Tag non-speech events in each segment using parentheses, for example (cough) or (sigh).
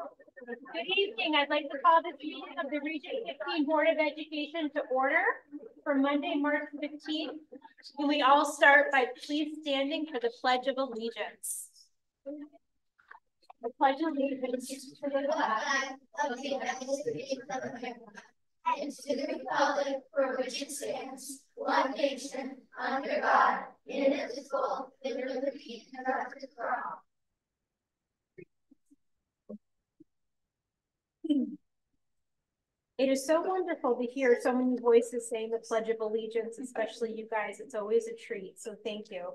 Good evening. I'd like to call this meeting of the Region 15 Board of Education to order for Monday, March 15th. Can we all start by please standing for the Pledge of Allegiance? The Pledge of Allegiance to the flag of the United States of America and to the republic for which it stands, one nation, under God, indivisible, with liberty and justice for all. It is so wonderful to hear so many voices saying the Pledge of Allegiance, especially you guys. It's always a treat, so thank you.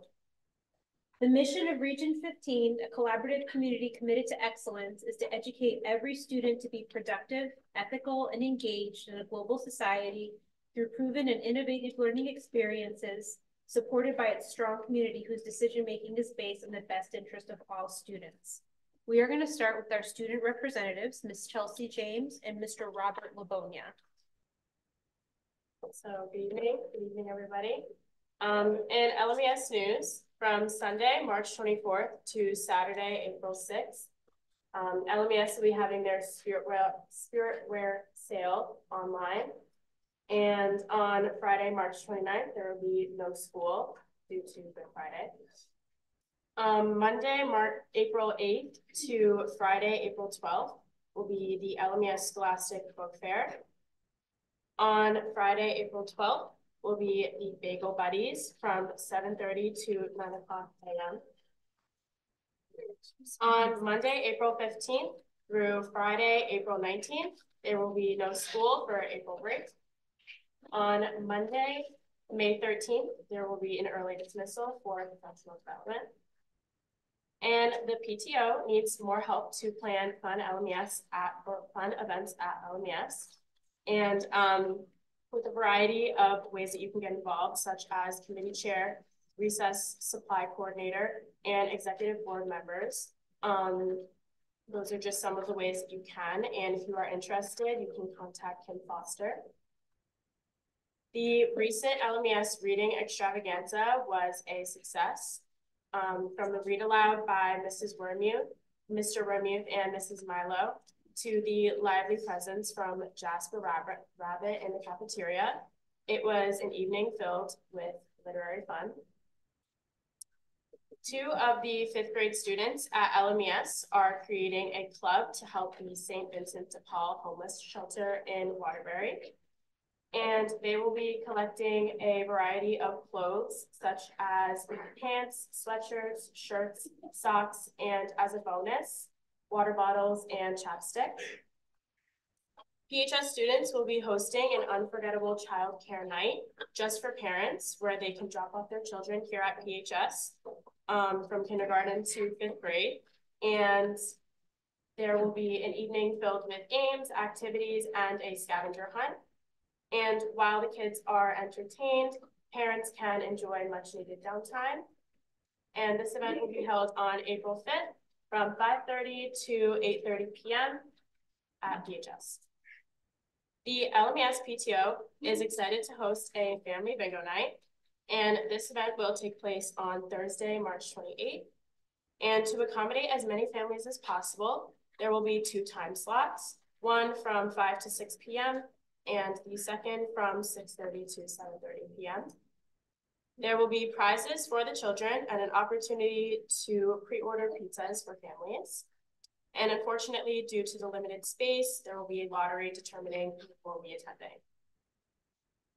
The mission of Region 15, a collaborative community committed to excellence, is to educate every student to be productive, ethical, and engaged in a global society through proven and innovative learning experiences, supported by its strong community whose decision-making is based on the best interest of all students. We are going to start with our student representatives, Ms. Chelsea James and Mr. Robert Labonia. So good evening, good evening, everybody. Um, in LMES News, from Sunday, March 24th to Saturday, April 6th, um, LMES will be having their spirit wear, spirit wear sale online. And on Friday, March 29th, there will be no school due to Good Friday. Um, Monday, March, April 8th to Friday, April 12th will be the LMES Scholastic Book Fair. On Friday, April 12th will be the Bagel Buddies from 7.30 to 9 o'clock a.m. On Monday, April 15th through Friday, April 19th, there will be no school for April break. On Monday, May 13th, there will be an early dismissal for professional development. And the PTO needs more help to plan fun LMS at fun events at LMS. And um, with a variety of ways that you can get involved, such as committee chair, recess supply coordinator, and executive board members. Um, those are just some of the ways that you can. And if you are interested, you can contact Kim Foster. The recent LMES reading extravaganza was a success um, from the read aloud by Mrs. Wormuth, Mr. Wormuth, and Mrs. Milo to the lively presence from Jasper Rabbit, Rabbit in the cafeteria. It was an evening filled with literary fun. Two of the fifth grade students at LMES are creating a club to help the St. Vincent de Paul homeless shelter in Waterbury and they will be collecting a variety of clothes such as pants, sweatshirts, shirts, socks, and as a bonus, water bottles and chapstick. PHS students will be hosting an unforgettable child care night just for parents where they can drop off their children here at PHS um, from kindergarten to fifth grade. And there will be an evening filled with games, activities, and a scavenger hunt. And while the kids are entertained, parents can enjoy much needed downtime. And this event will be held on April 5th from 5.30 to 8.30 p.m. at PHS. The LMES PTO is excited to host a family bingo night, and this event will take place on Thursday, March 28th. And to accommodate as many families as possible, there will be two time slots, one from 5 to 6 p.m and the second from 6.30 to 7.30 p.m. There will be prizes for the children and an opportunity to pre-order pizzas for families. And unfortunately, due to the limited space, there will be a lottery determining who will be attending.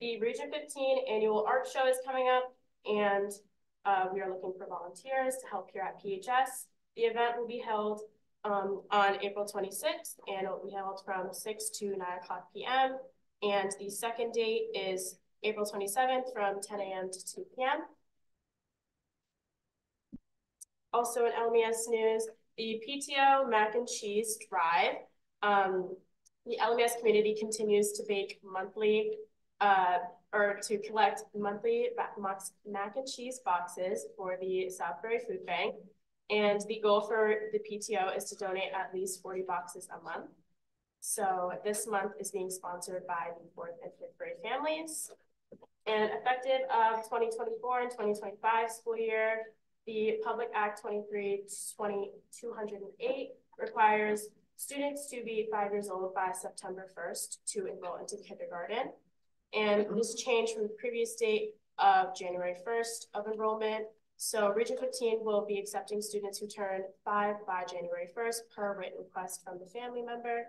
The Region 15 annual art show is coming up, and uh, we are looking for volunteers to help here at PHS. The event will be held um, on April 26th, and it will be held from 6 to 9 o'clock p.m. And the second date is April 27th from 10 a.m. to 2 p.m. Also in LMES news, the PTO Mac and Cheese Drive. Um, the LMES community continues to bake monthly uh, or to collect monthly mac and cheese boxes for the Southbury Food Bank. And the goal for the PTO is to donate at least 40 boxes a month. So this month is being sponsored by the fourth and fifth grade families. And effective of 2024 and 2025 school year, the Public Act 23 208 requires students to be five years old by September first to enroll into kindergarten. And this changed from the previous date of January first of enrollment. So Region fifteen will be accepting students who turn five by January first per written request from the family member.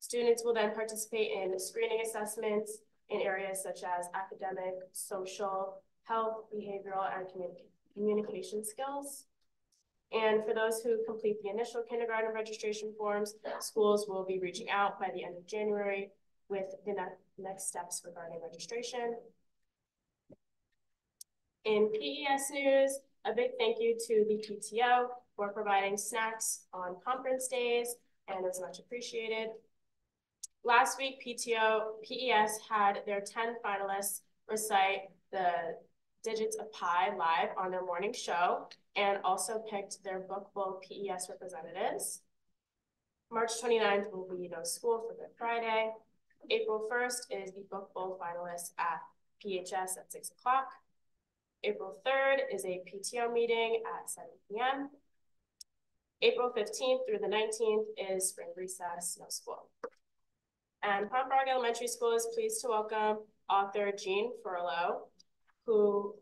Students will then participate in screening assessments in areas such as academic, social, health, behavioral, and communi- communication skills. And for those who complete the initial kindergarten registration forms, schools will be reaching out by the end of January with the ne- next steps regarding registration. In PES news, a big thank you to the PTO for providing snacks on conference days and it's much appreciated. Last week, PTO, PES had their ten finalists recite the digits of pi live on their morning show and also picked their book bowl PES representatives. March 29th will be no school for Good Friday. April first is the book bowl finalists at PHS at six o'clock. April third is a PTO meeting at seven P M. April fifteenth through the nineteenth is spring recess, no school. And Pomperaug Elementary School is pleased to welcome author Jean Furlow, who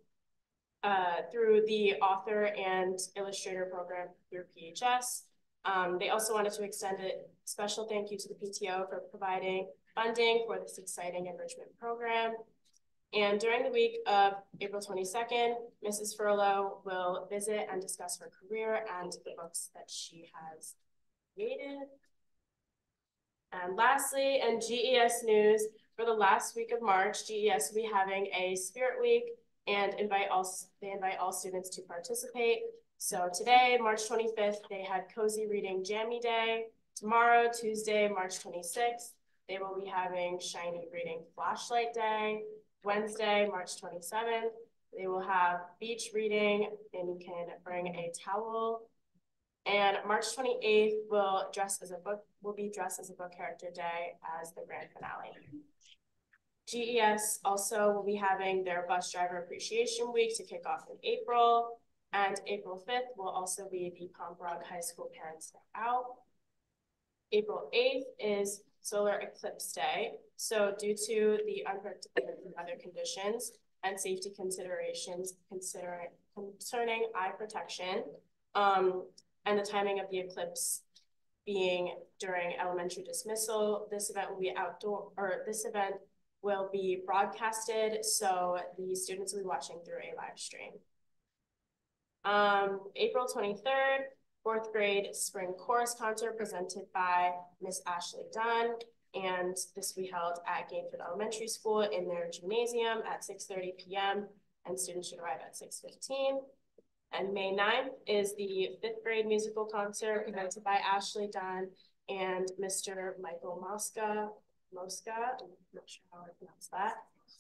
uh, through the author and illustrator program through PHS. Um, they also wanted to extend a special thank you to the PTO for providing funding for this exciting enrichment program. And during the week of April 22nd, Mrs. Furlow will visit and discuss her career and the books that she has created. And lastly, in GES news, for the last week of March, GES will be having a Spirit Week and invite all, they invite all students to participate. So today, March 25th, they had Cozy Reading Jammy Day. Tomorrow, Tuesday, March 26th, they will be having Shiny Reading Flashlight Day. Wednesday, March 27th, they will have beach reading and you can bring a towel. And March 28th will dress as a book, will be dressed as a book character day as the grand finale. GES also will be having their bus driver appreciation week to kick off in April. And April 5th will also be the Pomperaug High School Parents Night Out. April 8th is Solar Eclipse Day. So due to the unpredictable weather conditions and safety considerations considering concerning eye protection, um, and the timing of the eclipse being during elementary dismissal, this event will be outdoor, or this event will be broadcasted, so the students will be watching through a live stream. Um, April 23rd, fourth grade spring chorus concert presented by Miss Ashley Dunn. And this will be held at Gainfield Elementary School in their gymnasium at 6.30 p.m. and students should arrive at 6.15. And May 9th is the fifth grade musical concert presented by Ashley Dunn and Mr. Michael Mosca. Mosca, I'm not sure how I pronounce that.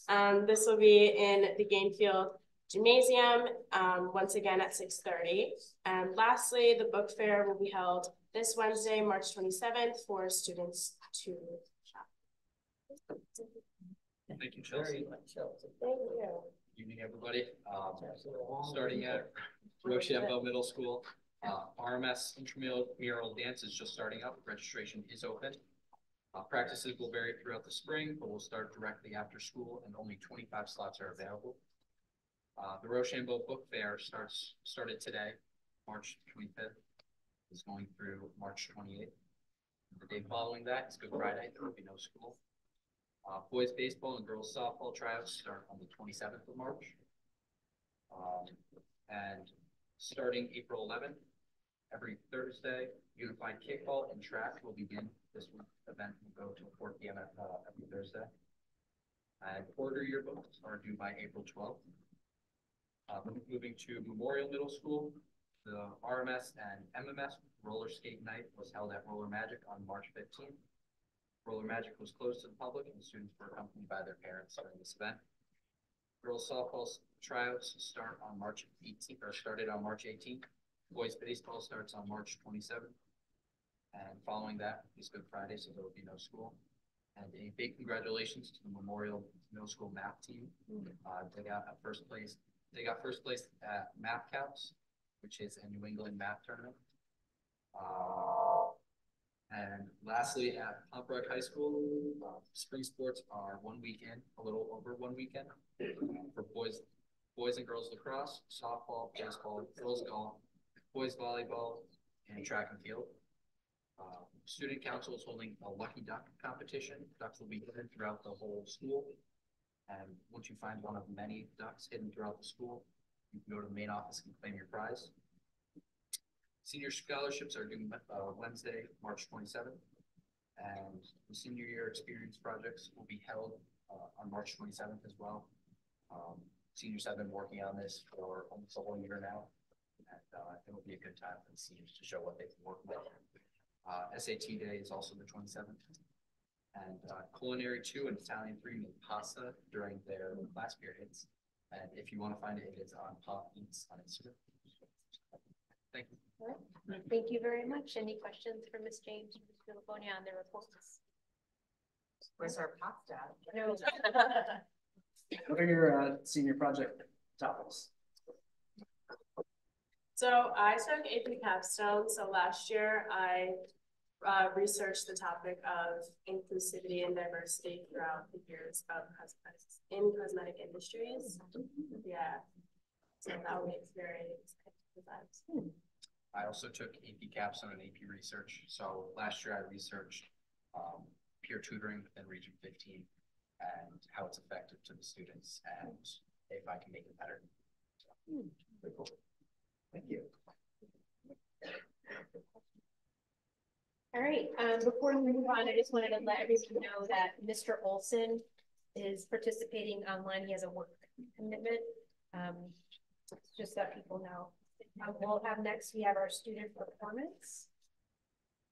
Um, this will be in the Gainfield Gymnasium, um, once again at 6.30. And lastly, the book fair will be held this Wednesday, March 27th for students to shop. Thank you, Chelsea. Thank you. Evening, everybody. Um, starting at Rochambeau Middle School, uh, RMS intramural dance is just starting up. Registration is open. Uh, practices will vary throughout the spring, but will start directly after school and only twenty-five slots are available. Uh, the Rochambeau Book Fair starts, started today, March twenty-fifth. Is going through March twenty-eighth. The day following that is Good Friday. There will be no school. Uh, boys baseball and girls softball tryouts start on the twenty-seventh of March. Um, and starting April eleventh, every Thursday, unified kickball and track will begin. This event will go till four P M at, uh, every Thursday. And quarter yearbooks are due by April twelfth. Uh, moving to Memorial Middle School, the RMS and MMS roller skate night was held at Roller Magic on March fifteenth. Roller Magic was closed to the public and students were accompanied by their parents during this event. Girls softball tryouts start on March eighteenth, or started on March eighteenth. Boys baseball starts on March twenty-seventh. And following that is Good Friday, so there will be no school. And a big congratulations to the Memorial Middle School math team. Uh, they got first place, they got first place at Math Caps, which is a New England math tournament. Uh, and Lastly, at Pomperaug High School, uh, spring sports are one weekend, a little over one weekend. For boys, boys and girls lacrosse, softball, baseball, girls golf, boys volleyball, and track and field. Uh, Student council is holding a lucky duck competition. Ducks will be hidden throughout the whole school. And once you find one of many ducks hidden throughout the school, you can go to the main office and claim your prize. Senior scholarships are due uh, Wednesday, March twenty-seventh. And the senior year experience projects will be held uh, on March twenty-seventh as well. Um, Seniors have been working on this for almost a whole year now. And uh, it will be a good time for the seniors to show what they can work with. Uh, SAT day is also the twenty-seventh. And uh, culinary two and Italian three make pasta during their class periods. And if you want to find it, it is on Pop Eats on Instagram. Thank you. Thank you very much. Any questions for Ms. James, Ms. Filipponia on their reports? Where's our pasta? No. What are your uh senior project topics? So I took AP capstone, so last year I uh researched the topic of inclusivity and diversity throughout the years of cosmetics in cosmetic industries. Yeah. So that was very exciting for that. I also took AP capstone and AP research. So last year I researched um, peer tutoring within Region fifteen and how it's effective to the students and if I can make it better. Very cool. Thank you. All right, um, before we move on, I just wanted to let everyone know that Mr. Olson is participating online. He has a work commitment. Um, just so that people know. Uh, we'll have next, we have our student performance.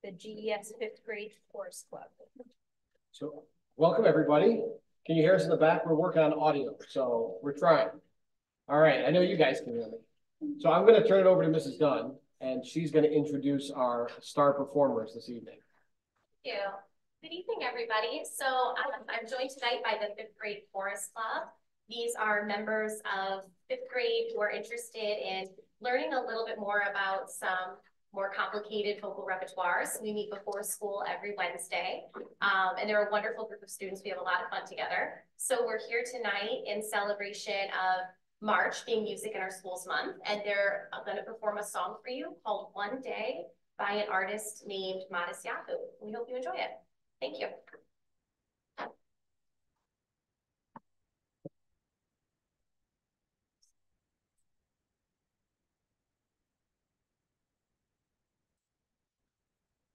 The GES fifth grade chorus club. So, welcome, everybody. Can you hear us in the back? We're working on audio, so we're trying. All right, I know you guys can hear me. So I'm gonna turn it over to Mrs. Dunn, and she's gonna introduce our star performers this evening. Thank you. Good evening, everybody. So um, I'm joined tonight by the fifth grade chorus club. These are members of fifth grade who are interested in learning a little bit more about some more complicated vocal repertoires. We meet before school every Wednesday, um, and they're a wonderful group of students. We have a lot of fun together. So we're here tonight in celebration of March being Music in Our Schools Month, and they're going to perform a song for you called One Day by an artist named Matisyahu. We hope you enjoy it. Thank you.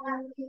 Thank you.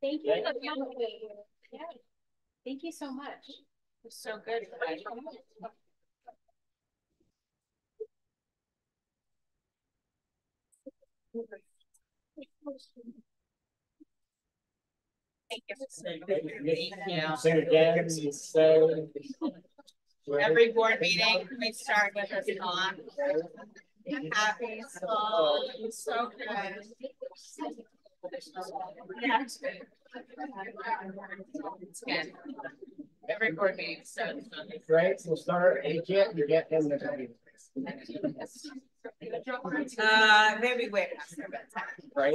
Thank Yeah. Thank you so much. It's so good. Thank you. Sing again, say. Every board meeting, we start with a song. Happy song, so good. Yeah. It's good. Every board meeting, so. Right, we'll start, you can't, you can't end the Uh, maybe wait after right?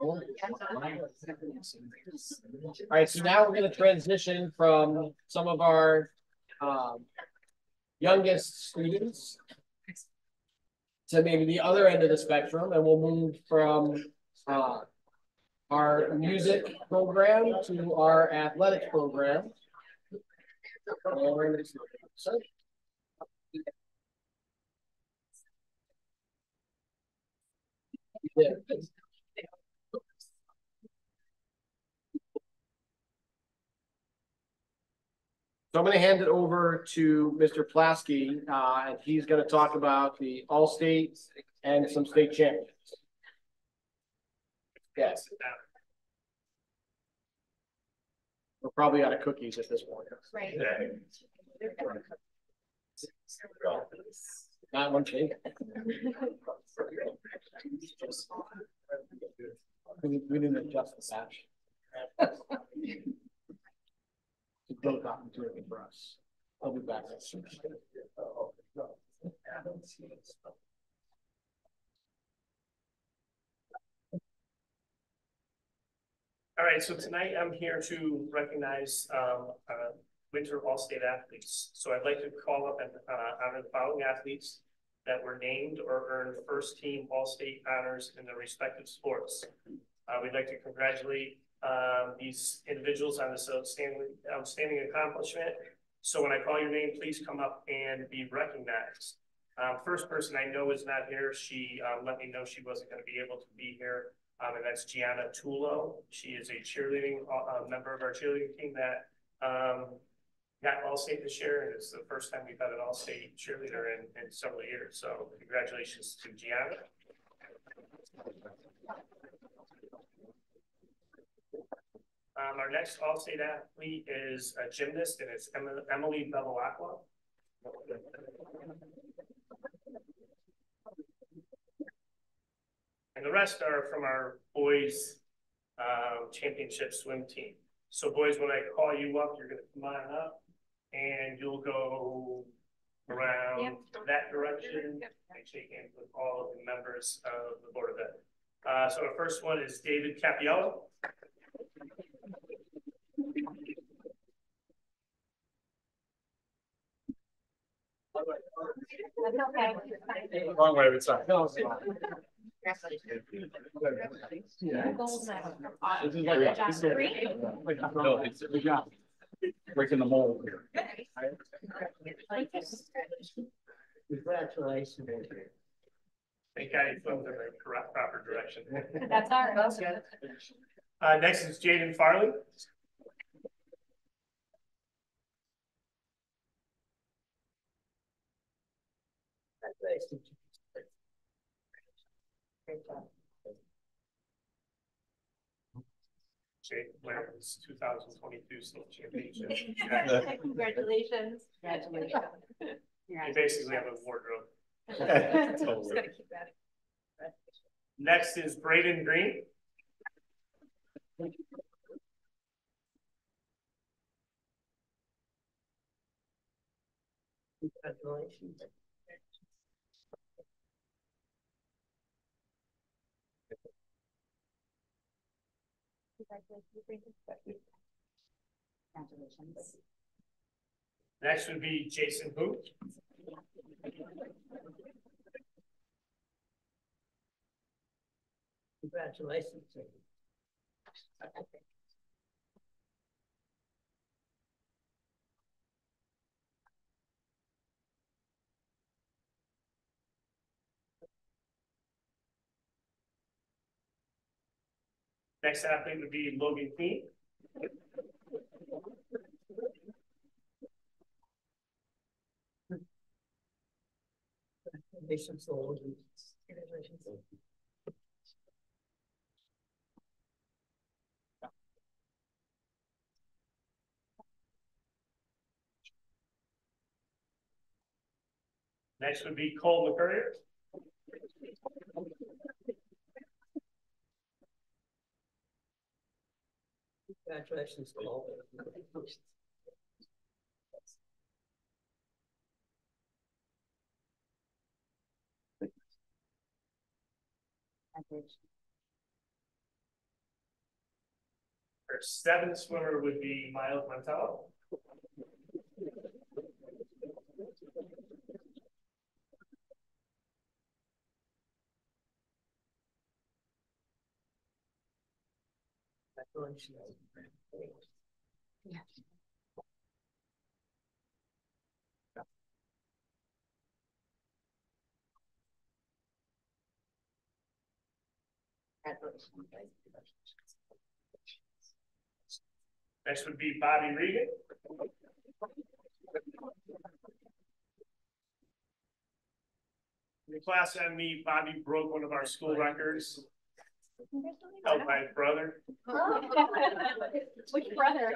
All right, so now we're gonna transition from some of our um youngest students to maybe the other end of the spectrum, and we'll move from uh our music program to our athletics program. Yeah. So I'm gonna hand it over to Mr. Plasky, uh, and he's gonna talk about the All-State and some state champions. Yes. We're probably out of cookies at this point. Right. Not one cake. (laughs) We, we didn't adjust the batch. (laughs) To build opportunity for us. I'll be back. All right, so tonight I'm here to recognize um, uh, winter all-state athletes. So I'd like to call up and uh, honor the following athletes that were named or earned first team all-state honors in their respective sports. Uh, we'd like to congratulate um, these individuals on this outstanding, outstanding accomplishment. So when I call your name, please come up and be recognized. Um, first person I know is not here. She uh, let me know she wasn't going to be able to be here. Um, and that's Gianna Tulo. She is a cheerleading uh, member of our cheerleading team that um, got All-State this year, and it's the first time we've had an All-State cheerleader in, in several years. So congratulations to Gianna. Um, our next all-state athlete is a gymnast, and it's Emily Bevilacqua. And the rest are from our boys uh, championship swim team. So boys, when I call you up, you're going to come on up, and you'll go around yep. that direction and shake hands with all of the members of the Board of Ed. Uh, so our first one is David Capiello. Okay. Wrong way, it's not. Gold medal. This is like- John this is- Green. No, it's, we got breaking the mold here. Congratulations. Thank God he flipped in the correct proper direction. That's all right. Uh, next is Jaden Farley. Congratulations. Jake Blair's two thousand twenty-two state championship. (laughs) Congratulations. Congratulations. You basically have a wardrobe. (laughs) Just gotta keep that. Next is Braden Green. Congratulations. Congratulations. Next would be Jason Hoop. Congratulations. Next athlete would be Logan Queen. Congratulations. Congratulations. Next would be Cole McCurrier. Congratulations. all. Our seventh swimmer would be Miles Montello. Next would be Bobby Regan. In the class me, Bobby broke one of our school records, held by his brother. Which brother?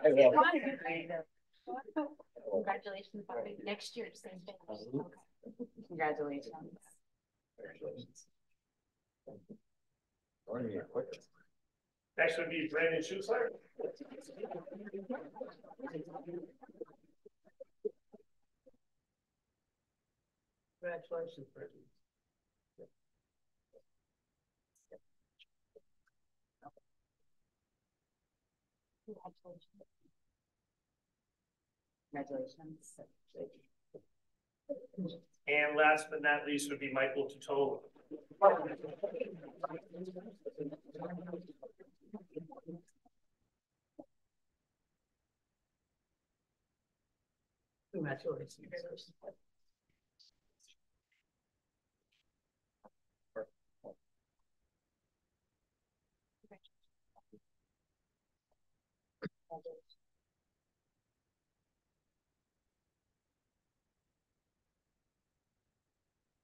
Congratulations, Bobby. Next year, same thing. Congratulations. Next would be Brandon Schusler. Congratulations, Brittany. Congratulations. And last but not least would be Michael Tutolo. Congratulations.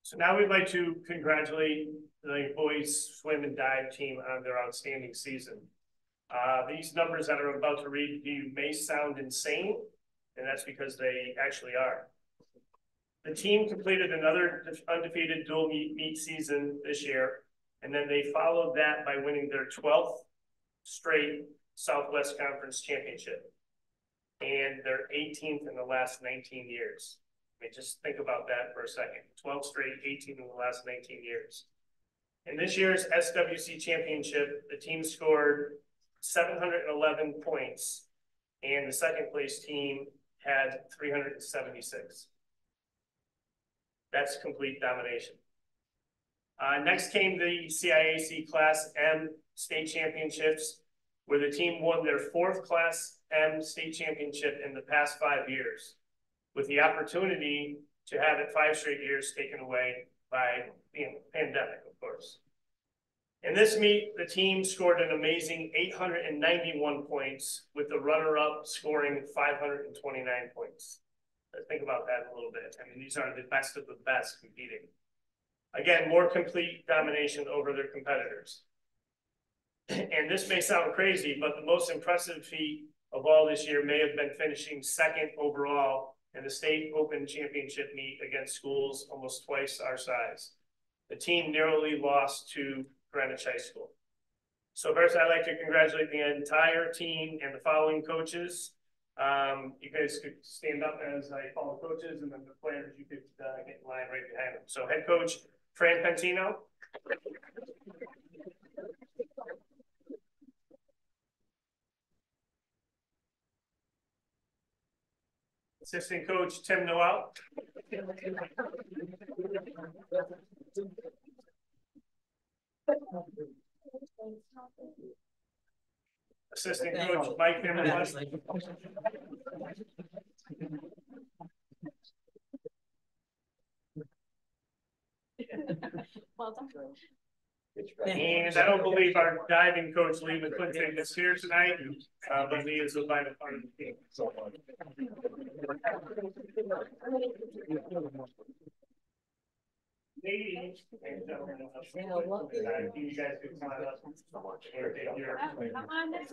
So now we'd like to congratulate the boys swim and dive team on their outstanding season. Uh, these numbers that I'm about to read to you may sound insane, and that's because they actually are. The team completed another undefeated dual meet, meet season this year And then they followed that by winning their twelfth straight Southwest Conference Championship. And they're eighteenth in the last nineteen years. I mean, just think about that for a second. Twelve straight, eighteen in the last nineteen years. In this year's SWC Championship, the team scored seven hundred and eleven points. And the second place team had three hundred and seventy-six. That's complete domination. Uh, next came the CIAC Class M State Championships, where the team won their fourth Class M State Championship in the past five years, with the opportunity to have it five straight years taken away by the pandemic, of course. In this meet, the team scored an amazing eight hundred and ninety-one points, with the runner-up scoring five hundred and twenty-nine points. Let's think about that a little bit. I mean, these are the best of the best competing. Again, more complete domination over their competitors. And this may sound crazy, but the most impressive feat of all this year may have been finishing second overall in the state open championship meet against schools almost twice our size. The team narrowly lost to Greenwich High School. So first, I'd like to congratulate the entire team and the following coaches. Um, you guys could stand up as I call the coaches and then the players, you could uh, get in line right behind them. So head coach Fran Pentino. Assistant coach Tim Noel. Assistant coach Mike Nimmerlust. Well done. And I don't believe our diving coach Lee McClinton is here tonight, uh, but he is a vital part of the team. Ladies and gentlemen, uh, you guys can come on up. and take your- Come on, next.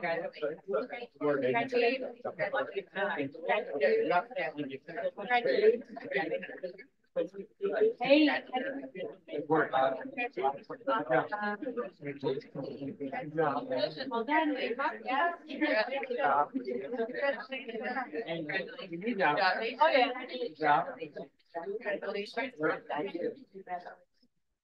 proud of you. Well done, really well done. Lots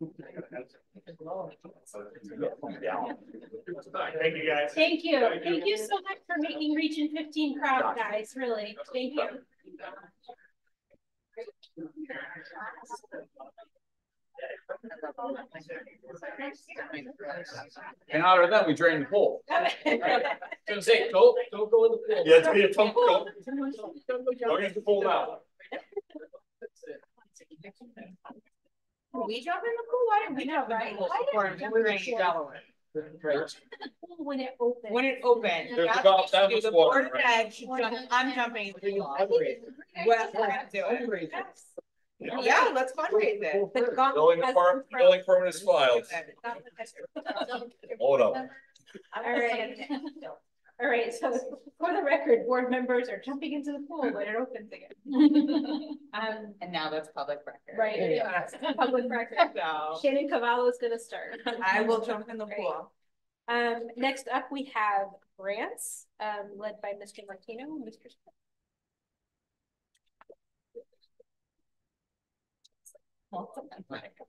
Congratulations. Well, Thank you, guys. Thank you. Thank you so much for making Region fifteen proud, guys, really. Thank you. in honor of them, we drain the pool. (laughs) Gonna say, don't, don't go in the pool. Yeah, it's me, it's Tom Cole. Don't use the pool now. (laughs) (laughs) We jump in the pool, why didn't we know, right? Why didn't We were in Delaware. When it opens. When it opened. There's that's about that should The water, board right? said, jump- I'm jumping. in the pool. Well, we're gonna do it. Yeah, let's fundraise it. The gauntlet Building has department, been building permit is filed. Hold up. All right. (laughs) (laughs) All right, so for the record, board members are jumping into the pool when it opens again. (laughs) Um, And now that's public record. right, yeah, public record. (laughs) So Shannon Cavallo is gonna start. I will jump in the Great. pool. Um, next up, we have grants, um, led by Mr. Martino, Mr. Smith.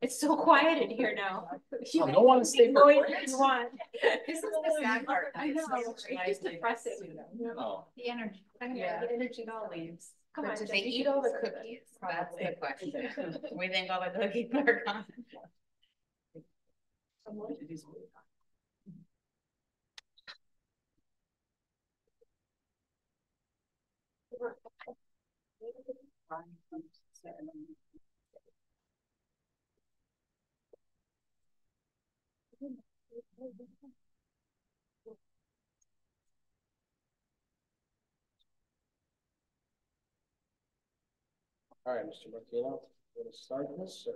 It's so quiet in here now. You Oh, can no one stay keep for going if you want. This is the sad part. I know, it's just depressing. Oh. The energy. I know, Yeah. the energy all leaves. Come on. Did they eat all the deserve it. cookies? That's the question. We think all the cookies are gone. (laughs) All right, Mr. Martino, want to start this or?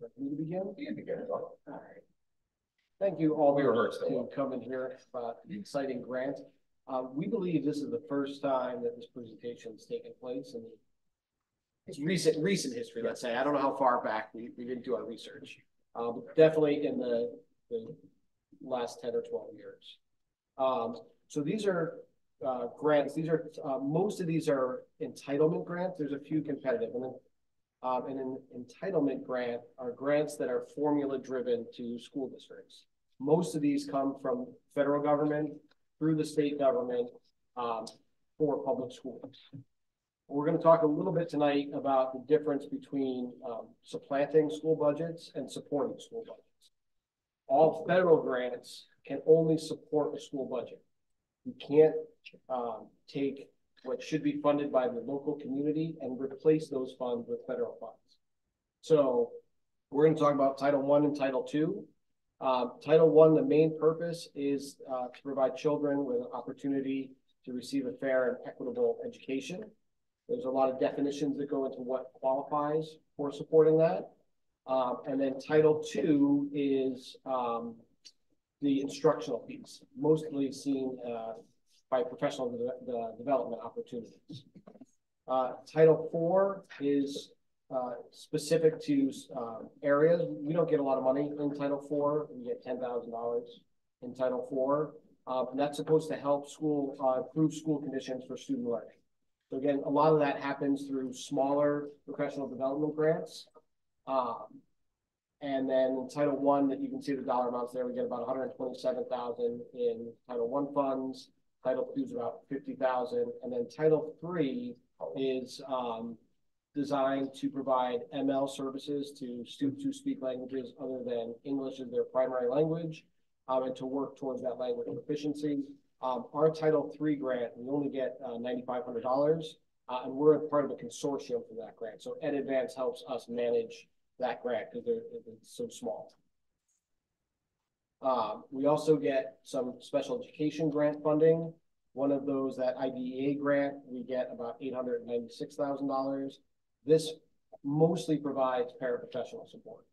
Want me to begin? You begin. All right. Thank you all We for rehearsed to come and hear about the exciting grant. Uh, we believe this is the first time that this presentation has taken place in it's recent, recent history, let's say. I don't know how far back we, we didn't do our research. But definitely in the, the last ten or twelve years. Um, so these are, uh, grants, these are, uh, most of these are entitlement grants. There's a few competitive and then um, and an entitlement grant are grants that are formula driven to school districts. Most of these come from federal government through the state government, um, for public schools. We're gonna talk a little bit tonight about the difference between, um, supplanting school budgets and supporting school budgets. All federal grants can only support a school budget. You can't, um, take what should be funded by the local community and replace those funds with federal funds. So we're gonna talk about Title One and Title Two. Uh, Title One, the main purpose is, uh, to provide children with an opportunity to receive a fair and equitable education. There's a lot of definitions that go into what qualifies for supporting that. Um, and then Title Two is, um, the instructional piece, mostly seen, uh, by professional de- de- development opportunities. Uh, Title Four is, uh, specific to, uh, areas. We don't get a lot of money in Title Four. We get ten thousand dollars in Title Four. Uh, and that's supposed to help school, uh, improve school conditions for student learning. So again, a lot of that happens through smaller professional development grants. Um, and then in Title One, that you can see the dollar amounts there, we get about hundred and twenty-seven thousand in Title One funds. Title Two is about fifty thousand, and then Title Three is, um, designed to provide ML services to students who speak languages other than English as their primary language, um, and to work towards that language proficiency. Um, our Title Three grant, we only get, uh, ninety-five hundred dollars, uh, and we're a part of a consortium for that grant. So Ed Advance helps us manage that grant because it's so small. Um, we also get some special education grant funding. One of those, that IDEA grant, we get about eight hundred and ninety-six thousand dollars. This mostly provides paraprofessional support.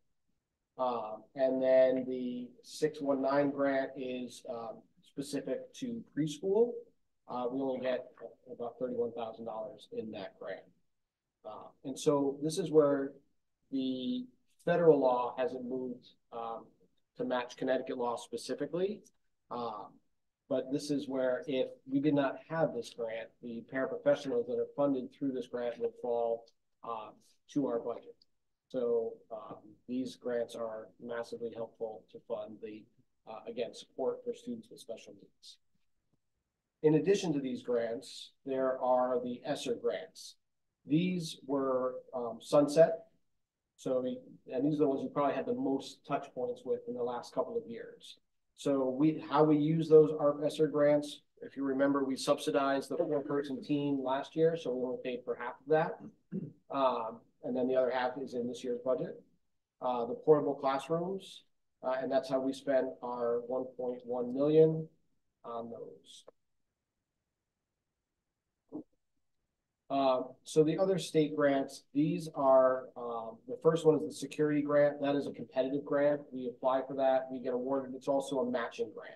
Um, and then the six one nine grant is, um, specific to preschool. Uh, we only get about thirty-one thousand dollars in that grant. Uh, and so this is where the federal law hasn't moved, um, to match Connecticut law specifically. Um, but this is where if we did not have this grant, the paraprofessionals that are funded through this grant would fall, um, to our budget. So, um, these grants are massively helpful to fund the, uh, again, support for students with special needs. In addition to these grants, there are the ESSER grants. These were, um, sunset so, and these are the ones you probably had the most touch points with in the last couple of years. So we, how we use those ARP ESSER grants, if you remember, we subsidized the four-person team last year, so we only paid for half of that. Um, and then the other half is in this year's budget. Uh, the portable classrooms, uh, and that's how we spent our one point one million on those. Uh, so the other state grants, these are, um, the first one is the security grant. That is a competitive grant. We apply for that. We get awarded. It's also a matching grant.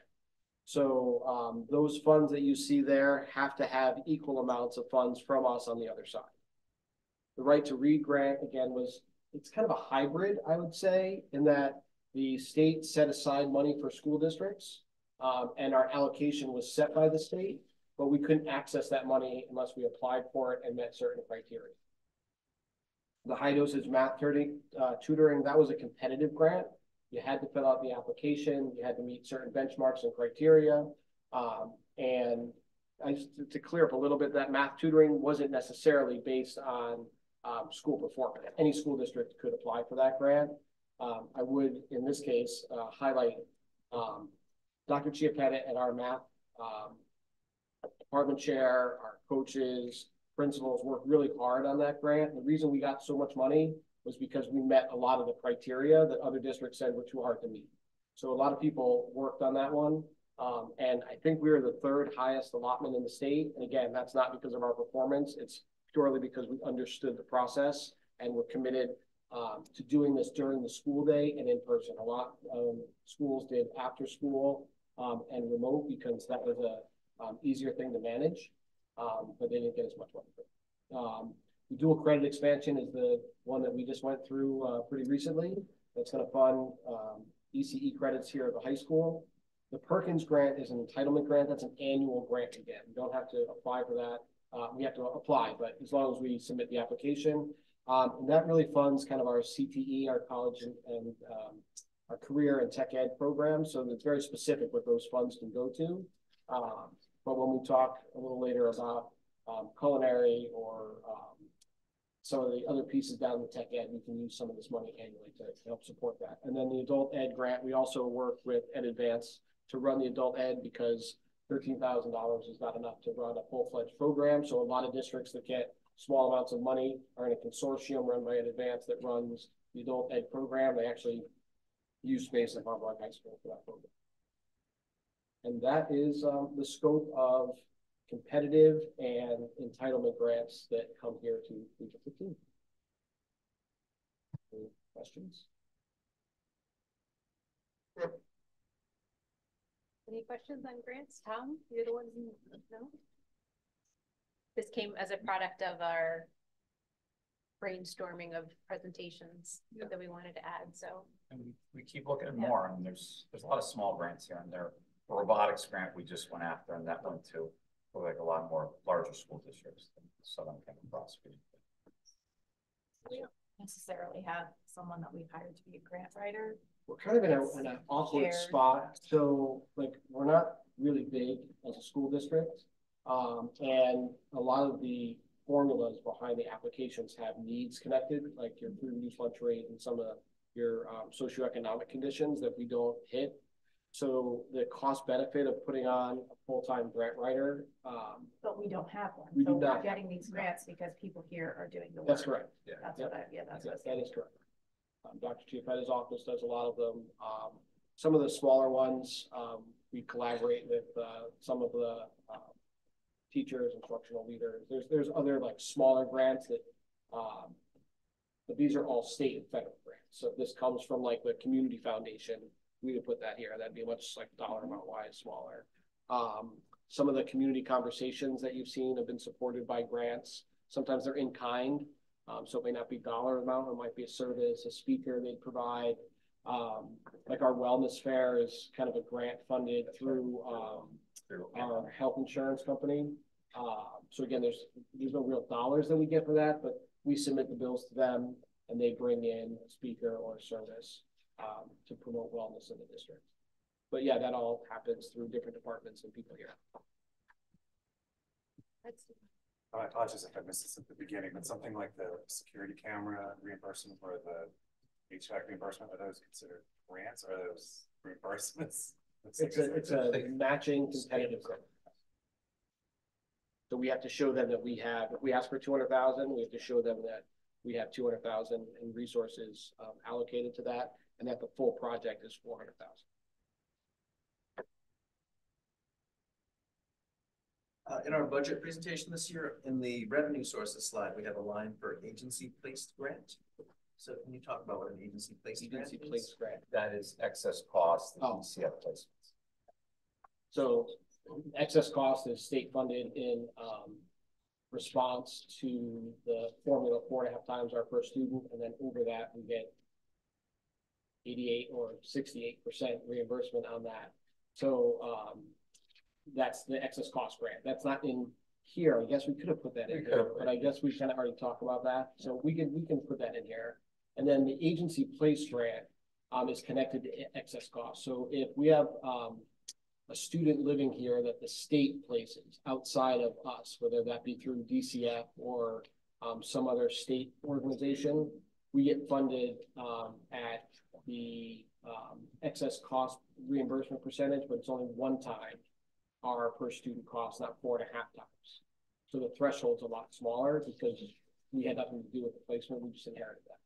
So, um, those funds that you see there have to have equal amounts of funds from us on the other side. The right to read grant, again, was, it's kind of a hybrid, I would say, in that the state set aside money for school districts. Um, and our allocation was set by the state but we couldn't access that money unless we applied for it and met certain criteria. The high dosage math tutoring, uh, tutoring, that was a competitive grant. You had to fill out the application, you had to meet certain benchmarks and criteria. Um, and I just, to clear up a little bit, that math tutoring wasn't necessarily based on um, school performance. Any school district could apply for that grant. Um, I would, in this case, uh, highlight um, Dr. Chiapetta and our math um, department chair, our coaches, principals worked really hard on that grant. The reason we got so much money was because we met a lot of the criteria that other districts said were too hard to meet. So a lot of people worked on that one. Um, and I think we were the third highest allotment in the state. And again, that's not because of our performance. It's purely because we understood the process and were committed um, to doing this during the school day and in person. A lot of schools did after school um, and remote because that was a um, easier thing to manage, um, but they didn't get as much money. Um, the dual credit expansion is the one that we just went through uh, pretty recently. That's going to fund um, ECE credits here at the high school. The Perkins grant is an entitlement grant. That's an annual grant again. We don't have to apply for that. Uh, we have to apply, but as long as we submit the application, um, and that really funds kind of our CTE, our college and, and um, our career and tech ed program. So it's very specific what those funds can go to. Um, but when we talk a little later about um, culinary or um, some of the other pieces down the tech ed, we can use some of this money annually to, help support that. And then the adult ed grant, we also work with Ed Advance to run the adult ed because thirteen thousand dollars is not enough to run a full-fledged program. So a lot of districts that get small amounts of money are in a consortium run by Ed Advance that runs the adult ed program. They actually use space at Harvard High School for that program. And that is um, the scope of competitive and entitlement grants that come here to Region 15. Any questions? Any questions on grants? Tom, you're the one who, no? This came as a product of our brainstorming of presentations Yeah. that we wanted to add, so. And we, we keep looking at Yeah. more, and there's, there's a lot of small grants here and there. The robotics grant we just went after, and that went to, like a lot more larger school districts than Southern County Prosecuting. We don't necessarily have someone that we've hired to be a grant writer. We're kind of in a, in an awkward Shared. spot. So like, we're not really big as a school district. Um, and a lot of the formulas behind the applications have needs connected, like your food use lunch rate and some of your um, socioeconomic conditions that we don't hit. So the cost benefit of putting on a full-time grant writer, um, But we don't have one. We do So we're not. getting these grants because people here are doing the work. that's correct. That's what I, yeah, that's what. Yes, that is correct. Um, Dr. Chiapetta's office does a lot of them. Um, some of the smaller ones, um, we collaborate with, uh, some of the, uh, teachers, instructional leaders. There's, there's other like smaller grants that, um, but these are all state and federal grants. So this comes from like the community foundation, we would put that here. That'd be much like dollar amount wise smaller. Um, some of the community conversations that you've seen have been supported by grants. Sometimes they're in kind. Um, so it may not be dollar amount, it might be a service, a speaker they provide. Um, like our wellness fair is kind of a grant funded through, um, our health insurance company. Uh, so again, there's, there's no real dollars that we get for that, but we submit the bills to them and they bring in a speaker or a service, um, to promote wellness in the district. But yeah, that all happens through different departments and people here. That's I apologize if I missed this at the beginning, but something like the security camera reimbursement or the HVAC reimbursement, are those considered grants or are those reimbursements? (laughs) Looks like It's a, it's a matching competitive grant. So we have to show them that we have, if we ask for two hundred thousand, we have to show them that we have two hundred thousand in resources um, allocated to that, and that the full project is four hundred thousand. Uh, in our budget presentation this year, in the revenue sources slide, we have a line for agency placed grant. So can you talk about what an agency placed grant Agency is? placed grant. That is excess cost, the Oh. DCF placements. So excess cost is state funded in um response to the formula four and a half times our per student, and then over that, we get eighty-eight or sixty-eight percent reimbursement on that. So um that's the excess cost grant. That's not in here, I guess we could have put that in could here, have. but I guess we kind of already talked about that, so we can, we can put that in here. And then the agency place grant, um, is connected to excess costs, so if we have, um, a student living here that the state places outside of us, whether that be through DCF or, um, some other state organization, we get funded, um, at the, um, excess cost reimbursement percentage, but it's only one time our per student cost, not four and a half times. So the threshold's a lot smaller because we had nothing to do with the placement, we just inherited that.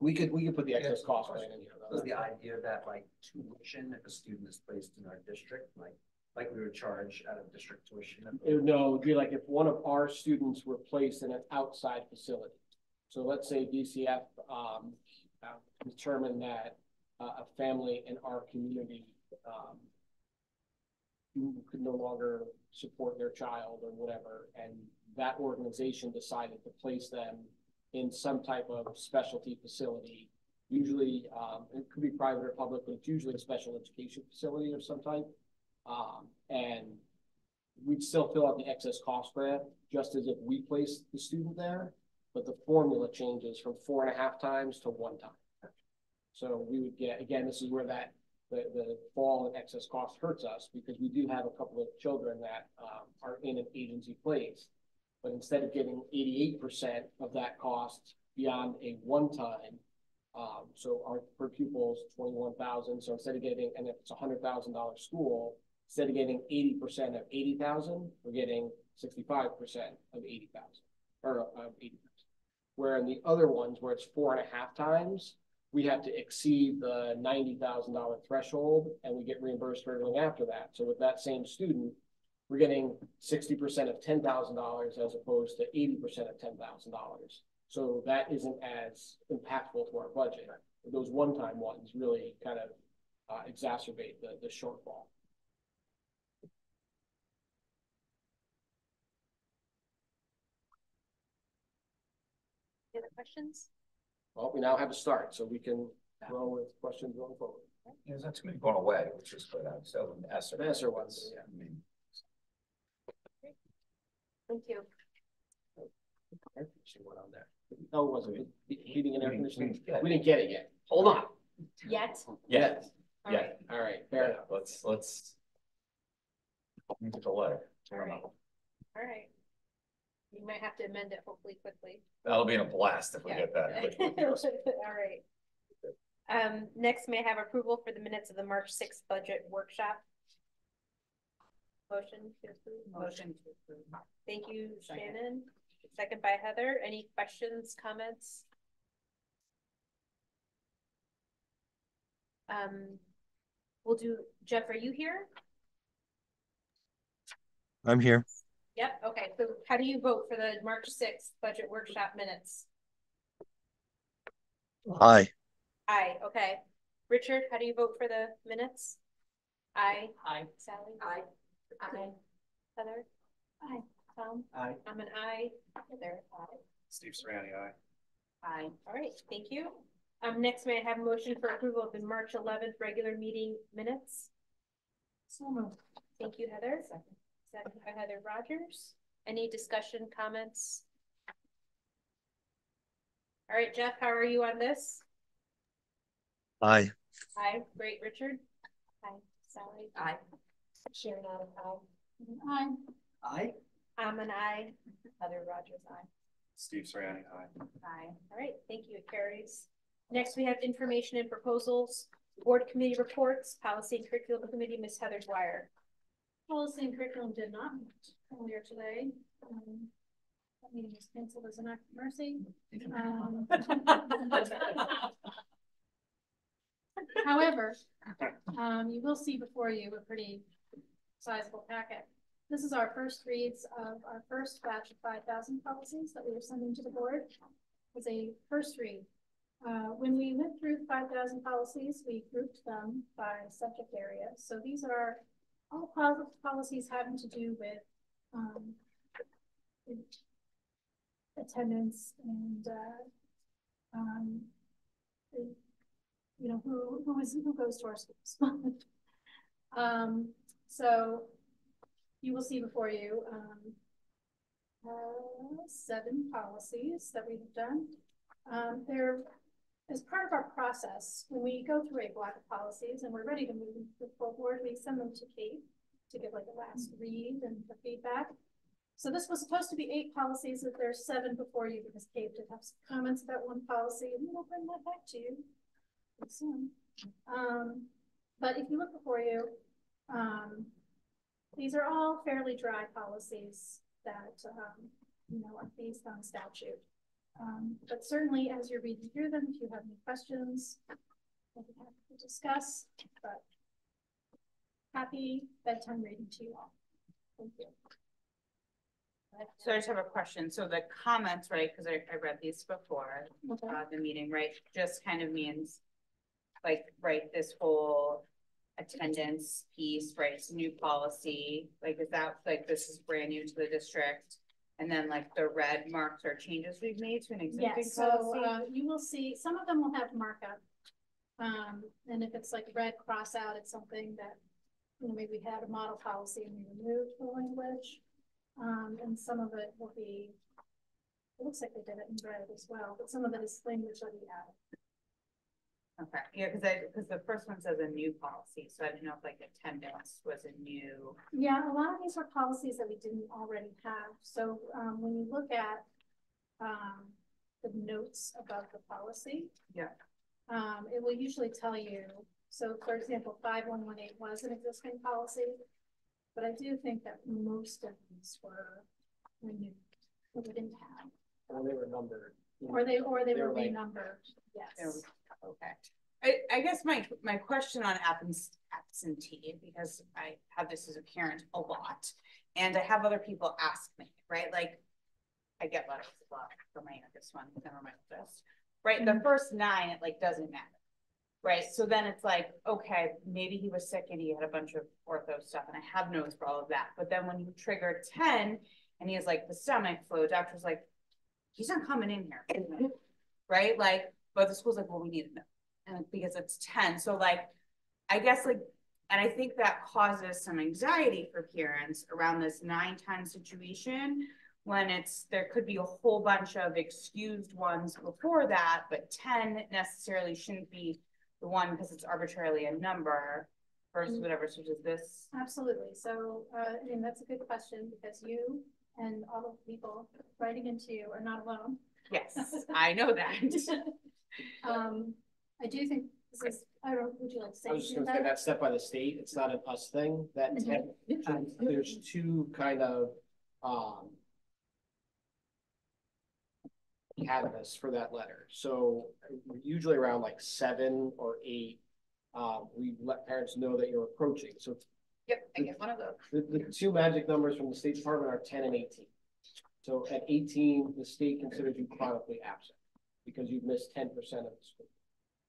We could, we could put the excess cost right in here. though. Was the idea that like tuition, if a student is placed in our district, like, like we would charge out of district tuition? It no, it'd be like if one of our students were placed in an outside facility. So let's say DCF, um, uh, determined that, uh, a family in our community, um, could no longer support their child or whatever, and that organization decided to place them in some type of specialty facility. Usually, um, it could be private or public, but it's usually a special education facility of some type. Um, and we'd still fill out the excess cost grant, just as if we placed the student there, but the formula changes from four and a half times to one time. So we would get, again, this is where that, the, the fall in excess cost hurts us, because we do have a couple of children that, um, are in an agency place. But instead of getting eighty-eight percent of that cost beyond a one-time, um, so our per pupil is twenty-one thousand, so instead of getting, and if it's a hundred thousand dollar school, instead of getting eighty percent of eighty thousand, we're getting sixty-five percent of eighty thousand, or of eighty thousand. Where in the other ones, where it's four and a half times, we have to exceed the ninety thousand dollar threshold, and we get reimbursed for everything after that. So with that same student, we're getting sixty percent of ten thousand dollars as opposed to eighty percent of ten thousand dollars. So that isn't as impactful to our budget. Those one-time ones really kind of uh, exacerbate the, the shortfall. Questions? Well, we now have a start, so we can go with questions going forward. There's not too many going away, which is good, so the ESSER. The ESSER ones, yeah. I mean, Thank you. Air conditioning went on there. No, it wasn't. He- Heating and air We didn't- conditioning. get it. We didn't get it yet. Hold on. Yet? Yeah, All yeah, right. All right, fair yeah, enough. let's, let's. Move the letter. All right. All right. You might have to amend it hopefully quickly. That'll be in a blast if we Yeah. get that. (laughs) quickly. All right. Um, next, may I have approval for the minutes of the March sixth budget workshop? Motion to approve? Motion to approve. Thank you, Second. Shannon. Second by Heather. Any questions, comments? Um, we'll do, Jeff, are you here? I'm here. Yep, okay, so how do you vote for the March sixth budget workshop minutes? Aye. Aye, okay. Richard, how do you vote for the minutes? Aye. Aye. Sally? Aye. Aye. Heather? Aye. Tom? Aye. I'm an aye. Heather? Aye. Steve Serrani, aye. Aye. All right, thank you. Um, next, may I have a motion for approval of the March eleventh regular meeting minutes? So moved. Thank you, Heather. Second by Heather Rogers. Any discussion, comments? All right, Jeff, how are you on this? Aye. Aye, great, Richard? Aye, Sally? Aye. Sharon out of aye. Aye. Aye. I'm an aye. Heather Rogers, aye. Steve Serrani, aye. Aye. All right, thank you, it carries. Next, we have information and proposals, board committee reports, policy and curriculum committee, Ms. Heather Dwyer. Policy and curriculum did not meet earlier today. Um, That meeting was canceled as an act of mercy. Um, (laughs) However, um, you will see before you a pretty sizable packet. This is our first reads of our first batch of five thousand policies that we are sending to the board. As a first read. Uh, when we went through five thousand policies, we grouped them by subject area. So these are all policies having to do with, um, attendance and, uh, um, you know, who, who is, who goes to our schools. (laughs) Um, so you will see before you, um, uh, seven policies that we've done. Um, they're, as part of our process, when we go through a block of policies and we're ready to move them forward, we send them to Kate to give like a last read and for feedback. So this was supposed to be eight policies, but there's seven before you because Kate did have some comments about one policy and we'll bring that back to you soon. Um, but if you look before you, um, these are all fairly dry policies that, um, you know, are based on statute. Um, but certainly as you're reading through them, if you have any questions, we'll be happy to discuss, but happy bedtime reading to you all. Thank you. So I just have a question. So the comments, right, because I, I read these before, Okay. uh, the meeting, right, just kind of means like, right, this whole attendance piece, right, it's new policy, like, is that, like, this is brand new to the district? And then like the red marks are changes we've made to an existing Yes, so, policy? uh, you will see, some of them will have markup. Um, and if it's like red cross out, it's something that, you know, maybe we had a model policy and we removed the language. Um, and some of it will be, it looks like they did it in red as well, but some of it is language that we added. Okay, yeah, because I, because the first one says a new policy, so I didn't know if like attendance was a new. Yeah, a lot of these were policies that we didn't already have. So um, when you look at um, the notes about the policy, Yeah. um, it will usually tell you. So for example, five one one eight was an existing policy, but I do think that most of these were renewed, that we didn't have, Or they were numbered. or they or they They were were like- renumbered. There Yes. Okay. I, I guess my, my question on absentee, because I have this as a parent a lot, and I have other people ask me, right, like, I get letters a lot from my youngest one, never mind this, right, the mm-hmm. first nine, it like doesn't matter. Right, so then it's like, okay, maybe he was sick and he had a bunch of ortho stuff, and I have notes for all of that, but then when you trigger ten, and he has like the stomach flu, doctor's like, he's not coming in here. Mm-hmm. Right, like, but the school's like, well, we need to know, and because it's ten, so like, I guess like, and I think that causes some anxiety for parents around this nine ten situation. When it's, there could be a whole bunch of excused ones before that, but ten necessarily shouldn't be the one because it's arbitrarily a number. Versus whatever, so does this, Absolutely. So, uh, I mean, that's a good question because you and all of the people writing into you are not alone. yes, (laughs) I know that. (laughs) Um, I do think this is, I don't, know, would you like to say? I was just gonna say about it? that's set by the state, it's not an us thing, that ten- (laughs) um, there's two kind of, um. Catalysts for that letter, so usually around like seven or eight. Um, we let parents know that you're approaching, so Yep, I get one of those. the, the two magic numbers from the State Department are ten and eighteen. So at eighteen, the state considers you chronically absent because you've missed ten percent of the school.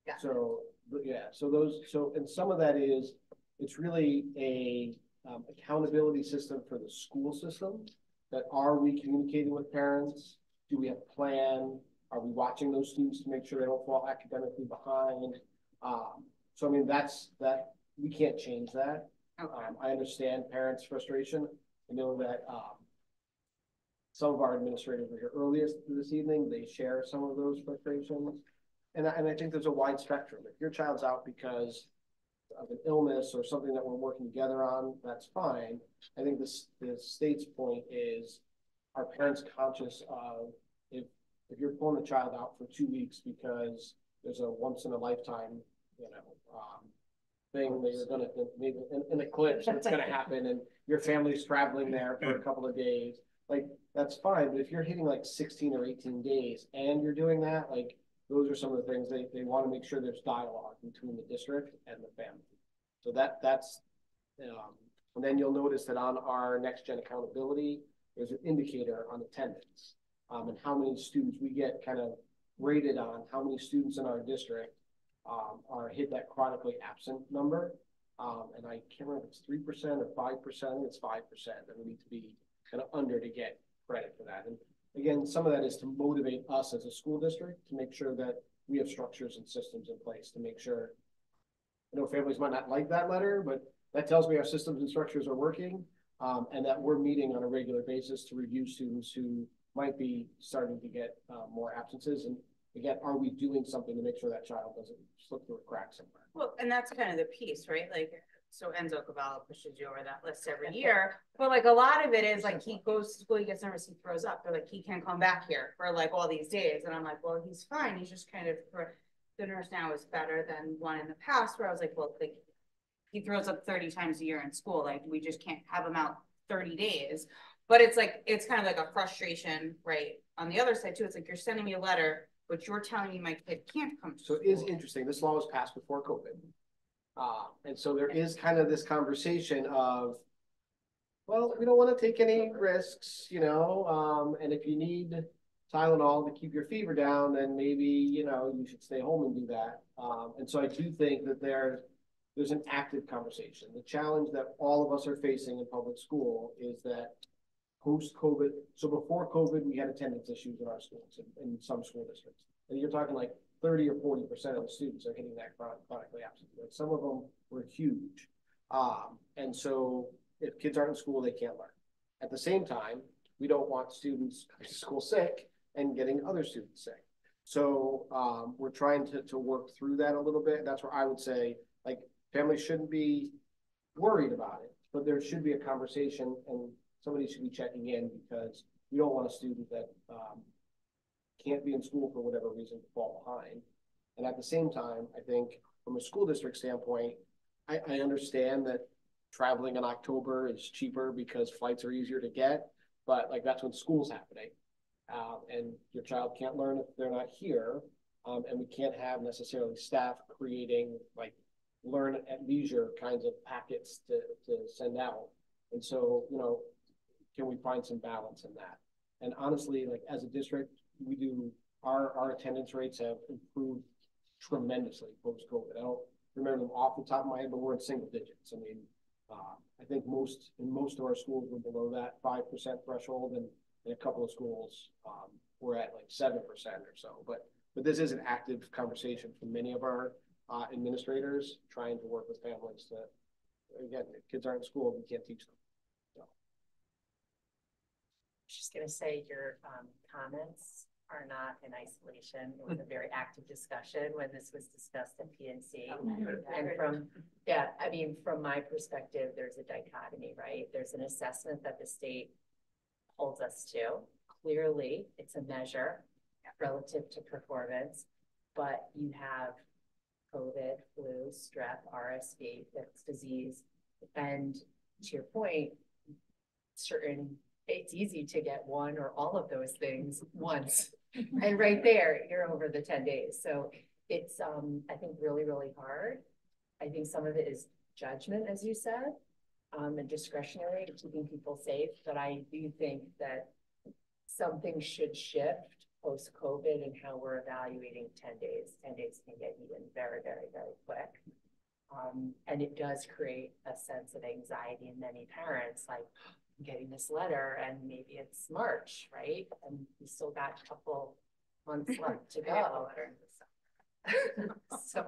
Yeah. So, yeah, so those, so, and some of that is, it's really a um, accountability system for the school system. That are we communicating with parents? Do we have a plan? Are we watching those students to make sure they don't fall academically behind? Um, so I mean, that's, that, we can't change that. Um, I understand parents' frustration. I know that, um, some of our administrators were here earliest this evening. They share some of those frustrations. And I, and I think there's a wide spectrum. If your child's out because of an illness or something that we're working together on, that's fine. I think this, the state's point is, are parents conscious of if, if you're pulling a child out for two weeks because there's a once in a lifetime, you know, um, thing that you're gonna, maybe an, an eclipse (laughs) that's gonna happen and your family's traveling there for a couple of days, like, that's fine, but if you're hitting like sixteen or eighteen days and you're doing that, like, those are some of the things they, they wanna make sure there's dialogue between the district and the family. So that, that's, um, and then you'll notice that on our next gen accountability, there's an indicator on attendance. Um, and how many students we get kind of rated on, how many students in our district um, are hit that chronically absent number. Um, and I can't remember if it's three percent or five percent, it's five percent that we need to be kind of under to get credit for that. And again, some of that is to motivate us as a school district to make sure that we have structures and systems in place to make sure. I know families might not like that letter, but that tells me our systems and structures are working. Um, and that we're meeting on a regular basis to review students who might be starting to get, uh, more absences. And again, are we doing something to make sure that child doesn't slip through a crack somewhere? Well, and that's kind of the piece, right? Like, so Enzo Cavallo pushes you over that list every year. But like a lot of it is like he goes to school, he gets nervous, he throws up. They're like, he can't come back here for like all these days. And I'm like, well, he's fine. He's just kind of, the nurse now is better than one in the past where I was like, well, like, he throws up thirty times a year in school. Like, we just can't have him out thirty days. But it's like, it's kind of like a frustration, right? On the other side too, it's like, you're sending me a letter, but you're telling me my kid can't come to So school. it is interesting, this law was passed before COVID. Uh, and so there is kind of this conversation of, well, we don't want to take any risks, you know, um, and if you need Tylenol to keep your fever down, then maybe, you know, you should stay home and do that. Um, and so I do think that there, there's an active conversation. The challenge that all of us are facing in public school is that post-COVID, so before COVID, we had attendance issues in our schools, in, in some school districts. And you're talking like thirty or forty percent of the students are hitting that chronic, chronically absent. Like some of them were huge. Um, and so if kids aren't in school, they can't learn. At the same time, we don't want students (laughs) coming to school sick and getting other students sick. So um, we're trying to, to work through that a little bit. That's where I would say, like, families shouldn't be worried about it, but there should be a conversation and somebody should be checking in because we don't want a student that um, can't be in school for whatever reason to fall behind. And at the same time, I think from a school district standpoint, I, I understand that traveling in October is cheaper because flights are easier to get, but like that's when school's happening. Uh, and your child can't learn if they're not here. Um, and we can't have necessarily staff creating like learn at leisure kinds of packets to, to send out. And so, you know, can we find some balance in that? And honestly, like as a district, we do, our, our attendance rates have improved tremendously post-COVID. I don't remember them off the top of my head, but we're in single digits. I mean, uh, I think most, in most of our schools, we're below that five percent threshold and in a couple of schools, um, we're at like seven percent or so. But, but this is an active conversation for many of our, uh, administrators trying to work with families to, again, if kids aren't in school, we can't teach them. Just gonna say your um comments are not in isolation. It was a very active discussion when this was discussed at PNC. And from, yeah, I mean, from my perspective, there's a dichotomy, right? There's an assessment that the state holds us to. Clearly, it's a measure relative to performance, but you have COVID, flu, strep, RSV, that's disease. And to your point, certain, it's easy to get one or all of those things once. And right there, you're over the ten days. So it's, um, I think, really, really hard. I think some of it is judgment, as you said, um, and discretionary, keeping people safe. But I do think that something should shift post-COVID and how we're evaluating ten days. Ten days can get even very, very, very quick. Um, and it does create a sense of anxiety in many parents, like getting this letter and maybe it's March, right? And we still got a couple months (laughs) left to go. (laughs) So,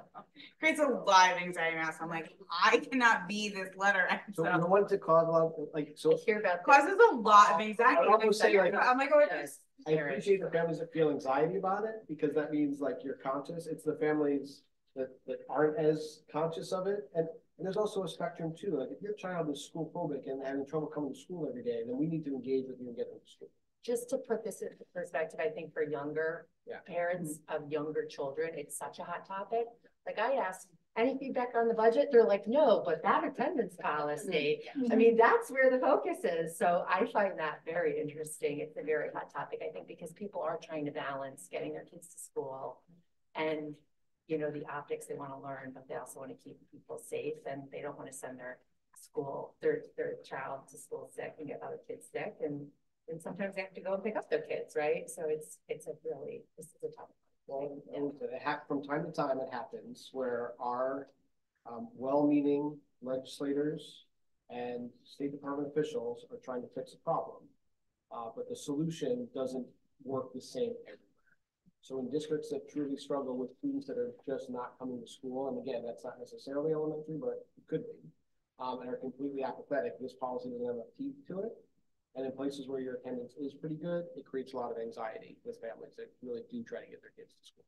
Creates a lot of anxiety around. I'm like, I cannot be this letter. (laughs) and So you stuff. don't want to cause a lot, of- like, so. hear about. Causes a lot of anxiety. I would almost say, like- I'm like, oh, it is. I appreciate the families that feel anxiety about it, because that means like you're conscious, it's the families that, that aren't as conscious of it, and, and there's also a spectrum too, like if your child is school phobic and having trouble coming to school every day, then we need to engage with you and get them to school. just to put this into perspective, I think for younger Yeah. parents mm-hmm. of younger children, it's such a hot topic. Like I asked, any feedback on the budget? They're like, no, but that attendance mm-hmm. policy. I mean, that's where the focus is. So I find that very interesting. It's a very hot topic, I think, because people are trying to balance getting their kids to school and, you know, the optics they want to learn, but they also want to keep people safe and they don't want to send their school, their, their child to school sick and get other kids sick and and sometimes they have to go and pick up their kids, right? So it's, it's a really, this is a tough. Well, and it hap, from time to time, it happens where our, um, well-meaning legislators and State Department officials are trying to fix a problem. Uh, but the solution doesn't work the same everywhere. So in districts that truly struggle with students that are just not coming to school, and again, that's not necessarily elementary, but it could be. um, and are completely apathetic, this policy doesn't have enough teeth to it. And in places where your attendance is pretty good, it creates a lot of anxiety with families that really do try to get their kids to school.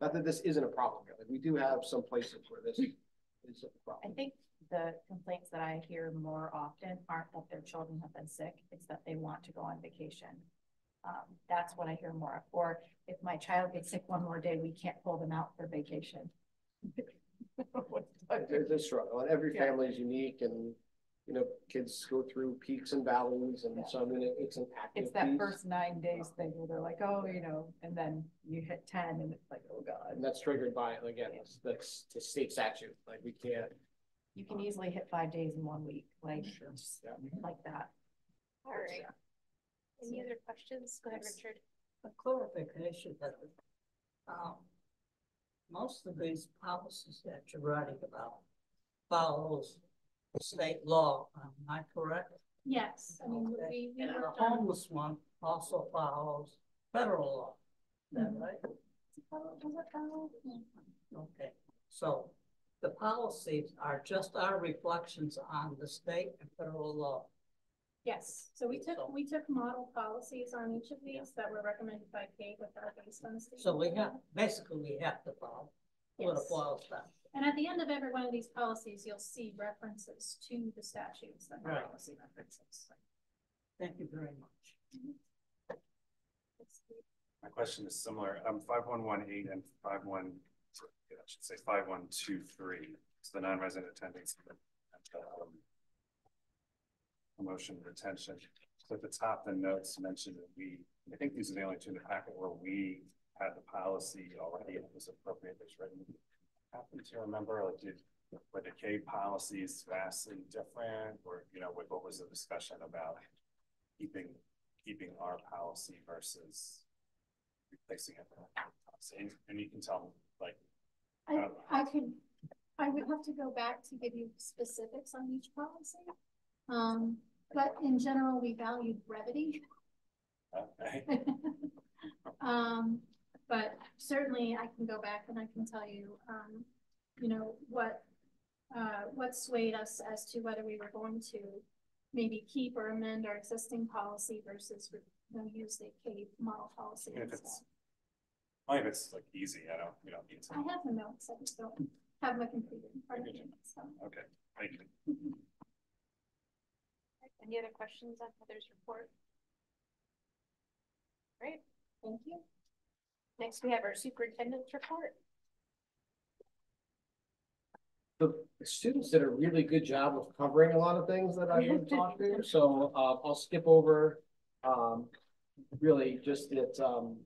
Not that this isn't a problem, like, we do have some places where this is a problem. I think the complaints that I hear more often aren't that their children have been sick, it's that they want to go on vacation. Um, that's what I hear more, of. or if my child gets sick one more day, we can't pull them out for vacation. There's a struggle, and every Yeah. family is unique and, you know, kids go through peaks and valleys, and so I mean, it- it's an active It's that piece. first nine days thing where they're like, oh, you know, and then you hit ten and it's like, oh god. And that's triggered by, again, it's, that's the state statute, like, we can't, You can easily hit five days in one week, like, just like that. All right. Any other questions? Go ahead, Richard. A clarification that, um, most of these policies that you're writing about follows state law, am I correct? Yes, I mean, Okay. we, we And the worked on. homeless one also follows federal law, is that right? Okay, so the policies are just our reflections on the state and federal law. Yes, so we took, we took model policies on each of these that were recommended by Kate with our based on the state. So we have, basically, we have to follow what Yes. it boils down. And at the end of every one of these policies, you'll see references to the statutes that the Right. policy references. Thank you very much. My question is similar, um, five one one eight and five one, I should say five one two three, it's the non-resident attendance. um, Promotion retention, so at the top, the notes mentioned that we, I think these are the only two in the packet where we had the policy already, and it was appropriate appropriately written. I Happen to remember, like, did, were the K policies vastly different, or, you know, what, what was the discussion about keeping, keeping our policy versus replacing it. And, and you can tell, like, I, I could, I would have to go back to give you specifics on each policy. Um, but in general, we valued brevity. okay, (laughs) Um, but certainly I can go back and I can tell you, um, you know, what, uh, what swayed us as to whether we were going to maybe keep or amend our existing policy versus, you know, use the K model policy If it's- if it's like easy, I don't, you don't need to, I have the notes, I just don't have my computer in front of me, so. okay, thank you. (laughs) Any other questions on Heather's report? Great, thank you. Next, we have our superintendent's report. the students did a really good job of covering a lot of things that I would talk to, so, uh, I'll skip over, um, really just that, um,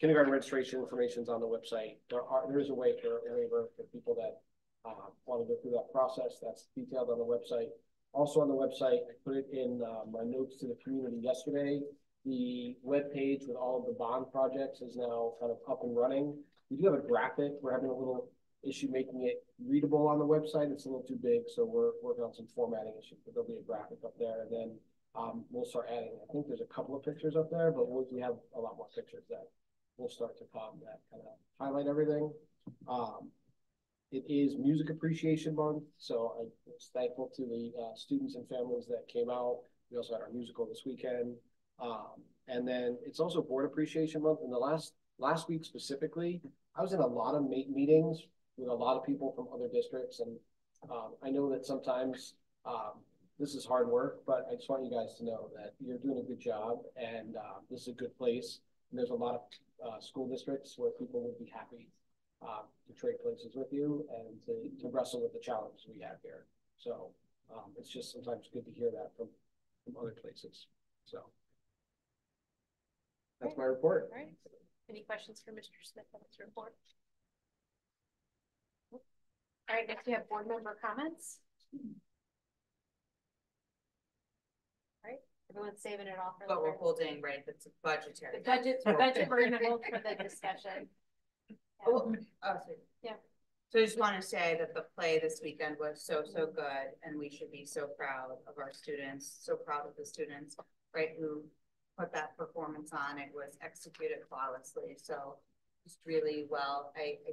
kindergarten registration information is on the website. There are, there is a way for waiver for people that, uh, want to go through that process. That's detailed on the website. Also on the website, I put it in, uh, my notes to the community yesterday. The web page with all of the bond projects is now kind of up and running. We do have a graphic. We're having a little issue making it readable on the website. It's a little too big, so we're working on some formatting issues, but there'll be a graphic up there. And then um, we'll start adding, I think there's a couple of pictures up there, but we'll, we have a lot more pictures that we'll start to come that kind of highlight everything. Um, it is Music Appreciation Month, so I was thankful to the uh, students and families that came out. We also had our musical this weekend. Um, and then it's also Board Appreciation Month. And the last last week specifically, I was in a lot of meetings with a lot of people from other districts, and um, I know that sometimes um, this is hard work, but I just want you guys to know that you're doing a good job, and uh, this is a good place. And there's a lot of uh, school districts where people would be happy um, to trade places with you and to, to wrestle with the challenges we have here. So um, it's just sometimes good to hear that from from other places. So that's my report. All right, any questions for Mr. Smith on his report? All right, next we have board member comments. All right, everyone's saving it all for. But we're holding, right, that's budgetary. The budget, budget, we're gonna hold for the discussion. Oh, oh, sorry. Yeah. So I just want to say that the play this weekend was so, so good, and we should be so proud of our students, so proud of the students, right, who put that performance on. It was executed flawlessly, so just really well. I, I,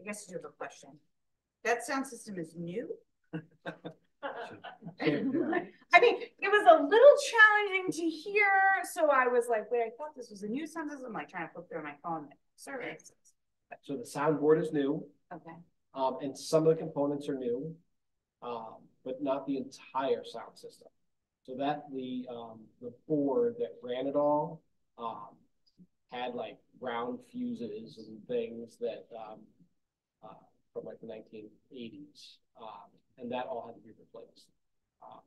I guess I do have a question. That sound system is new? (laughs) I mean, it was a little challenging to hear, so I was like, wait, I thought this was a new sentence, I'm like trying to flip through my phone, service. So the soundboard is new, Okay. um, and some of the components are new, um, but not the entire sound system. So that the, um, the board that ran it all, um, had like round fuses and things that, um, uh, from like the nineteen eighties, um, and that all had to be replaced. Uh,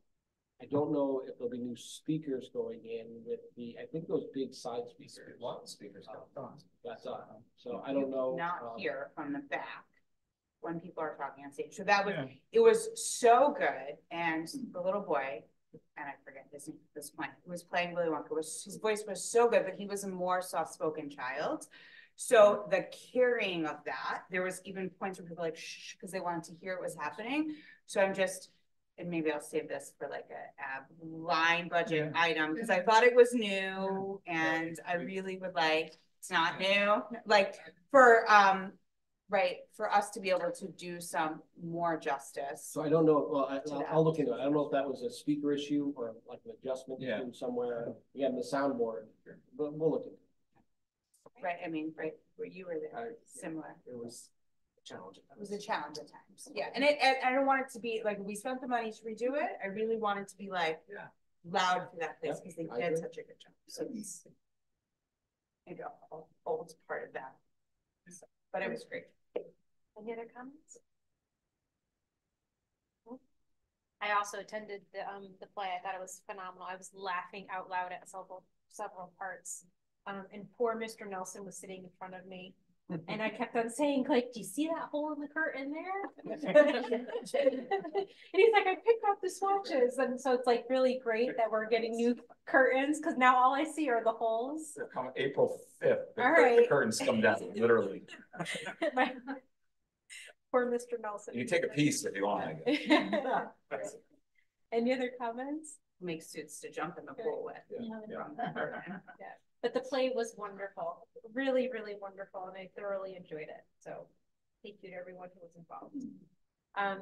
I don't know if there'll be new speakers going in with the, I think those big side speakers. One speakers. That's, uh, so I don't know. Not um, here from the back, when people are talking on stage, so that was, Yeah. it was so good, and the little boy. And I forget his name at this point, who was playing Willy Wonka, was, his voice was so good, but he was a more soft-spoken child. So the carrying of that, there was even points where people were like shh, because they wanted to hear what was happening, so I'm just. And maybe I'll save this for like a, a line budget item, because I thought it was new, and I really would like, it's not new, like, for, um. Right, for us to be able to do some more justice. So I don't know, well, I, I'll. I'll look into it. I don't know if that was a speaker issue or like an adjustment Yeah. issue somewhere. Again, the soundboard, but we'll look into it. Right, I mean, right, where you were there, similar. It was challenging. It was a challenge at times, yeah, and it, and I don't want it to be, like, we spent the money to redo it, I really want it to be like. Yeah. Loud for that place, because they I did agree. such a good job, so it's. Maybe I'll, old part of that. So, But it was great. Any other comments? I also attended the, um, the play. I thought it was phenomenal. I was laughing out loud at several, several parts. Um, and poor Mr. Nelson was sitting in front of me. And I mm-hmm. kept on saying, like, do you see that hole in the curtain there? (laughs) (laughs) And he's like, I picked up the swatches. And so it's like really great that we're getting new curtains, cause now all I see are the holes. They're coming April fifth. All right. the Curtains come down, (laughs) literally. My- Poor Mr. Nelson. You can take a piece if you want, I guess. Any other comments? Make suits to jump in the pool with. Yeah. From the. Yeah, but the play was wonderful, really, really wonderful, and I thoroughly enjoyed it, so thank you to everyone who was involved. Um,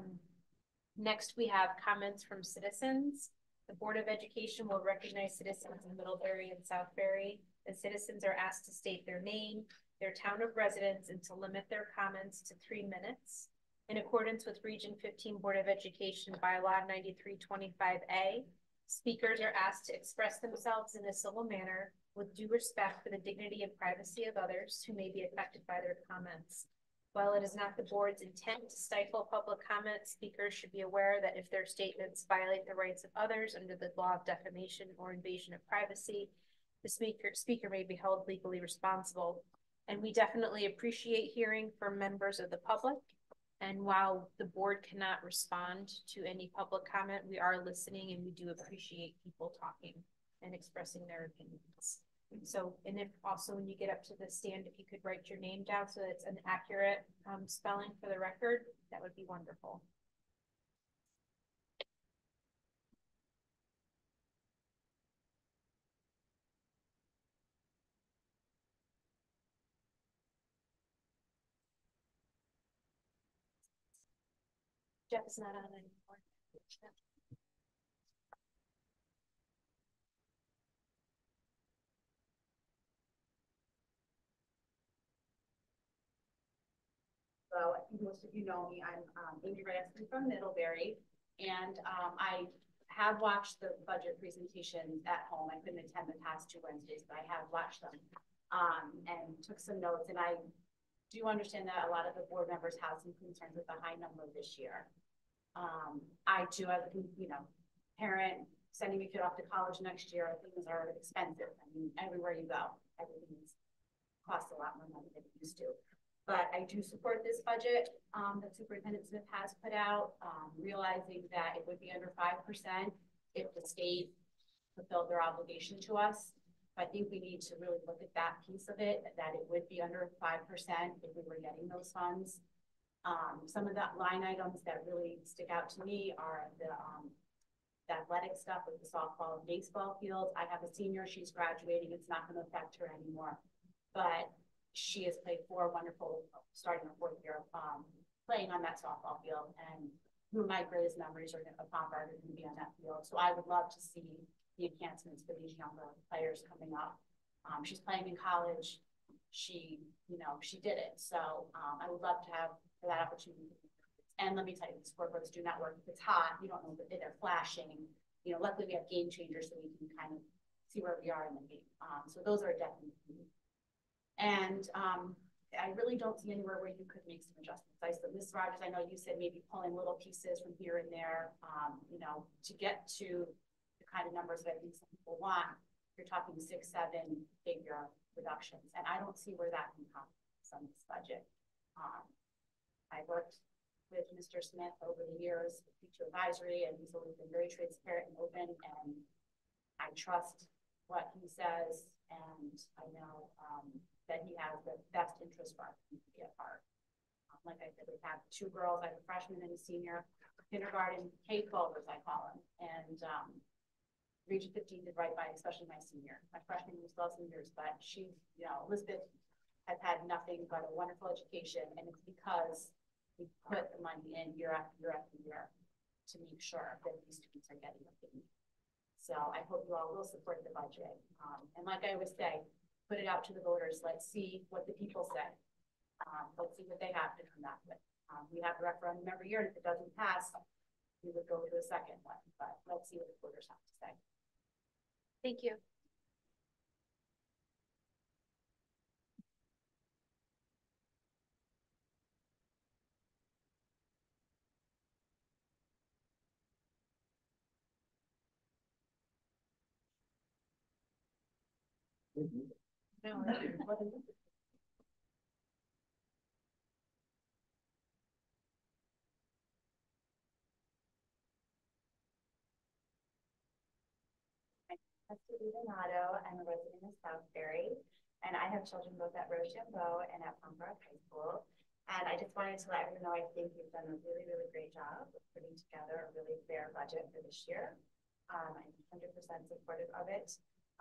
next, we have comments from citizens. The Board of Education will recognize citizens in Middlebury and Southbury. The citizens are asked to state their name, their town of residence, and to limit their comments to three minutes. In accordance with Region fifteen Board of Education bylaw ninety-three twenty-five A, speakers are asked to express themselves in a civil manner with due respect for the dignity and privacy of others who may be affected by their comments. While it is not the board's intent to stifle public comment, speakers should be aware that if their statements violate the rights of others under the law of defamation or invasion of privacy, the speaker, speaker may be held legally responsible. And we definitely appreciate hearing from members of the public. And while the board cannot respond to any public comment, we are listening and we do appreciate people talking and expressing their opinions. So, and if also when you get up to the stand, if you could write your name down so it's an accurate um spelling for the record, that would be wonderful. Jeff is not on anymore. So I think most of you know me, I'm um, Amy Rasmussen from Middlebury. And um, I have watched the budget presentations at home. I couldn't attend the past two Wednesdays, but I have watched them. um, and took some notes and I do understand that a lot of the board members have some concerns with the high number this year. Um, I too, as a, you know, parent, sending a kid off to college next year, things are expensive. I mean, everywhere you go, everything costs a lot more money than it used to. But I do support this budget, um, that Superintendent Smith has put out, um, realizing that it would be under five percent if the state fulfilled their obligation to us. I think we need to really look at that piece of it, that it would be under five percent if we were getting those funds. Um, some of the line items that really stick out to me are the, um, the athletic stuff with the softball and baseball fields. I have a senior, she's graduating, it's not gonna affect her anymore. But she has played four wonderful, starting her fourth year, um, playing on that softball field and who my greatest memories are of Pomperaug are gonna be on that field. So I would love to see the enhancements for these younger players coming up. Um, she's playing in college. She, you know, she did it. So, um, I would love to have that opportunity. And let me tell you, the scoreboards do not work. If it's hot, you don't know that they're flashing. You know, luckily we have game changers so we can kind of see where we are in the game. Um, so those are definitely. And, um, I really don't see anywhere where you could make some adjustments. I said, Ms. Rogers, I know you said maybe pulling little pieces from here and there, um, you know, to get to the kind of numbers that I think some people want. You're talking six, seven figure reductions, and I don't see where that can come from this budget. Um, I worked with Mr. Smith over the years, teacher advisory, and he's always been very transparent and open, and I trust what he says, and I know, um, that he has the best interest for our community at heart. Um, Like I said, we have two girls, I have a freshman and a senior, kindergarten, K twelve as I call them, and, um, Region fifteen did right by, especially my senior. My freshman was some years, but she, you know, Elizabeth has had nothing but a wonderful education, and it's because we put the money in year after year after year to make sure that these students are getting what they need. So I hope you all will support the budget. Um, and like I always say, put it out to the voters. Let's see what the people say. Um, let's see what they have to come back with. Um, we have a referendum every year, and if it doesn't pass, we would go to a second one, but let's see what the voters have to say. Thank you. Donato. I'm a resident of Southbury, and I have children both at Rochambeau and at Pomperaug High School. And I just wanted to let everyone know I think you've done a really, really great job of putting together a really fair budget for this year. Um, I'm hundred percent supportive of it.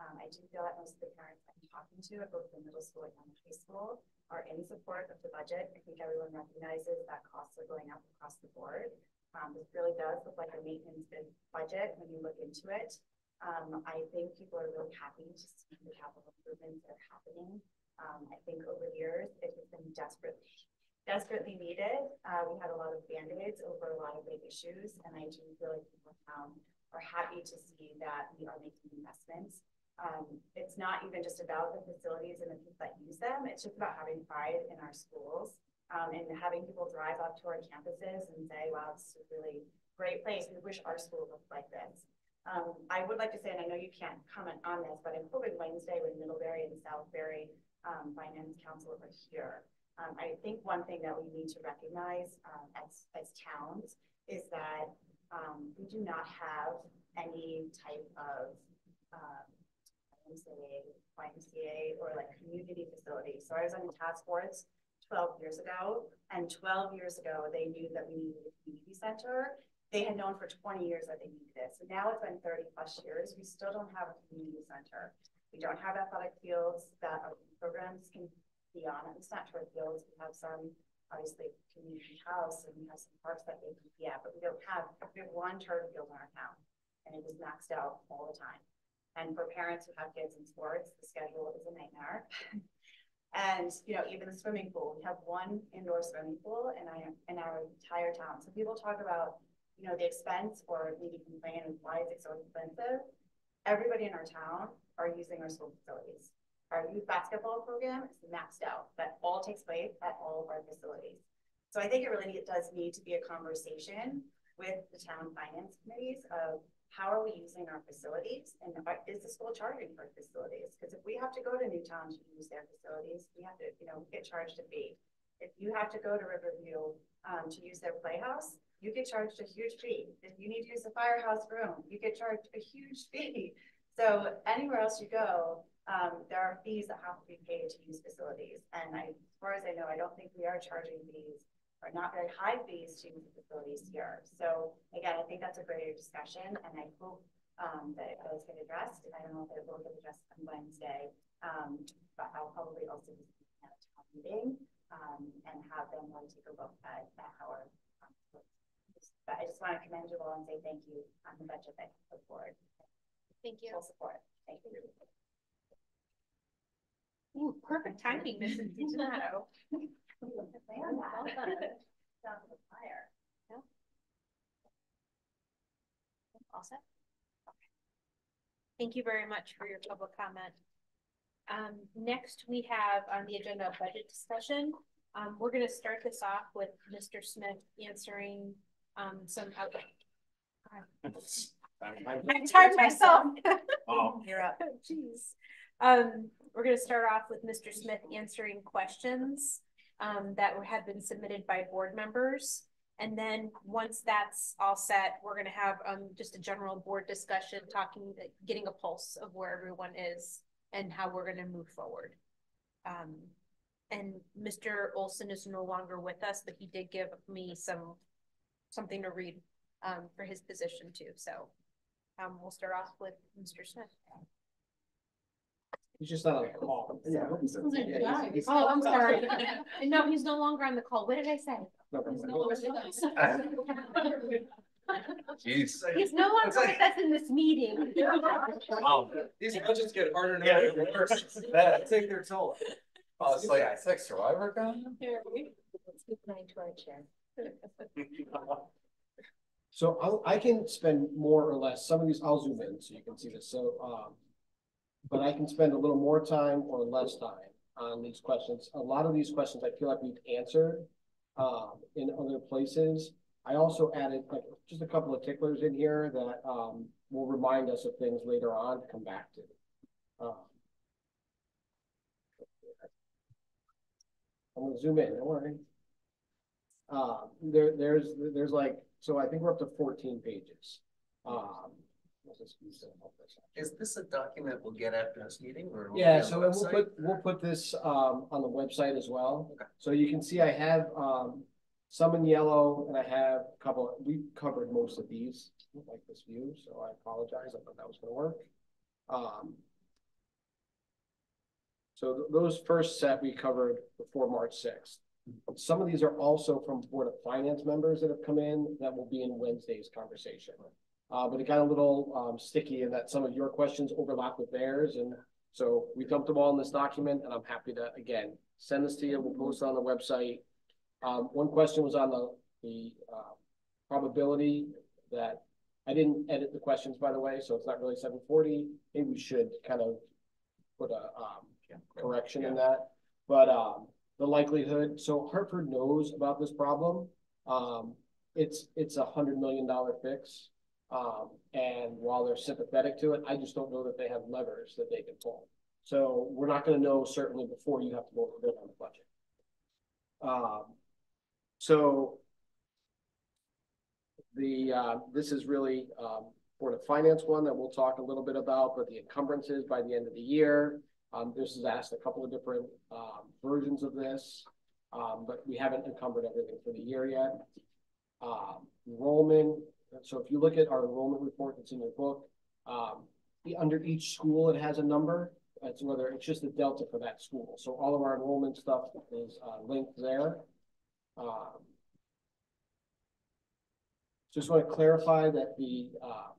Um, I do feel that most of the parents I'm talking to at both the middle school and high school are in support of the budget. I think everyone recognizes that costs are going up across the board. Um, this really does look like a maintenance budget when you look into it. Um, I think people are really happy to see the capital improvements that are happening. Um, I think over the years, it has been desperately, desperately needed. Uh, we had a lot of band-aids over a lot of big issues, and I do feel like people um, are happy to see that we are making investments. Um, it's not even just about the facilities and the people that use them. It's just about having pride in our schools um, and having people drive up to our campuses and say, wow, this is a really great place. We wish our school looked like this. Um, I would like to say, and I know you can't comment on this, but I'm hoping Wednesday with Middlebury and Southbury um, Finance Council over here. Um, I think one thing that we need to recognize um, as, as towns is that um, we do not have any type of um, YMCA, YMCA or like community facilities. So I was on the task force 12 years ago, and 12 years ago, they knew that we needed a community center they had known for 20 years that they needed it. So now it's been 30 plus years. We still don't have a community center. We don't have athletic fields that our programs can be on. It's not turf fields. We have some, obviously, community house and we have some parks that they can be at, but we don't have, we have one turf field in our town and it is maxed out all the time. And for parents who have kids in sports, the schedule is a nightmare. (laughs) and, you know, even the swimming pool, we have one indoor swimming pool in our, in our entire town. So people talk about you know, the expense or maybe complain and why is it so expensive? Everybody in our town are using our school facilities. Our youth basketball program is maxed out. That all takes place at all of our facilities. So I think it really does need to be a conversation with the town finance committees of how are we using our facilities and is the school charging for facilities? Because if we have to go to Newtown to use their facilities, we have to, you know, get charged a fee. If you have to go to Riverview um, to use their playhouse, you get charged a huge fee. If you need to use the firehouse room, you get charged a huge fee. So anywhere else you go, um, there are fees that have to be paid to use facilities. And I, as far as I know, I don't think we are charging fees or not very high fees to use the facilities here. So again, I think that's a greater discussion and I hope um, that it does get addressed. I don't know if it will get addressed on Wednesday, um, but I'll probably also be speaking at a town meeting um, and have them really take a look at, at how our But I just want to commend you all and say thank you on the budget that you put forward. Thank you. Full support. Thank you. Ooh, perfect timing, Mrs. DiDonato. Well done. Down to the fire. All set? Okay. Thank you very much for your public comment. Um, next, we have on the agenda a budget discussion. Um, we're gonna start this off with Mr. Smith answering, um, some out. I timed myself. Oh. (laughs) You're up. Jeez. Um, we're gonna start off with Mr. Smith answering questions um, that had been submitted by board members. And then, once that's all set, we're gonna have, um, just a general board discussion, talking, getting a pulse of where everyone is and how we're gonna move forward. Um, and Mr. Olson is no longer with us, but he did give me some, something to read, um, for his position too, so. Um, we'll start off with Mr. Smith. He's just not on the call. Yeah. Yeah, he's- he's- Oh, I'm sorry. (laughs) No, he's no longer on the call. What did I say? No, (laughs) Jeez. He's no longer with us in this meeting. (laughs) These budgets get harder and Yeah, harder. they're worse. That, take their toll. Oh, it's like, it's like Survivor gun? Let's give mine to our chair. So I'll, I can spend more or less, some of these, I'll zoom in so you can see this, so, um. But I can spend a little more time or less time on these questions. A lot of these questions I feel like we've answered. Um, in other places. I also added like just a couple of ticklers in here that, um, will remind us of things later on to come back to. Um, I'm gonna zoom in, don't worry. Um, there, there's, there's like, so I think we're up to fourteen pages. Um. Let's just use the help this out. Is this a document we'll get after this meeting or? Yeah, so we'll put, we'll put this um on the website as well. So you can see I have um some in yellow and I have a couple, we covered most of these, like this view, so I apologize, I thought that was gonna work. Um. So th- those first set we covered before March sixth. Some of these are also from Board of Finance members that have come in that will be in Wednesday's conversation. Uh, but it got a little um sticky in that some of your questions overlap with theirs and so we dumped them all in this document and I'm happy to, again, send this to you. We'll post it on the website. Um, one question was on the, the, uh, probability that, I didn't edit the questions, by the way, so it's not really seven forty. Maybe we should kind of put a, um, correction in that. But, um, the likelihood, so Hartford knows about this problem. Um, it's, it's a hundred million dollar fix. Um, and while they're sympathetic to it, I just don't know that they have levers that they can pull. So we're not gonna know certainly before you have to for it on the budget. Um, so the, uh, this is really, um, of Finance one that we'll talk a little bit about, but the encumbrances by the end of the year. Um, this is asked a couple of different, um, versions of this, um, but we haven't encumbered everything for the year yet. Um, enrollment, so if you look at our enrollment report that's in your book, um, under each school, it has a number. It's whether it's just the delta for that school. So all of our enrollment stuff is, uh, linked there. Um, Just want to clarify that the, uh,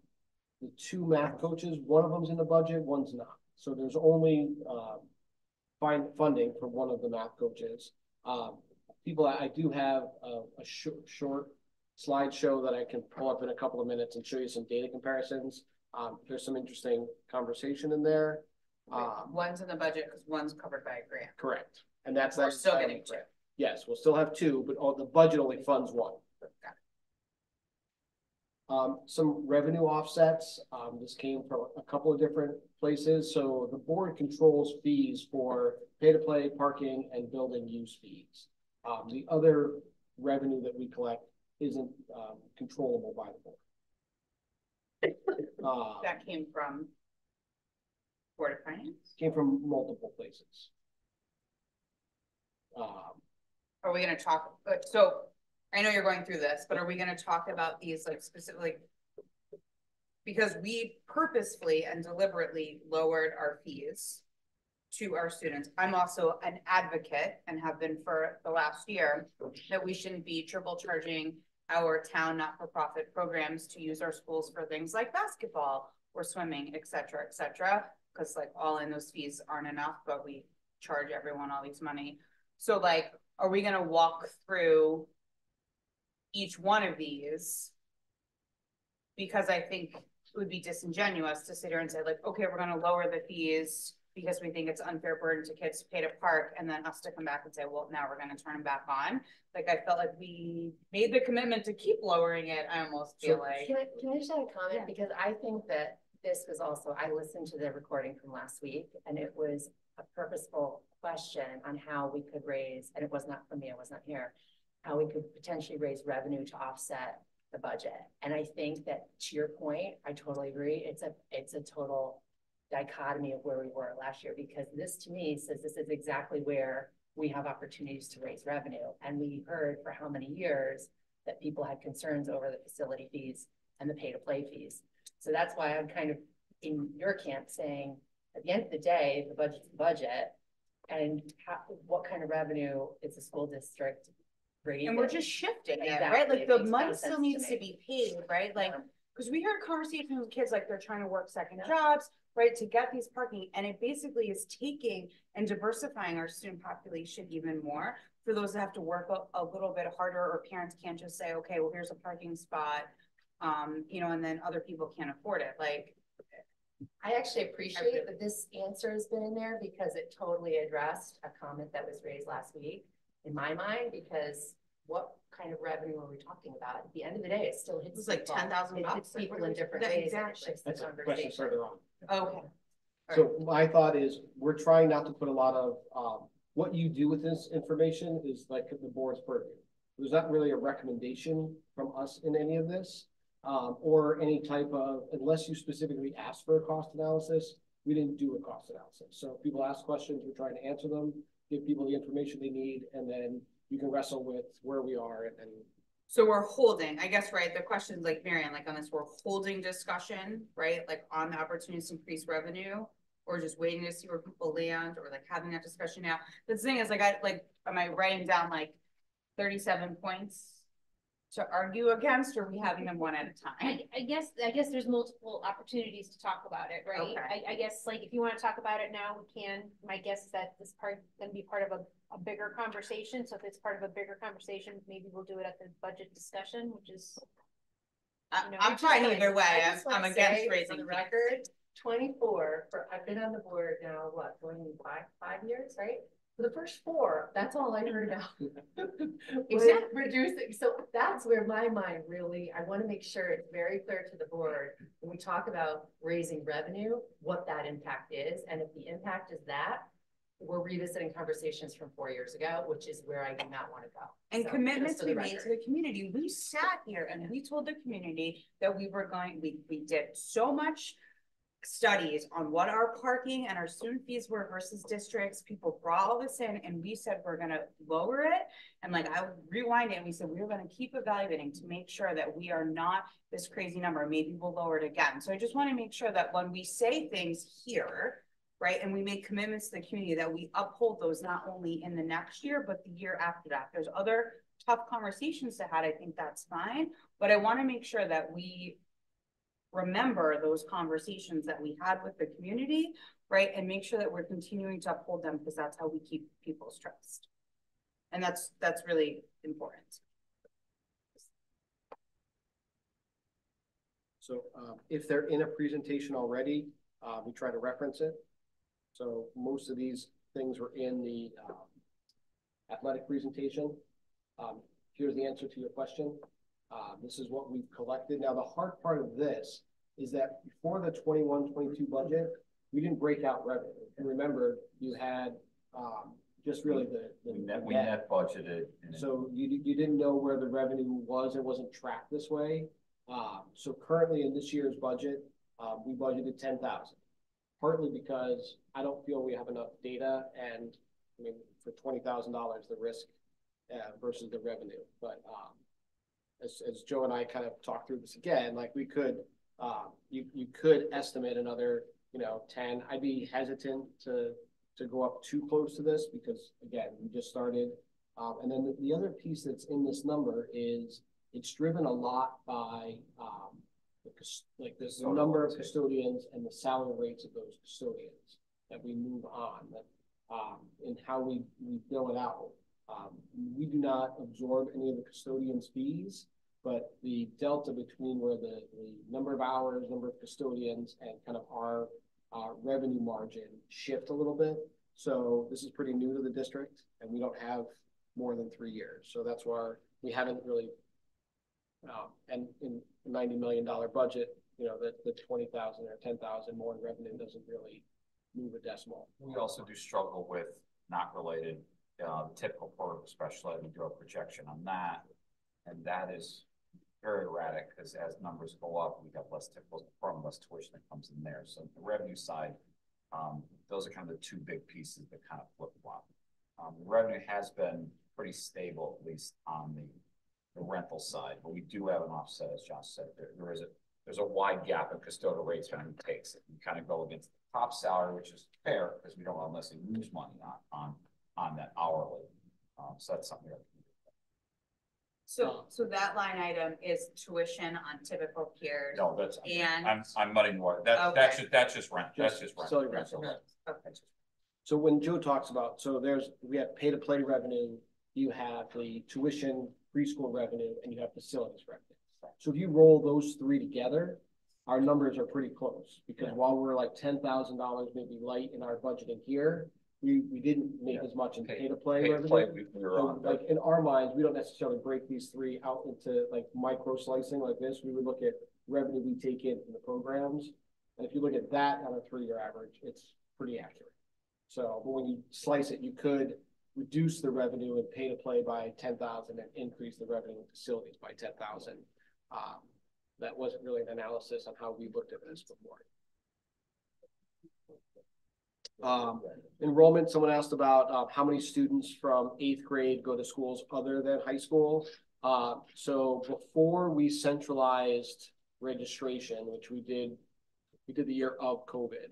the two math coaches, one of them's in the budget, one's not. So there's only, um, find funding for one of the math coaches. Um, people, I I do have a, a short, short slideshow that I can pull up in a couple of minutes and show you some data comparisons. Um, there's some interesting conversation in there. Um, One's in the budget because one's covered by a grant. correct. And that's. We're that still getting two. grant. Yes, we'll still have two, but all, the budget only funds one. Um, some revenue offsets, um, this came from a couple of different places, so the board controls fees for pay-to-play, parking, and building use fees. Um, the other revenue that we collect isn't, um, controllable by the board. (laughs) Uh, That came from Board of Finance. came from multiple places. Um, Are we gonna talk, uh, so I know you're going through this, but are we gonna talk about these like specifically? Because we purposefully and deliberately lowered our fees to our students. I'm also an advocate and have been for the last year that we shouldn't be triple charging our town not-for-profit programs to use our schools for things like basketball or swimming, et cetera, et cetera. Cause like all in those fees aren't enough, but we charge everyone all these money. So like, are we gonna walk through each one of these? Because I think it would be disingenuous to sit here and say like, okay, we're gonna lower the fees because we think it's unfair burden to kids to pay to park, and then us to come back and say, well, now we're gonna turn them back on. Like, I felt like we made the commitment to keep lowering it, I almost feel like. Can I, can I just add a comment? Because I think that this was also, I listened to the recording from last week and it was a purposeful question on how we could raise, and it was not from me, I was not here, how we could potentially raise revenue to offset the budget. And I think that to your point, I totally agree. It's a, it's a total dichotomy of where we were last year because this to me says this is exactly where we have opportunities to raise revenue. And we heard for how many years that people had concerns over the facility fees and the pay to play fees. So that's why I'm kind of in your camp saying, at the end of the day, the budget's the budget. And how, what kind of revenue is the school district raising? And we're just shifting it, right? Like the money still needs me. to be paid, right? Like, cause we heard conversations with kids, like they're trying to work second Yeah. jobs, right, to get these parking, and it basically is taking and diversifying our student population even more. For those that have to work a, a little bit harder, or parents can't just say, okay, well, here's a parking spot. Um, you know, and then other people can't afford it, like, I actually appreciate that this answer has been in there because it totally addressed a comment that was raised last week in my mind, because what kind of revenue are we talking about? At the end of the day, it still hits. It's like people. $10,000 It hits people in different that- ways. exactly. shifts That's a question further on. Okay. So my thought is, we're trying not to put a lot of, um, what you do with this information is like the board's purview. There's not really a recommendation from us in any of this, um, or any type of, unless you specifically ask for a cost analysis, we didn't do a cost analysis. So if people ask questions, we're trying to answer them, give people the information they need, and then you can wrestle with where we are and, and So we're holding, I guess, right, the questions like Marion, like on this, we're holding discussion, right, like on the opportunities to increase revenue? Or just waiting to see where people land, or like having that discussion now, the thing is, like, I, like, am I writing down like thirty-seven points? To argue against, or are we having them one at a time? I, I guess, I guess there's multiple opportunities to talk about it, right? Okay. I, I guess, like, if you wanna talk about it now, we can, my guess is that this part, gonna be part of a, a bigger conversation, so if it's part of a bigger conversation, maybe we'll do it at the budget discussion, which is. I, you know, I'm fine either wanna- way, I I'm, just wanna I'm against say, raising For the record, twenty-four, for, I've been on the board now, what, going five, five years, right? The first four, that's all I heard about. (laughs) Exactly. reducing, so that's where my mind really, I wanna make sure it's very clear to the board. When we talk about raising revenue, what that impact is, and if the impact is that, we're revisiting conversations from four years ago, which is where I do not wanna go. And So, commitments we made to the community, we sat here and we told the community that we were going, we, we did so much. Studies on what our parking and our student fees were versus districts, people brought all this in and we said we're gonna lower it. And like I rewind it and we said, we're gonna keep evaluating to make sure that we are not this crazy number, maybe we'll lower it again. So I just wanna make sure that when we say things here. Right, and we make commitments to the community that we uphold those not only in the next year, but the year after that. There's other tough conversations to have, I think that's fine, but I wanna make sure that we. Remember those conversations that we had with the community, right, and make sure that we're continuing to uphold them, because that's how we keep people's trust. And that's, that's really important. So uh, if they're in a presentation already, uh, we try to reference it. So most of these things were in the um, athletic presentation. Um, Here's the answer to your question. Uh, This is what we've collected. Now, the hard part of this is that before the 21-22 budget, we didn't break out revenue. And remember, you had um, just really the. the We net, we net. budgeted. So you, you didn't know where the revenue was, it wasn't tracked this way. Um, so currently in this year's budget, um, we budgeted ten thousand. Partly because I don't feel we have enough data and, I mean, for twenty thousand dollars, the risk uh, versus the revenue, but, um, as, as Joe and I kind of talked through this again, like we could, um, you, you could estimate another, you know, ten. I'd be hesitant to, to go up too close to this because again, we just started. Um, and then the, the other piece that's in this number is, It's driven a lot by, um, the like the, the number of custodians and the salary rates of those custodians that we move on, that, um, and how we, we bill it out. Um, we do not absorb any of the custodians' fees, but the delta between where the, the number of hours, number of custodians, and kind of our, uh, revenue margin shift a little bit. So this is pretty new to the district, and we don't have more than three years, so that's why we haven't really. Um, and in a ninety million dollar budget, you know, the, the twenty thousand or ten thousand more in revenue doesn't really move a decimal. We also do struggle with not related, typical program special ed, we do a projection on that. And that is very erratic, because as numbers go up, we have less typical, program, less tuition that comes in there, so the revenue side. Um, those are kind of the two big pieces that kind of flip flop. Um, revenue has been pretty stable, at least on the, the rental side, but we do have an offset, as Josh said, there, there is a, there's a wide gap in custodial rates when who takes it. You kind of go against the top salary, which is fair, because we don't unless they lose money on, on, on that hourly. Um, so that's something that. So, so that line item is tuition on typical peers. No, that's, And. I'm, I'm muddying water, that, that's just, that's just rent, that's Just just rent. solely That's rent. Okay. So when Joe talks about, so there's, we have pay to play revenue, you have the tuition preschool revenue, and you have facilities revenue. So if you roll those three together, our numbers are pretty close, because while we're like ten thousand dollars maybe light in our budgeting here, we, we didn't make as much in pay to play revenue. we, we were So, on, like in our minds, we don't necessarily break these three out into like micro slicing like this. We would look at revenue we take in from the programs. And if you look at that on a three-year average, it's pretty accurate. So, but when you slice it, you could reduce the revenue and pay to play by ten thousand and increase the revenue in facilities by ten thousand. Um, that wasn't really an analysis on how we looked at this before. Um, enrollment, someone asked about, uh, how many students from eighth grade go to schools other than high school. Uh, so before we centralized registration, which we did, we did the year of COVID.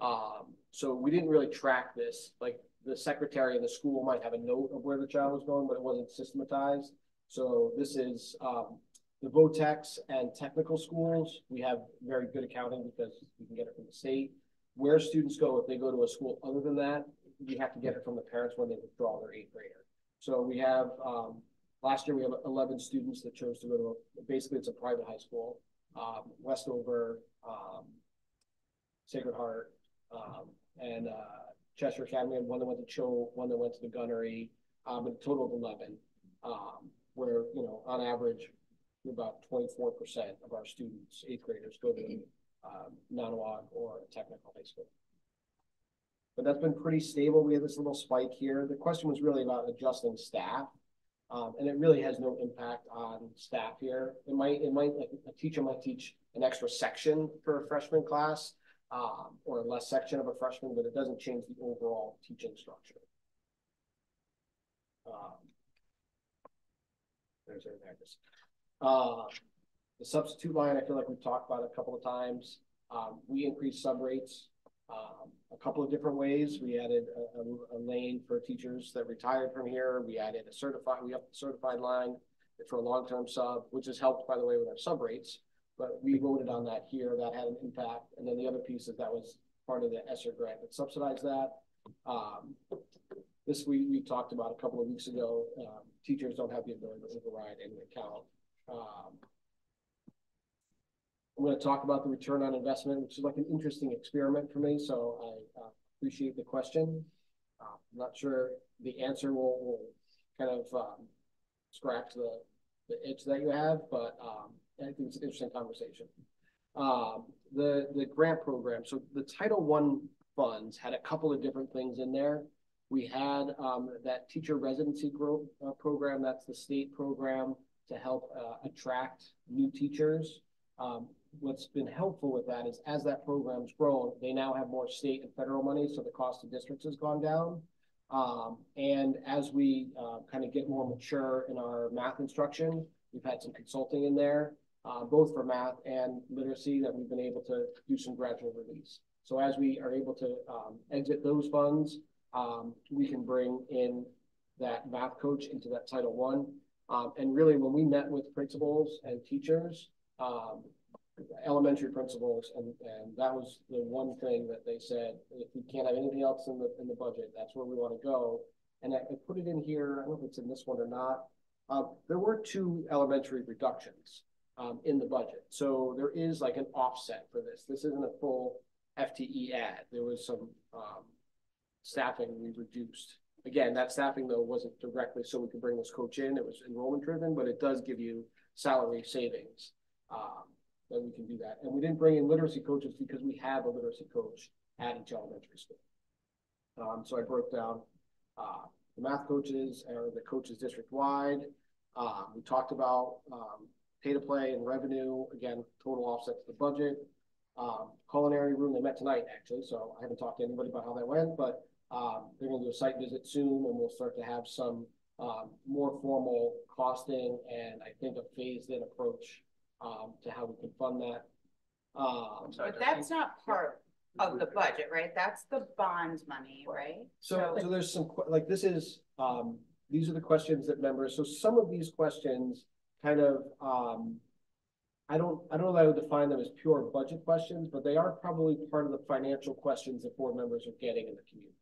Um, so we didn't really track this, like the secretary of the school might have a note of where the child was going, but it wasn't systematized. So this is, um, the vo-techs and technical schools, we have very good accounting because we can get it from the state. Where students go, if they go to a school other than that, we have to get it from the parents when they withdraw their eighth grader. So we have, um, last year we have eleven students that chose to go to, a- basically it's a private high school. Um, Westover, um, Sacred Heart, um, and, uh, Cheshire Academy, and one that went to Choate, one that went to the Gunnery, um, a total of eleven. Um, where, you know, on average, about twenty-four percent of our students, eighth graders, go to um, Nonnewaug or technical high school. But that's been pretty stable. We had this little spike here. The question was really about adjusting staff. Um, and it really has no impact on staff here. It might, it might, like, a teacher might teach an extra section for a freshman class, um, or a less section of a freshman, but it doesn't change the overall teaching structure. Um, There's our there. Uh, the substitute line, I feel like we've talked about a couple of times. Um, we increased sub rates, um, a couple of different ways. We added a, a, a lane for teachers that retired from here. We added a certified, we upped the certified line for a long-term sub, which has helped, by the way, with our sub rates. But we voted on that here. That had an impact. And then the other piece is that was part of the ESSER grant that subsidized that. Um, this we, we talked about a couple of weeks ago. Um, teachers don't have the ability to override any account. Um, I'm going to talk about the return on investment, which is like an interesting experiment for me. So I uh, appreciate the question. Uh, I'm not sure the answer will, will kind of um, scratch the, the itch that you have, but um, I think it's an interesting conversation. Um, the the grant program. So the Title One funds had a couple of different things in there. We had um, that teacher residency growth uh, program. That's the state program to help uh, attract new teachers. Um, what's been helpful with that is as that program's grown, they now have more state and federal money, so the cost of districts has gone down. Um, and as we uh, kind of get more mature in our math instruction, we've had some consulting in there, uh, both for math and literacy that we've been able to do some gradual release. So as we are able to um, exit those funds, um, we can bring in that math coach into that Title One. Um, and really, when we met with principals and teachers, um, elementary principals, and, and that was the one thing that they said, if we can't have anything else in the, in the budget, that's where we want to go. And I, I put it in here, I don't know if it's in this one or not. Uh, there were two elementary reductions, um, in the budget. So there is like an offset for this. This isn't a full FTE ad. There was some, um, staffing we reduced. Again, that staffing though wasn't directly so we could bring this coach in. It was enrollment driven, but it does give you salary savings. Um, that we can do that. And we didn't bring in literacy coaches because we have a literacy coach at each elementary school. Um, so I broke down, uh, the math coaches or the coaches district wide. Um, we talked about, um, pay to play and revenue, again, total offset to the budget. Um, culinary room, they met tonight actually, so I haven't talked to anybody about how that went, but, um, they're gonna do a site visit soon and we'll start to have some, um, more formal costing and I think a phased in approach, um, to how we can fund that. Um, But that's not part of the budget, right? That's the bond money, right? So, so there's some, like, this is, um, these are the questions that members, so some of these questions kind of, um. I don't, I don't know that I would define them as pure budget questions, but they are probably part of the financial questions that board members are getting in the community.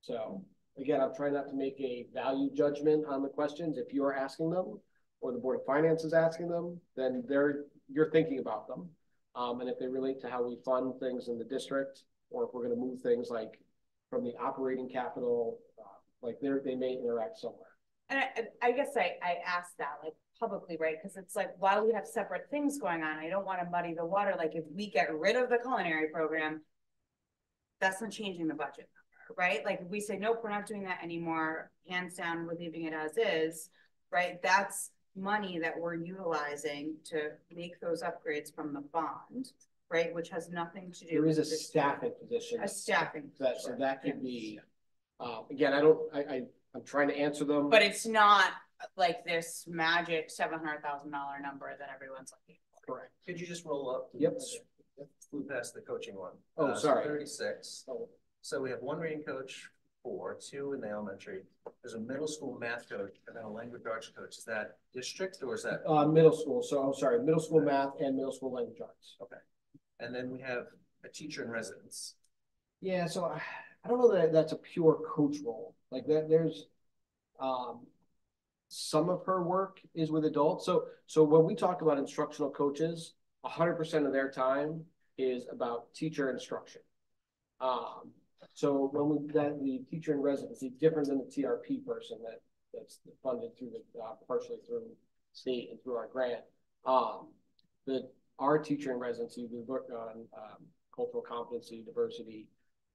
So, again, I'm trying not to make a value judgment on the questions. If you are asking them, or the Board of Finance is asking them, then they're, you're thinking about them. Um, and if they relate to how we fund things in the district, or if we're gonna move things like from the operating capital, uh, like they're, they may interact somewhere. And I, I guess I, I asked that like publicly, right? Cause it's like, while we have separate things going on, I don't wanna muddy the water, like if we get rid of the culinary program. That's not changing the budget number, right? Like if we say, nope, we're not doing that anymore, hands down, we're leaving it as is, right? That's money that we're utilizing to make those upgrades from the bond, right? Which has nothing to do. There is a with this- staffing position. A staffing. That, so that could be, uh, again, I don't, I, I, I'm trying to answer them. But it's not like this magic seven hundred thousand dollar number that everyone's looking for. Correct. Could you just roll up? Yep. Flew past the coaching one. Oh, Uh, so sorry. Thirty-six. So we have one reading coach, four, two in the elementary. There's a middle school math coach and then a language arts coach. Is that district or is that? Uh, middle school, so I'm sorry, middle school math and middle school language arts. Okay. And then we have a teacher in residence. Yeah, so I, I don't know that that's a pure coach role, like that, there's, um. Some of her work is with adults, so, so when we talk about instructional coaches, hundred percent of their time is about teacher instruction. Um, so when we, that, the teacher in residency, different than the TRP person that, that's funded through the, uh, partially through state and through our grant. Um, the, our teacher in residency, we work on, um, cultural competency, diversity.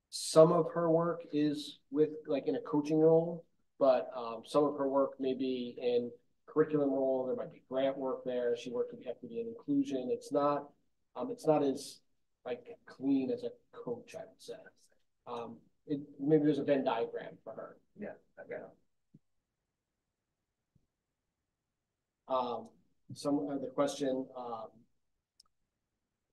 Some of her work is with, like, in a coaching role, but, um, some of her work may be in curriculum role, there might be grant work there, she worked with equity and inclusion, it's not, um, it's not as, like, clean as a coach, I would say. Um, it, maybe there's a Venn diagram for her. Yeah, okay. Um, some of the question, um.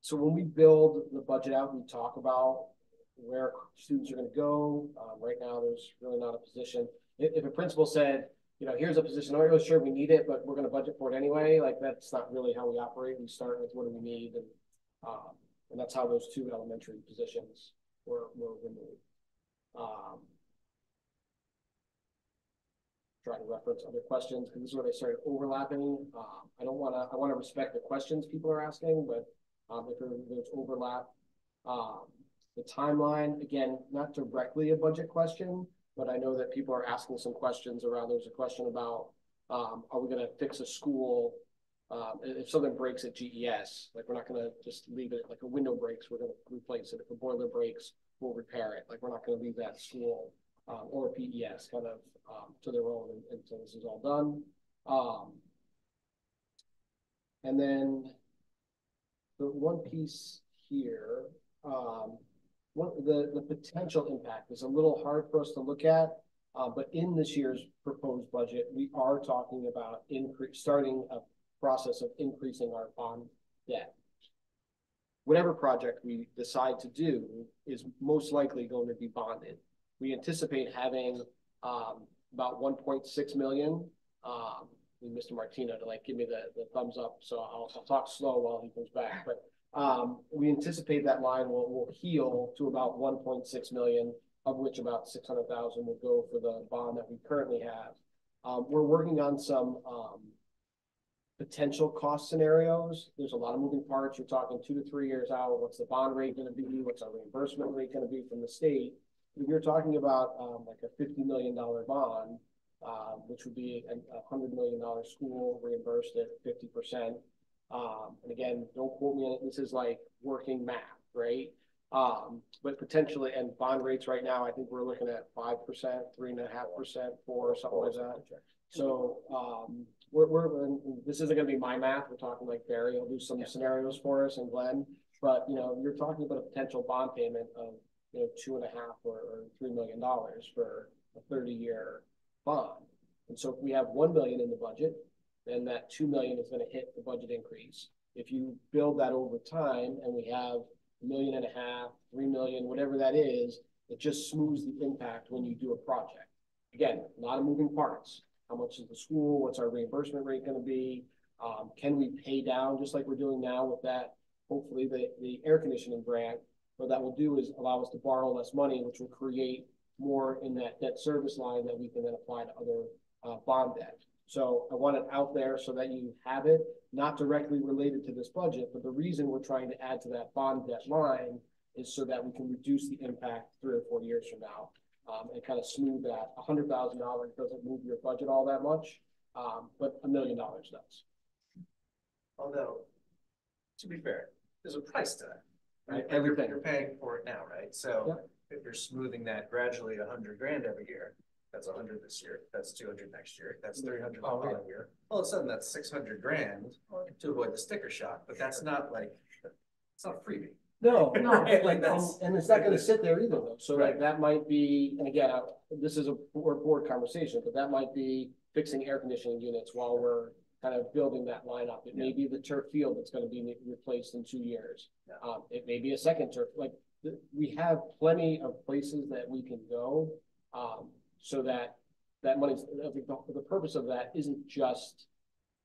So when we build the budget out, we talk about where students are gonna go. Um, right now, there's really not a position. If, if a principal said, you know, here's a position, I'm not really sure we need it, but we're gonna budget for it anyway, like, that's not really how we operate. We start with what do we need and, um, and that's how those two elementary positions were, were removed. Um. Try to reference other questions, because this is where they started overlapping. Um, I don't wanna, I wanna respect the questions people are asking, but, um, if there's overlap. Um, the timeline, again, not directly a budget question, but I know that people are asking some questions around, there's a question about, um, are we gonna fix a school? Um, if something breaks at GES, like, we're not gonna just leave it, like a window breaks, we're gonna replace it. If a boiler breaks, we'll repair it. Like, we're not gonna leave that school, um, or PES kind of, um, to their own until this is all done. Um. And then the one piece here, um, what the, the potential impact is a little hard for us to look at. Uh, but in this year's proposed budget, we are talking about increase, starting a process of increasing our bond debt. Whatever project we decide to do is most likely going to be bonded. We anticipate having, um, about one point six million, um, Mr. Martino to like give me the, the thumbs up, so I'll, I'll talk slow while he comes back, but. Um, we anticipate that line will, will heal to about one point six million, of which about six hundred thousand will go for the bond that we currently have. Um, we're working on some, um. Potential cost scenarios. There's a lot of moving parts. You're talking two to three years out. What's the bond rate gonna be? What's our reimbursement rate gonna be from the state? If you're talking about, um, like a fifty million dollar bond, um, which would be a, a hundred million dollar school reimbursed at fifty percent. Um, and again, don't quote me on it. This is like working math, right? Um, but potentially, and bond rates right now, I think we're looking at five percent, three and a half percent, four, something like that. So, um, we're, we're, this isn't gonna be my math. We're talking like Barry will do some scenarios for us and Glenn. But, you know, you're talking about a potential bond payment of, you know, two and a half or, or three million dollars for a thirty-year bond. And so if we have one million in the budget, then that two million is gonna hit the budget increase. If you build that over time and we have a million and a half, three million, whatever that is, it just smooths the impact when you do a project. Again, a lot of moving parts. How much is the school? What's our reimbursement rate gonna be? Um, can we pay down just like we're doing now with that, hopefully the, the air conditioning grant? What that will do is allow us to borrow less money, which will create more in that debt service line that we can then apply to other uh, bond debt. So I want it out there so that you have it, not directly related to this budget, but the reason we're trying to add to that bond debt line is so that we can reduce the impact three or four years from now. Um, and kind of smooth that. A hundred thousand dollars doesn't move your budget all that much, um, but a million dollars does. Although, to be fair, there's a price to that. Right, Right, Like, you're, everything. you're paying for it now, right? So if you're smoothing that gradually a hundred grand every year, that's a hundred this year, that's two hundred next year, that's three hundred the Oh, yeah. following year. All of a sudden, that's six hundred grand to avoid the sticker shock, but that's not like, it's not a freebie. No, (laughs) no, Right, like and, that's- and it's not gonna sit there either though, so like that might be, and again, I- this is a board, board conversation, but that might be fixing air conditioning units while we're kind of building that lineup. It may be the turf field that's gonna be replaced in two years. Yeah. Um, it may be a second turf, like, we have plenty of places that we can go, um, so that that money's, I think the, the purpose of that isn't just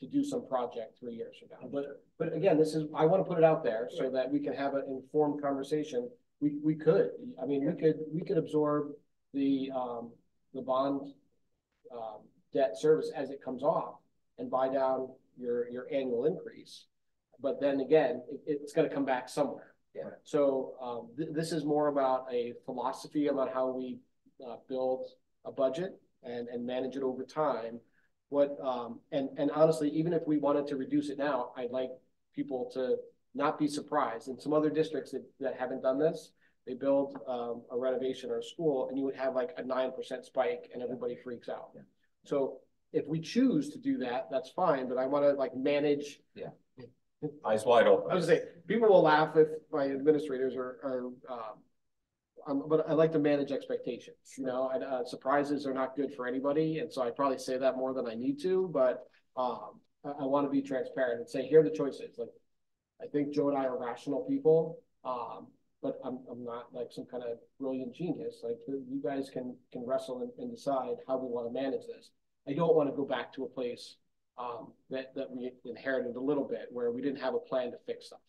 to do some project three years from now, but but again, this is, I wanna put it out there so that we can have an informed conversation. We, we could, I mean, we could, we could absorb the, um, the bond, um, debt service as it comes off and buy down your, your annual increase. But then again, it, it's gonna come back somewhere. Yeah. So, um, th- this is more about a philosophy about how we, uh, build a budget and, and manage it over time. What, um, and, and honestly, even if we wanted to reduce it now, I'd like people to not be surprised. In some other districts that, that haven't done this, they build, um, a renovation or a school and you would have like a nine percent spike and everybody freaks out. So if we choose to do that, that's fine, but I wanna like manage. Yeah. Eyes wide open. I was gonna say, people will laugh if my administrators are, are, um, um, but I like to manage expectations, you know, and, uh, surprises are not good for anybody, and so I probably say that more than I need to, but, um, I, I wanna be transparent and say, here are the choices, like, I think Joe and I are rational people, um, but I'm, I'm not like some kind of brilliant genius, like, you guys can, can wrestle and, and decide how we wanna manage this. I don't wanna go back to a place, um, that, that we inherited a little bit, where we didn't have a plan to fix stuff.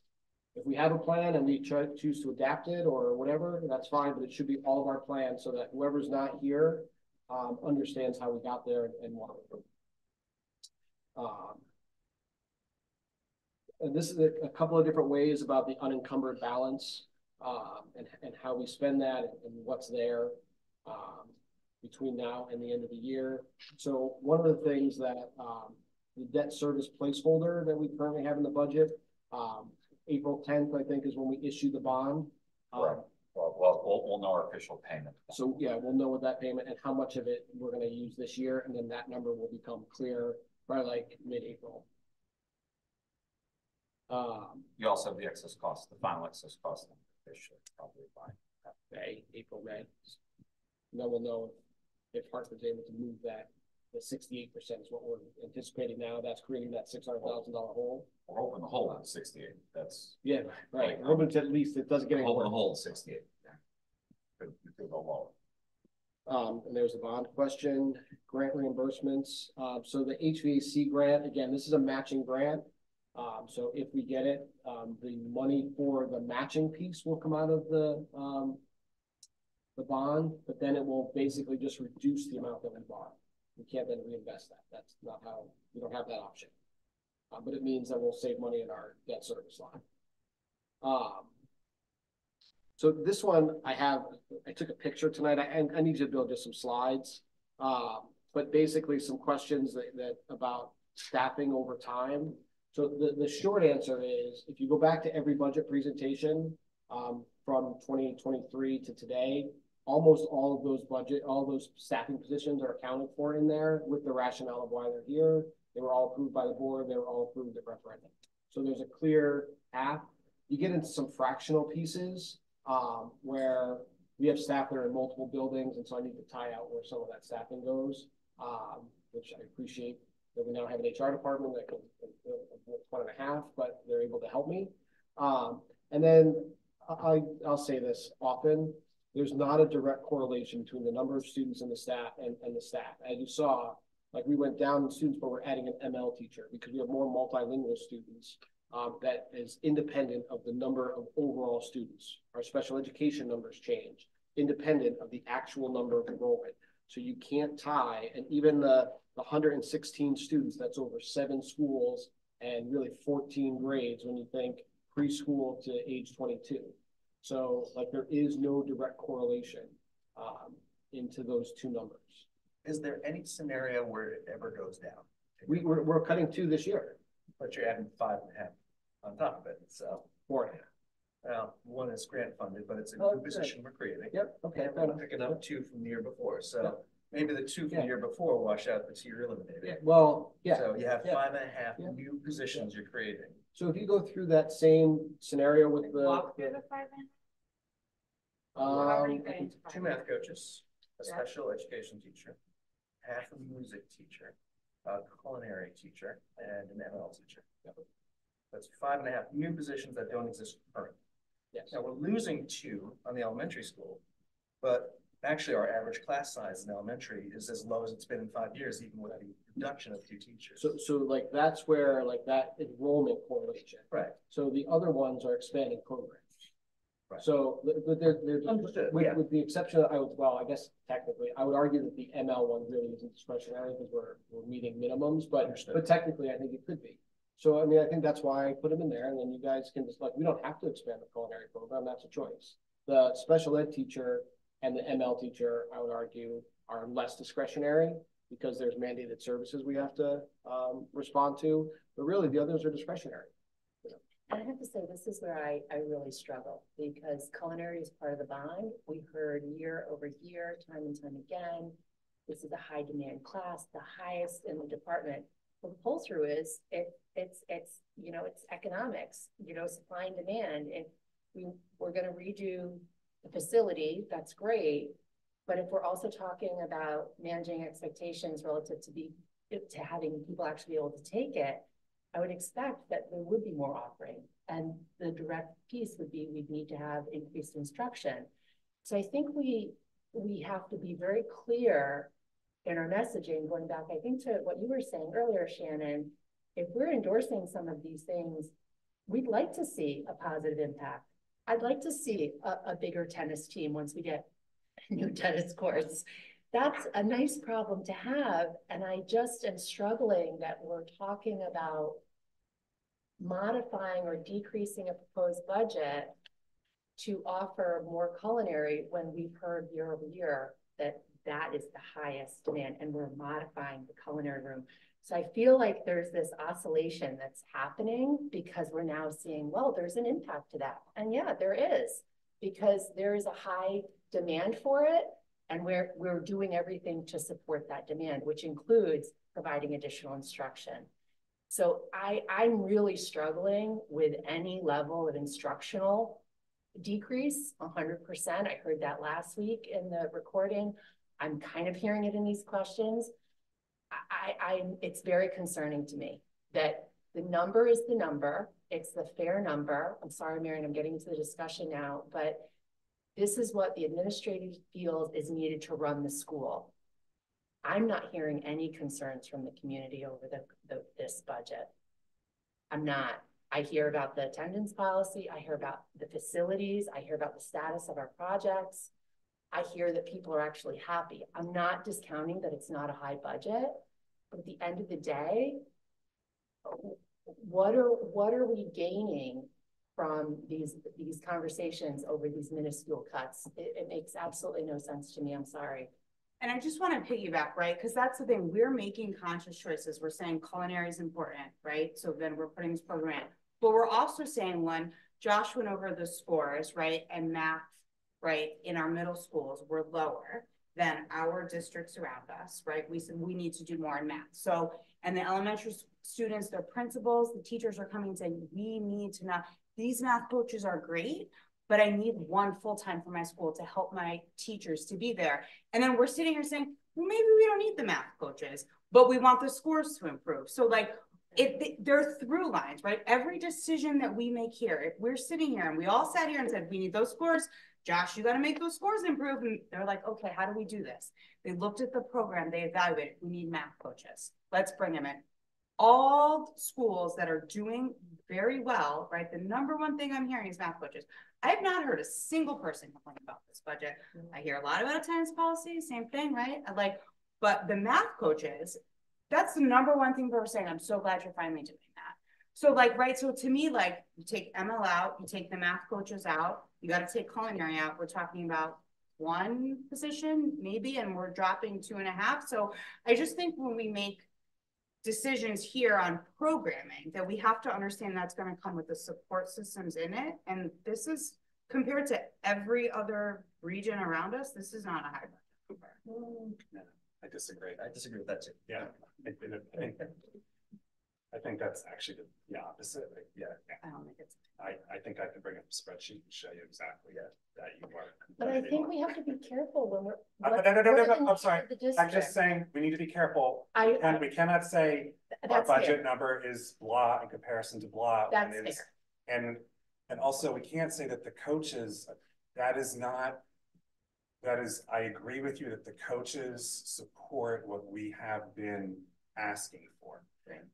If we have a plan and we choose to adapt it or whatever, that's fine, but it should be all of our plans so that whoever's not here, um, understands how we got there and, and why. Um, and this is a, a couple of different ways about the unencumbered balance, um, and, and how we spend that and, and what's there, um, between now and the end of the year. So one of the things that, um, the debt service placeholder that we currently have in the budget, um, April tenth, I think, is when we issue the bond. Um, Correct. Well, well, we'll, we'll know our official payment. so, yeah, we'll know what that payment and how much of it we're gonna use this year, and then that number will become clear by like mid-April. Um, You also have the excess cost, the final excess cost. Should probably by May, April, May. And then we'll know if Hartford's able to move that, the sixty-eight percent is what we're anticipating now, that's creating that six hundred thousand dollar hole. We're hoping the hole is sixty-eight, that's. Yeah, right, we're hoping to at least it doesn't get Hoping worse. the hole is sixty-eight. Could, could go lower. Um, and there's a bond question, grant reimbursements. Uh, so the HVAC grant, again, this is a matching grant. Um, so if we get it, um, the money for the matching piece will come out of the, um, the bond, but then it will basically just reduce the amount that we borrow. We can't then reinvest that. That's not how, we don't have that option. Uh, but it means that we'll save money in our debt service line. Um, so this one I have, I took a picture tonight. I, I need to build just some slides. Um, but basically some questions that, that about staffing over time. So the, the short answer is if you go back to every budget presentation um, from 2023 to today, almost all of those budget, all those staffing positions are accounted for in there with the rationale of why they're here. They were all approved by the board. They were all approved at referendum. So there's a clear path. You get into some fractional pieces um, where we have staff that are in multiple buildings, and so I need to tie out where some of that staffing goes, um, which I appreciate that we now have an HR department that can, one and a half, but they're able to help me. Um, and then I, I'll say this often, there's not a direct correlation between the number of students and the staff and, and the staff. As you saw, like we went down in students, but we're adding an ML teacher because we have more multilingual students um, that is independent of the number of overall students. Our special education numbers change, independent of the actual number of enrollment. So you can't tie, and even the, the 116 students, that's over seven schools and really 14 grades when you think preschool to age 22. So like there is no direct correlation um, into those two numbers. Is there any scenario where it ever goes down? We, we're, we're cutting two this year. But you're adding five and a half on top of it, so. Four and a half. Well, one is grant funded, but it's a Oh, new good. position we're creating. Yep, okay, And fair we're enough. picking up two from the year before, so Yep. maybe the two from Yeah. the year before wash out the two you're eliminating. Yeah, well, yeah. So you have yeah. five and a half Yeah. new positions you're creating. So if you go through that same scenario with the. Walk through the five minutes. Um, Two math coaches, a Yeah. special education teacher, half a music teacher, a culinary teacher, and an ML teacher. That's five and a half new positions that don't exist currently. Yes. Now, we're losing two on the elementary school, but actually our average class size in elementary is as low as it's been in five years, even with the reduction of two teachers. So, so like that's where like that enrollment correlation. Right. So the other ones are expanding programs. Right. So, but- but they're, they're, Understood, with, yeah. with the exception, of- I would, well, I guess technically, I would argue that the ML one really isn't discretionary because we're, we're meeting minimums, but, Understood. but technically, I think it could be. So, I mean, I think that's why I put them in there, and then you guys can just, like, we don't have to expand the culinary program, that's a choice. The special ed teacher and the ML teacher, I would argue, are less discretionary because there's mandated services we have to, um, respond to, but really, the others are discretionary. I have to say, this is where I, I really struggle because culinary is part of the bond. We heard year over year, time and time again, this is a high demand class, the highest in the department. Well, the pull through is it, it's, it's, you know, it's economics, you know, supply and demand. If we, we're gonna redo the facility, that's great. But if we're also talking about managing expectations relative to be, to having people actually be able to take it, I would expect that there would be more offering and the direct piece would be we'd need to have increased instruction. So I think we, we have to be very clear in our messaging, going back, I think to what you were saying earlier, Shannon, if we're endorsing some of these things, we'd like to see a positive impact. I'd like to see a, a bigger tennis team once we get new tennis courts. That's a nice problem to have. And I just am struggling that we're talking about modifying or decreasing a proposed budget to offer more culinary when we've heard year over year that that is the highest demand and we're modifying the culinary room. So I feel like there's this oscillation that's happening because we're now seeing, well, there's an impact to that. And yeah, there is because there is a high demand for it and we're, we're doing everything to support that demand, which includes providing additional instruction. So I, I'm really struggling with any level of instructional decrease, hundred percent. I heard that last week in the recording. I'm kind of hearing it in these questions. I, I, it's very concerning to me that the number is the number. It's the fair number. I'm sorry, Marion, I'm getting into the discussion now, but This is what the administrative feels is needed to run the school. I'm not hearing any concerns from the community over the, the, this budget. I'm not. I hear about the attendance policy, I hear about the facilities, I hear about the status of our projects. I hear that people are actually happy. I'm not discounting that it's not a high budget, but at the end of the day, what are, what are we gaining from these, these conversations over these minuscule cuts? It, it makes absolutely no sense to me. I'm sorry. And I just want to piggyback, right? Because that's the thing, we're making conscious choices. We're saying culinary is important, right? So then we're putting this program in. But we're also saying when Josh went over the scores, right? And math, right, in our middle schools were lower than our districts around us, right? We said we need to do more in math. So, and the elementary students, their principals, the teachers are coming and saying, we need to not, these math coaches are great, but I need one full-time for my school to help my teachers to be there. And then we're sitting here saying, well, maybe we don't need the math coaches, but we want the scores to improve. So like, it, they're through lines, right? Every decision that we make here, if we're sitting here and we all sat here and said, we need those scores, Josh, you got to make those scores improve. And they're like, okay, how do we do this? They looked at the program, they evaluated, we need math coaches. Let's bring them in. All schools that are doing very well, right? The number one thing I'm hearing is math coaches. I have not heard a single person complain about this budget. Mm-hmm. I hear a lot about attendance policy, same thing, right? I like, but the math coaches, that's the number one thing we're saying. I'm so glad you're finally doing that. So like, right. So to me, like you take ML out, you take the math coaches out, you got to take culinary out. We're talking about one position maybe, and we're dropping two and a half. So I just think when we make decisions here on programming that we have to understand that's going to come with the support systems in it. And this is compared to every other region around us, this is not a high budget. No, I disagree. I disagree with that too. Yeah, I, think, that's actually the, the opposite. Like, yeah, I don't think it's. I, I think I can bring up a spreadsheet and show you exactly that, that you are. But I think we have to be careful when we're. Uh, what- no, no, no, no, no, I'm sorry. the I'm district? just saying, we need to be careful. I- And we cannot say our That's fair. budget number is blah in comparison to blah. when That's fair. And, and also we can't say that the coaches, that is not, that is, I agree with you that the coaches support what we have been asking for.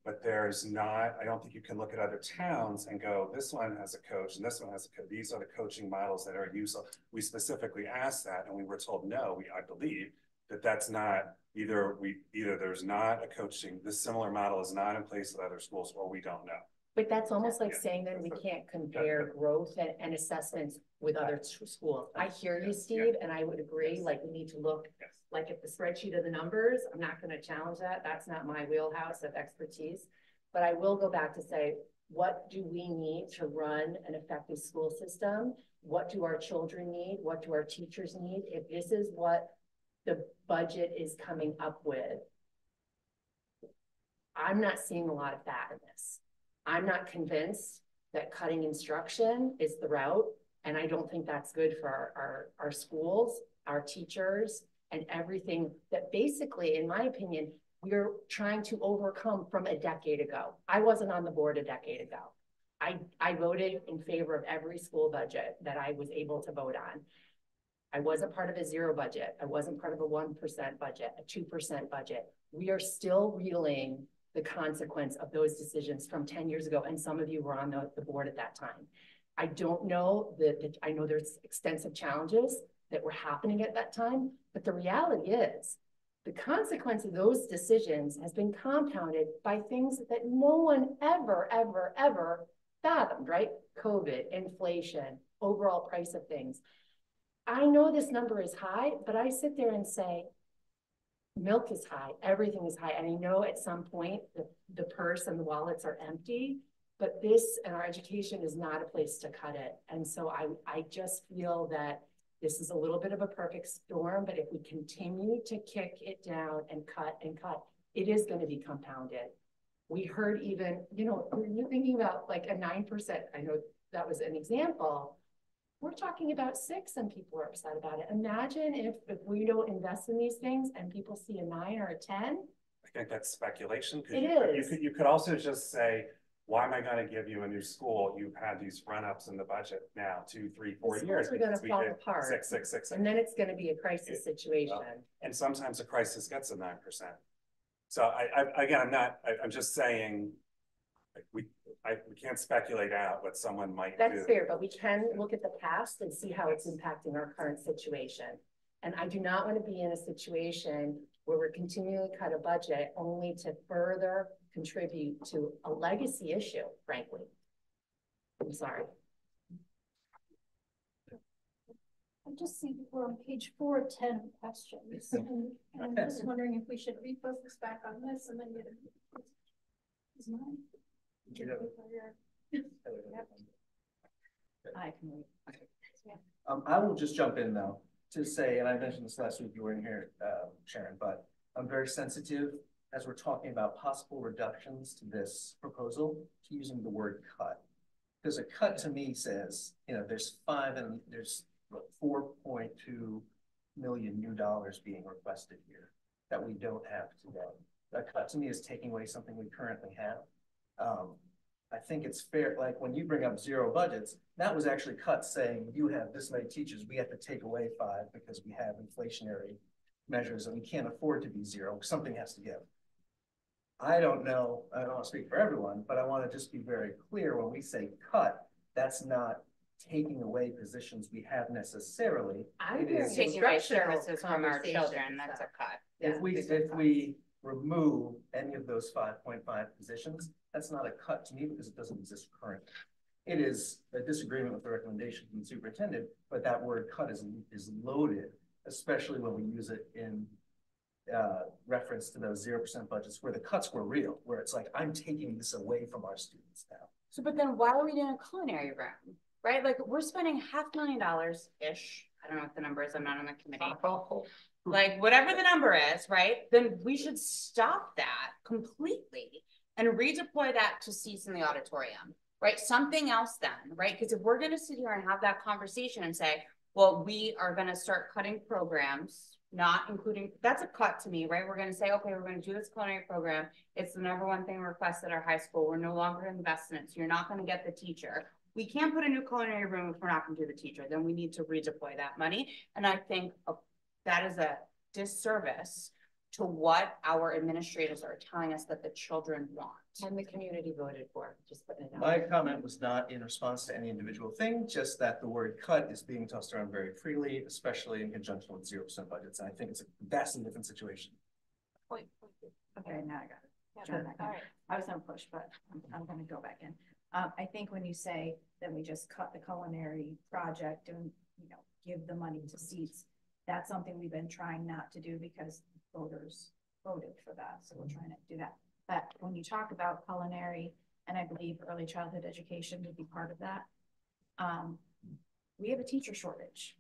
But there's not, I don't think you can look at other towns and go, this one has a coach and this one has a coach. These are the coaching models that are useful. We specifically asked that and we were told, no, we, I believe that that's not either we, either there's not a coaching, this similar model is not in place with other schools or we don't know. But that's almost like saying that we can't compare growth and, and assessments with other schools. I hear you, Steve, and I would agree, like, we need to look, like, at the spreadsheet of the numbers, I'm not gonna challenge that, that's not my wheelhouse of expertise. But I will go back to say, what do we need to run an effective school system? What do our children need? What do our teachers need? If this is what the budget is coming up with, I'm not seeing a lot of that in this. I'm not convinced that cutting instruction is the route. And I don't think that's good for our, our, our schools, our teachers, and everything that basically, in my opinion, we're trying to overcome from a decade ago. I wasn't on the board a decade ago. I, I voted in favor of every school budget that I was able to vote on. I wasn't part of a zero budget. I wasn't part of a 1% budget, a 2% budget. We are still reeling the consequence of those decisions from 10 years ago. And some of you were on the, the board at that time. I don't know that, that I know there's extensive challenges that were happening at that time, but the reality is the consequence of those decisions has been compounded by things that no one ever, ever, ever fathomed, right? COVID, inflation, overall price of things. I know this number is high, but I sit there and say, milk is high, everything is high. And I know at some point the, the purse and the wallets are empty, but this and our education is not a place to cut it. And so I, I just feel that this is a little bit of a perfect storm, but if we continue to kick it down and cut and cut, it is going to be compounded. We heard even, you know, when you're thinking about like a 9%, I know that was an example. We're talking about six and people are upset about it. Imagine if, if we don't invest in these things and people see a nine or a 10. I think that's speculation. It you could- You could, you could also just say, why am I gonna give you a new school? You've had these run-ups in the budget now, two, three, four The years. are gonna fall apart. Six, six, six, six. And then it's gonna be a crisis situation. And sometimes a crisis gets a nine percent. So I, I, again, I'm not, I, I'm just saying, we, I, we can't speculate out what someone might do. That's fair, but we can look at the past and see how it's impacting our current situation. And I do not want to be in a situation where we're continually cut a budget only to further contribute to a legacy issue, frankly. I'm sorry. I just see that we're on page four of ten questions, and and I'm just (laughs) wondering if we should refocus back on this and then get a. Is mine? I can. Um, I will just jump in though, to say, and I mentioned this last week, you weren't here, uh, Sharon, but I'm very sensitive as we're talking about possible reductions to this proposal, to using the word cut. Because a cut to me says, you know, there's five and there's four point two million new dollars being requested here that we don't have today. A cut to me is taking away something we currently have. Um, I think it's fair, like when you bring up zero budgets, that was actually cut saying you have this many teachers, we have to take away five because we have inflationary measures and we can't afford to be zero, something has to give. I don't know, I don't want to speak for everyone, but I want to just be very clear, when we say cut, that's not taking away positions we have necessarily. I It is Taking away services from our children, that's a cut. If we, if we remove any of those five point five positions, that's not a cut to me because it doesn't exist currently. It is a disagreement with the recommendation from the superintendent, but that word cut is, is loaded, especially when we use it in uh, reference to those zero percent budgets where the cuts were real, where it's like, I'm taking this away from our students now. So, but then why are we doing a culinary room, right? Like, we're spending half million dollars-ish, I don't know what the number is, I'm not on the committee. Like, whatever the number is, right, then we should stop that completely and redeploy that to seats in the auditorium, right? Something else then, right? Because if we're gonna sit here and have that conversation and say, well, we are gonna start cutting programs, not including, that's a cut to me, right? We're gonna say, okay, we're gonna do this culinary program. It's the number one thing requested at our high school. We're no longer investing in it, so you're not gonna get the teacher. We can't put a new culinary room if we're not gonna do the teacher, then we need to redeploy that money. And I think that is a disservice to what our administrators are telling us that the children want. And the community voted for, just putting it out. My comment was not in response to any individual thing, just that the word cut is being tossed around very freely, especially in conjunction with zero percent budgets. And I think it's a vastly different situation. Okay, now I got it. Yeah, Turn back in. all right. I was gonna push, but I'm, I'm gonna go back in. Um, I think when you say that we just cut the culinary project and, you know, give the money to seats, that's something we've been trying not to do because voters voted for that, so we're trying to do that. But when you talk about culinary, and I believe early childhood education would be part of that, um, we have a teacher shortage.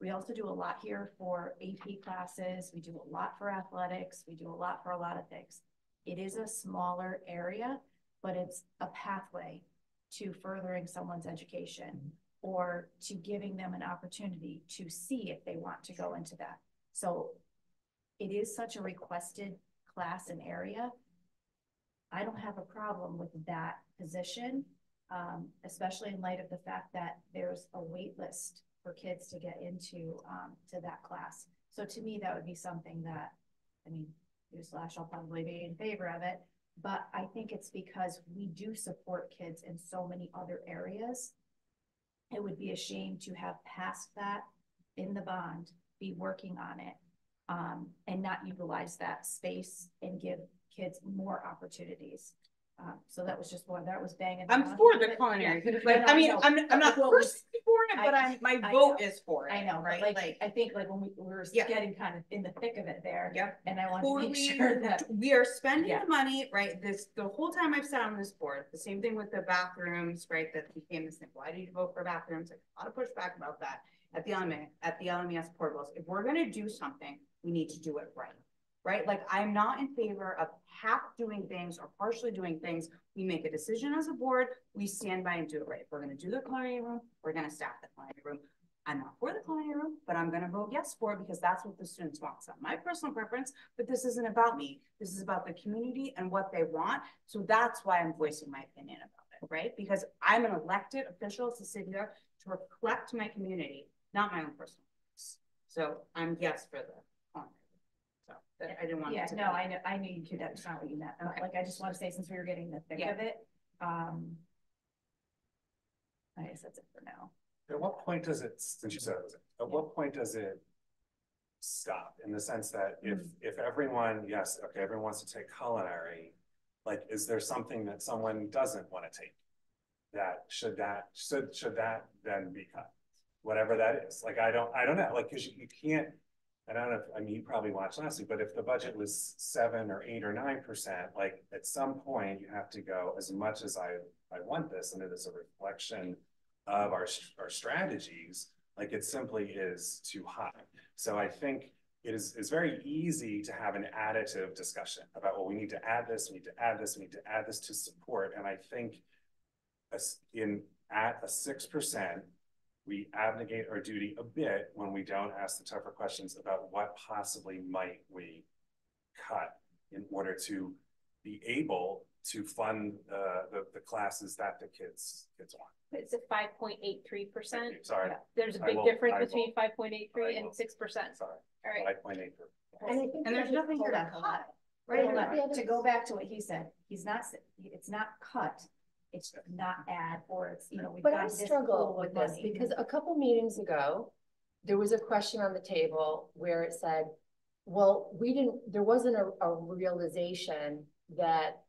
We also do a lot here for AP classes, we do a lot for athletics, we do a lot for a lot of things. It is a smaller area, but it's a pathway to furthering someone's education or to giving them an opportunity to see if they want to go into that. So it is such a requested class and area. I don't have a problem with that position, um, especially in light of the fact that there's a wait list for kids to get into, um, to that class. So to me, that would be something that, I mean, slash, I'll probably be in favor of it. But I think it's because we do support kids in so many other areas. It would be a shame to have passed that in the bond, be working on it, um, and not utilize that space and give kids more opportunities. Um, so that was just one, that was banging. I'm for the culinary, like, I mean, I'm, I'm not personally for it, but I'm, my vote is for it. I know, right? right? Like, I think like when we, we were Yeah. getting kind of in the thick of it there. Yep. And I want to make (laughs) sure that. we are spending Yeah. the money, right, this, the whole time I've sat on this board, the same thing with the bathrooms, right, that became this thing, why did you vote for bathrooms? Like, A lot of pushback about that at the LMA, at the LMS portables, if we're gonna do something, we need to do it right. Right, like, I'm not in favor of half doing things or partially doing things, we make a decision as a board, we stand by and do it right, if we're gonna do the culinary room, we're gonna staff the culinary room. I'm not for the culinary room, but I'm gonna vote yes for it because that's what the students want. It's not my personal preference, but this isn't about me. This is about the community and what they want. So that's why I'm voicing my opinion about it, right? Because I'm an elected official to sit here to reflect my community, not my own personal. So I'm yes for the that- I didn't want. it Yeah, to no, be- I know, I knew you could, that's not what you meant, but like, I just want to say, since we were getting the thick Yeah. of it, um. I guess that's it for now. At what point does it, since you said it, at what point does it stop? In the sense that if, if everyone, yes, okay, everyone wants to take culinary, like, is there something that someone doesn't want to take? That, should that, should, should that then be cut? Whatever that is, like, I don't, I don't know, like, cause you, you can't, I don't know, if I mean, you probably watched last week, but if the budget was seven or eight or nine percent, like, at some point, you have to go, as much as I, I want this, and it is a reflection of our, our strategies, like it simply is too high. So I think it is, it's very easy to have an additive discussion about, well, we need to add this, we need to add this, we need to add this to support, and I think in, at a six percent, we abnegate our duty a bit when we don't ask the tougher questions about what possibly might we cut in order to be able to fund, uh, the, the classes that the kids, kids want. It's a five point eight three percent. Sorry. There's a big will- difference will- between five point eight I three will- and six percent. Sorry, All right. five point eight. And I think. And there's nothing here to Hold on, hold cut. Right, hold Yeah. on. to go back to what he said, he's not, it's not cut, it's not add, or it's, you know, we've But got I this struggle with this money. because a couple meetings ago, there was a question on the table where it said, well, we didn't, there wasn't a, a realization that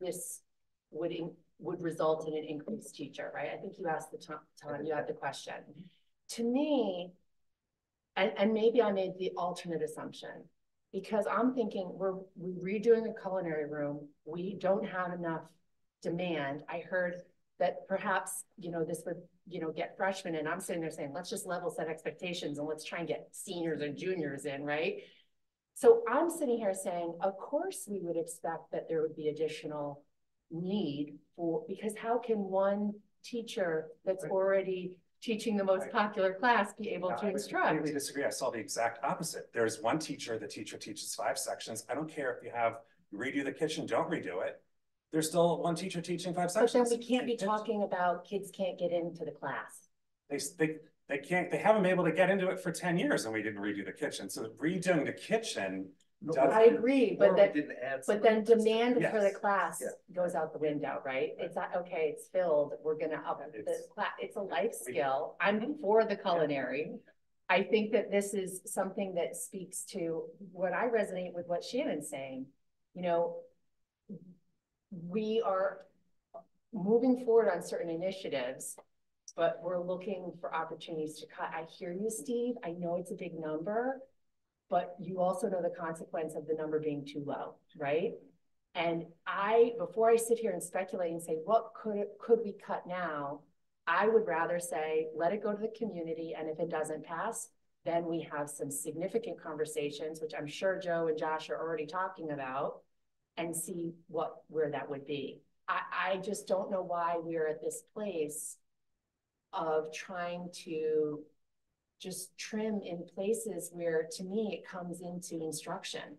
this would, in- would result in an increased teacher, right? I think you asked the time, you had the question. To me, and, and maybe I made the alternate assumption, because I'm thinking we're we're redoing a culinary room, we don't have enough demand. I heard that perhaps, you know, this would, you know, get freshmen, and I'm sitting there saying, let's just level set expectations and let's try and get seniors and juniors in, right? So I'm sitting here saying, of course, we would expect that there would be additional need for, because how can one teacher that's Right. already teaching the most Right. popular class be able No, to I instruct? completely disagree. I saw the exact opposite. There's one teacher, the teacher teaches five sections. I don't care if you have redo the kitchen, don't redo it. There's still one teacher teaching five But then sections. we can't be talking about kids can't get into the class. They, they, they can't, they haven't been able to get into it for ten years and we didn't redo the kitchen. So redoing the kitchen. does- I agree, but that, didn't but then something. demand for the Yes. class Yeah. goes out the window, right? It's not, okay, it's filled, we're gonna up the It's- class, it's a life We- skill. I'm mm-hmm. for the culinary. I think that this is something that speaks to what I resonate with what Shannon's saying. You know, we are moving forward on certain initiatives, but we're looking for opportunities to cut. I hear you, Steve. I know it's a big number, but you also know the consequence of the number being too low, right? And I, before I sit here and speculate and say, what could, could we cut now? I would rather say, let it go to the community, and if it doesn't pass, then we have some significant conversations, which I'm sure Joe and Josh are already talking about, and see what, where that would be. I, I just don't know why we're at this place of trying to just trim in places where, to me, it comes into instruction.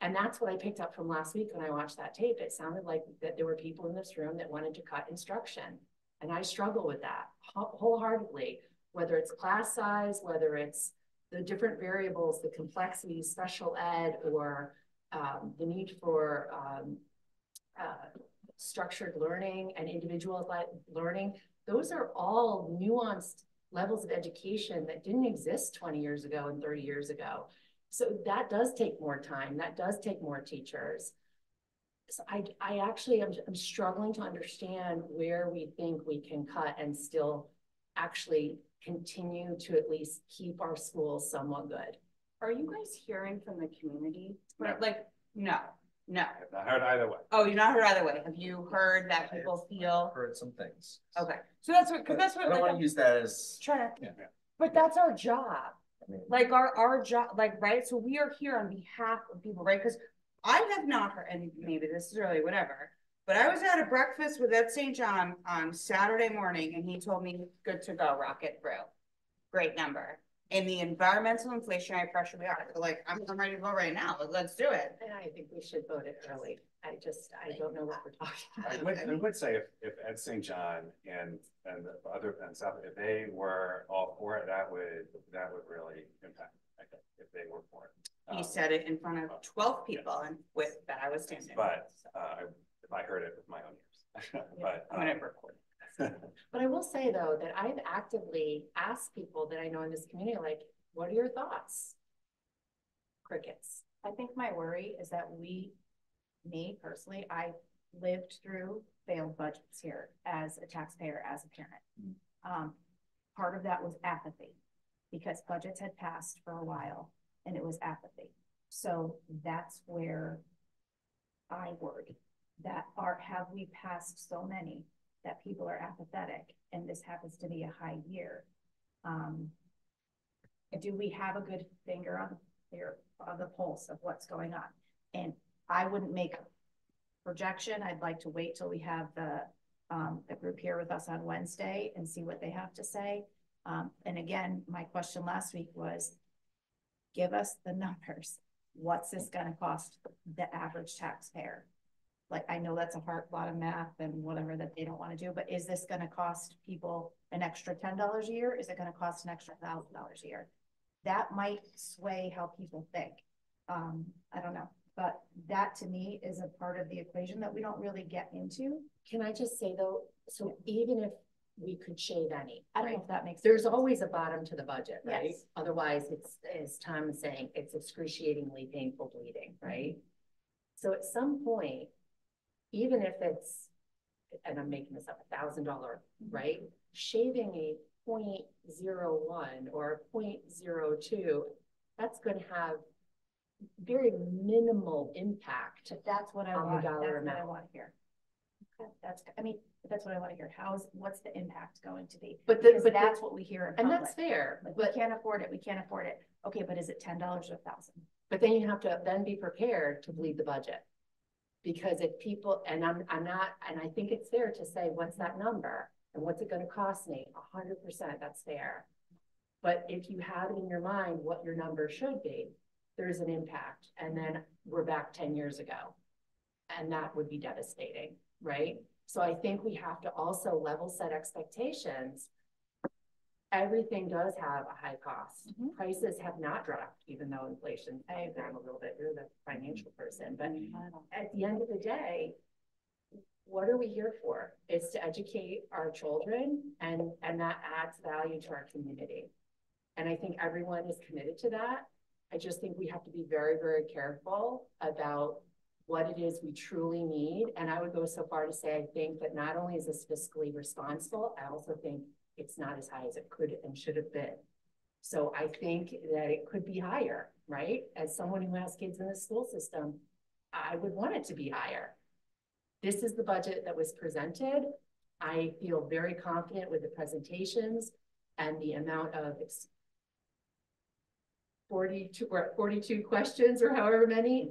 And that's what I picked up from last week when I watched that tape. It sounded like that there were people in this room that wanted to cut instruction. And I struggle with that wholeheartedly, whether it's class size, whether it's the different variables, the complexity, special ed, or um, the need for um, uh, structured learning and individualized learning. Those are all nuanced levels of education that didn't exist 20 years ago and 30 years ago. So that does take more time. That does take more teachers. So I, I actually am I'm struggling to understand where we think we can cut and still actually continue to at least keep our schools somewhat good. Are you guys hearing from the community? No. Like, no, no. I've not heard either way. Oh, you're not heard either way. Have you heard that people feel? Heard some things. Okay, so that's what, cause But that's I what, don't like, wanna I'm use that as, trying to, Yeah. But that's our job. I mean, like our, our job, like, right, so we are here on behalf of people, right? Cause I have not heard, and maybe this is early, whatever. But I was at a breakfast with Ed St. John on Saturday morning and he told me, good to go, rocket through. great number. In the environmental inflationary pressure we are, like, I'm, I'm ready to vote right now, Let- let's do it. And I think we should vote it early. I just, I don't know what we're talking I about. would, I would say if, if Ed St. John and, and the other, and stuff, if they were all for it, that would, that would really impact, I think, if they were for it. He Um, said it in front of twelve people and with that I was standing. But, uh, if I heard it with my own ears, (laughs) but. I'm gonna um, record. (laughs) But I will say though, that I've actively asked people that I know in this community, like, what are your thoughts? Crickets. I think my worry is that we, me personally, I lived through failed budgets here as a taxpayer, as a parent. Um, part of that was apathy because budgets had passed for a while and it was apathy. So that's where I worry that are, have we passed so many that people are apathetic and this happens to be a high year? Um, do we have a good finger on here on the pulse of what's going on? And I wouldn't make a projection. I'd like to wait till we have the um, the group here with us on Wednesday and see what they have to say. Um, and again, my question last week was, give us the (laughs) numbers. What's this gonna cost the average taxpayer? Like, I know that's a hard lot of math and whatever that they don't wanna do, but is this gonna cost people an extra ten dollars a year? Is it gonna cost an extra thousand dollars a year? That might sway how people think. Um, I don't know, but that to me is a part of the equation that we don't really get into. Can I just say though, so even if we could shave any. I don't know if that makes. There's always a bottom to the budget, right? Yes. Otherwise, it's, as Tom is saying, it's excruciatingly painful bleeding, right? So at some point, even if it's, and I'm making this up, a thousand dollar, mm-hmm. right? Shaving a point zero one or a point zero two, that's gonna have very minimal impact. That's what I on the want, that's dollar what I wanna hear. Okay, That's, I mean, that's what I wanna hear. How is, what's the impact going to be? But the- Because but the- that's what we hear and public. that's fair, Like, we can't afford it, we can't afford it. Okay, but is it ten dollars or a thousand? But then you have to then be prepared to bleed the budget. Because if people, and I'm, I'm not, and I think it's fair to say, what's that number? And what's it gonna cost me? Hundred percent, that's fair. But if you have in your mind what your number should be, there's an impact, and then we're back ten years ago. And that would be devastating, right? So I think we have to also level set expectations. Everything does have a high cost. Mm-hmm. Prices have not dropped, even though inflation, I agree a little bit, you're the financial person, but mm-hmm. at the end of the day, what are we here for? It's to educate our children and, and that adds value to our community. And I think everyone is committed to that. I just think we have to be very, very careful about what it is we truly need. And I would go so far to say, I think that not only is this fiscally responsible, I also think it's not as high as it could and should have been. So I think that it could be higher, right? As someone who has kids in the school system, I would want it to be higher. This is the budget that was presented. I feel very confident with the presentations and the amount of forty-two, we're forty-two questions or however many.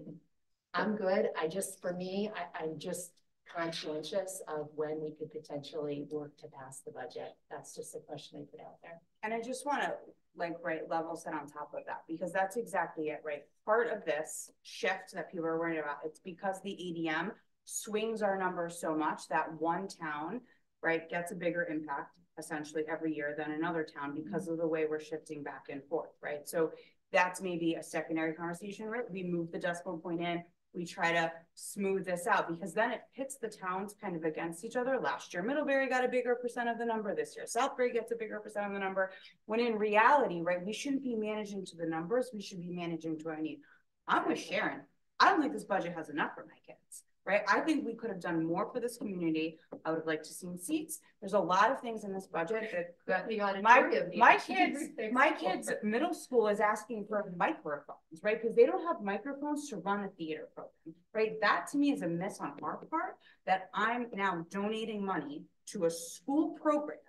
I'm good. I just, for me, I, I'm just conscientious of when we could potentially work to pass the budget. That's just a question I put out there. And I just wanna like, right, level set on top of that, because that's exactly it, right? Part of this shift that people are worried about, it's because the ADM swings our numbers so much that one town, right, gets a bigger impact essentially every year than another town mm-hmm. because of the way we're shifting back and forth, right? So that's maybe a secondary conversation, right? We move the decimal point in, we try to smooth this out because then it pits the towns kind of against each other. Last year, Middlebury got a bigger percent of the number. This year, Southbury gets a bigger percent of the number. When in reality, right, we shouldn't be managing to the numbers. We should be managing to our need. I'm with Sharon. I don't think this budget has enough for my kids, right? I think we could have done more for this community. I would have liked to seen seats. There's a lot of things in this budget that my, my needs to be kids, my kids, middle school is asking for microphones, right? Because they don't have microphones to run a theater program, right? That to me is a miss on our part, that I'm now donating money to a school program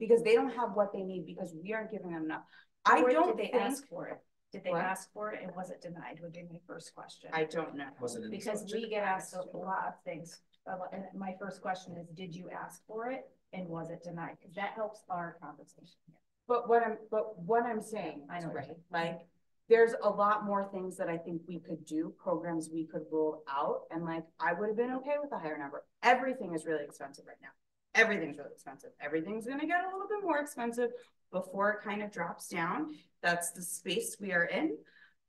because they don't have what they need because we aren't giving them enough. I Or don't Did they think, ask for it? Did they What? ask for it and was it denied would be my first question. I don't know. Was it Because we get asked a lot of things, and my first question is, did you ask for it? And was it denied? Because that helps our conversation here. But what I'm, but what I'm saying, I know, right, like, there's a lot more things that I think we could do, programs we could roll out, and like, I would have been okay with a higher number. Everything is really expensive right now. Everything's really expensive. Everything's gonna get a little bit more expensive before it kind of drops down. That's the space we are in.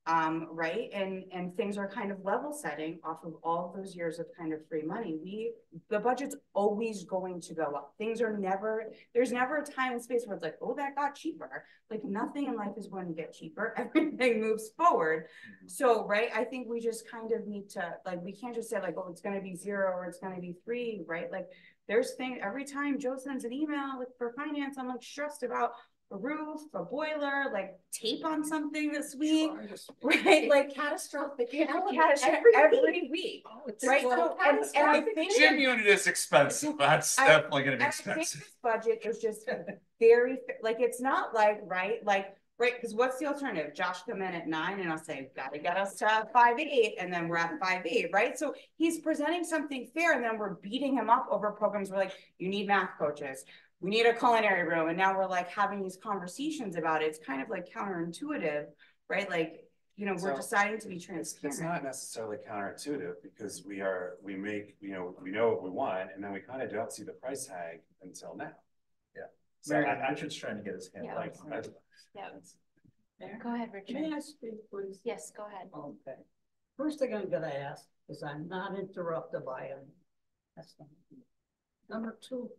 Um, right, and, and things are kind of level setting off of all those years of kind of free money. We, the budget's always going to go up. Things are never, there's never a time and space where it's like, oh, that got cheaper. Like nothing in life is going to get cheaper. (laughs) Everything moves forward. So, right, I think we just kind of need to, like, we can't just say like, oh, it's gonna be zero or it's gonna be three, right? Like, there's thing, every time Joe sends an email with for finance, I'm like stressed about a roof, a boiler, like tape on something this week, (laughs) right? Like (laughs) catastrophic. Yeah, Every catastrophic week. every week, oh, it's right? so So, and, and I think. Gym unit is expensive, (laughs) that's I- definitely gonna be expensive. I think this Budget is just very, like, it's not like, right, like, right, because what's the alternative? Josh come in at nine and I'll say, gotta get us to five eight, and then we're at five eight, right? So he's presenting something fair, and then we're beating him up over programs, we're like, you need math coaches. We need a culinary room, and now we're like having these conversations about it, it's kind of like counterintuitive, right? Like, you know, we're So, deciding to be transparent. It's not necessarily counterintuitive because we are, we make, you know, we know what we want and then we kind of don't see the price tag until now. Yeah. So Mary, I- I- Richard's trying to get his hand. Yeah. Like, Yeah. Go ahead, Richard. May I speak, please? Yes, go ahead. Okay. First thing I'm gonna ask is I'm not interrupted by him. That's number one. Number two,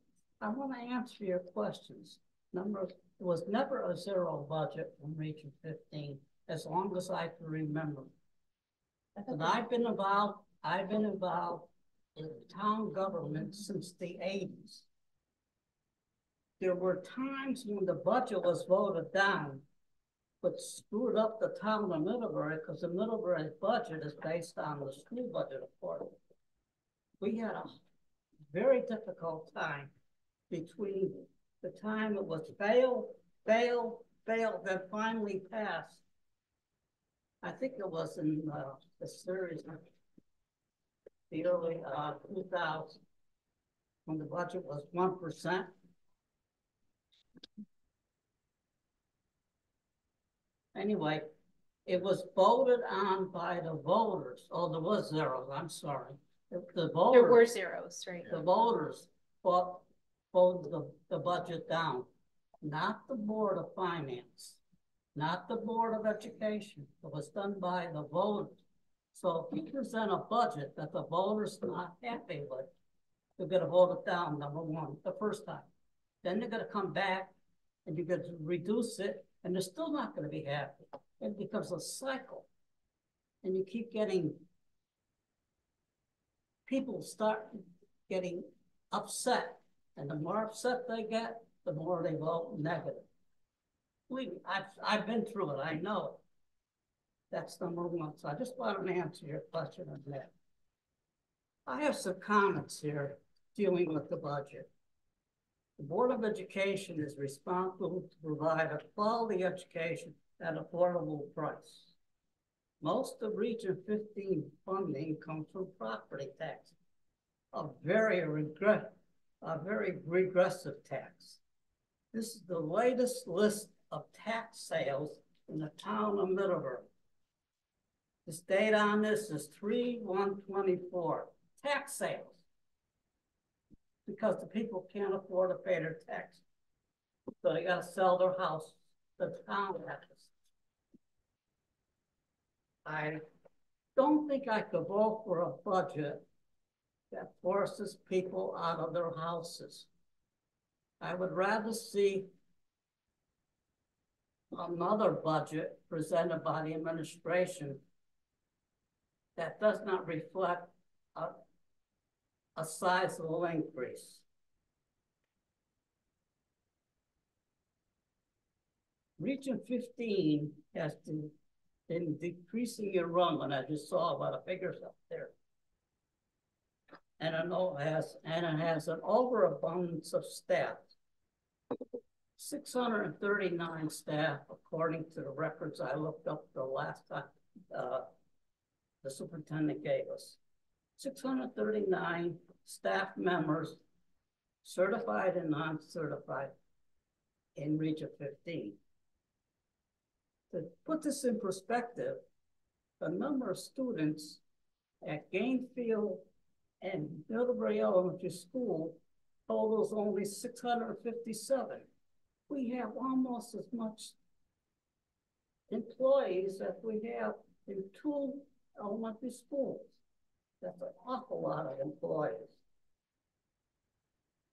I wanna answer your questions. Number, it was never a zero budget from Region fifteen, as long as I can remember. And I've been involved, I've been involved in town government since the eighties. There were times when the budget was voted down, but screwed up the town of Middlebury because the Middlebury budget is based on the school budget, of course. We had a very difficult time between the time it was fail, fail, fail, then finally passed. I think it was in uh, the series of the early uh, 2000 when the budget was 1%. Anyway, it was voted on by the voters. Oh, there was zeros, I'm sorry. The- voters. There were zeros, right? The voters voted the, the budget down, not the Board of Finance, not the Board of Education. It was done by the voters. So if you present a budget that the voters not happy with, they're gonna vote it down, number one, the first time. Then they're gonna come back and you're gonna reduce it, and they're still not gonna be happy. It becomes a cycle. And you keep getting people start getting upset, and the more upset they get, the more they vote negative. Believe me, I've, I've been through it, I know. it. That's number one, so I just wanted to answer your question on that. I have some comments here dealing with the budget. The Board of Education is responsible to provide a quality education at affordable price. Most of Region fifteen funding comes from property tax. A very regret, a very regressive tax. This is the latest list of tax sales in the town of Middlebury. The date on this is three one twenty-four, tax sales. Because the people can't afford to pay their tax. So they gotta sell their house, the town has. I don't think I could vote for a budget that forces people out of their houses. I would rather see another budget presented by the administration that does not reflect a, a sizable increase. Region fifteen has to, been decreasing in enrollment, as you saw by the figures up there. And I it has, and it has an overabundance of staff. Six hundred and thirty-nine staff, according to the records I looked up the last time, uh, the superintendent gave us. Six hundred thirty-nine staff members, certified and non-certified. in Region fifteen. To put this in perspective, the number of students at Gainfield and Middlebury Elementary School totals only six hundred and fifty-seven. We have almost as much employees as we have in two elementary schools. That's an awful lot of employees.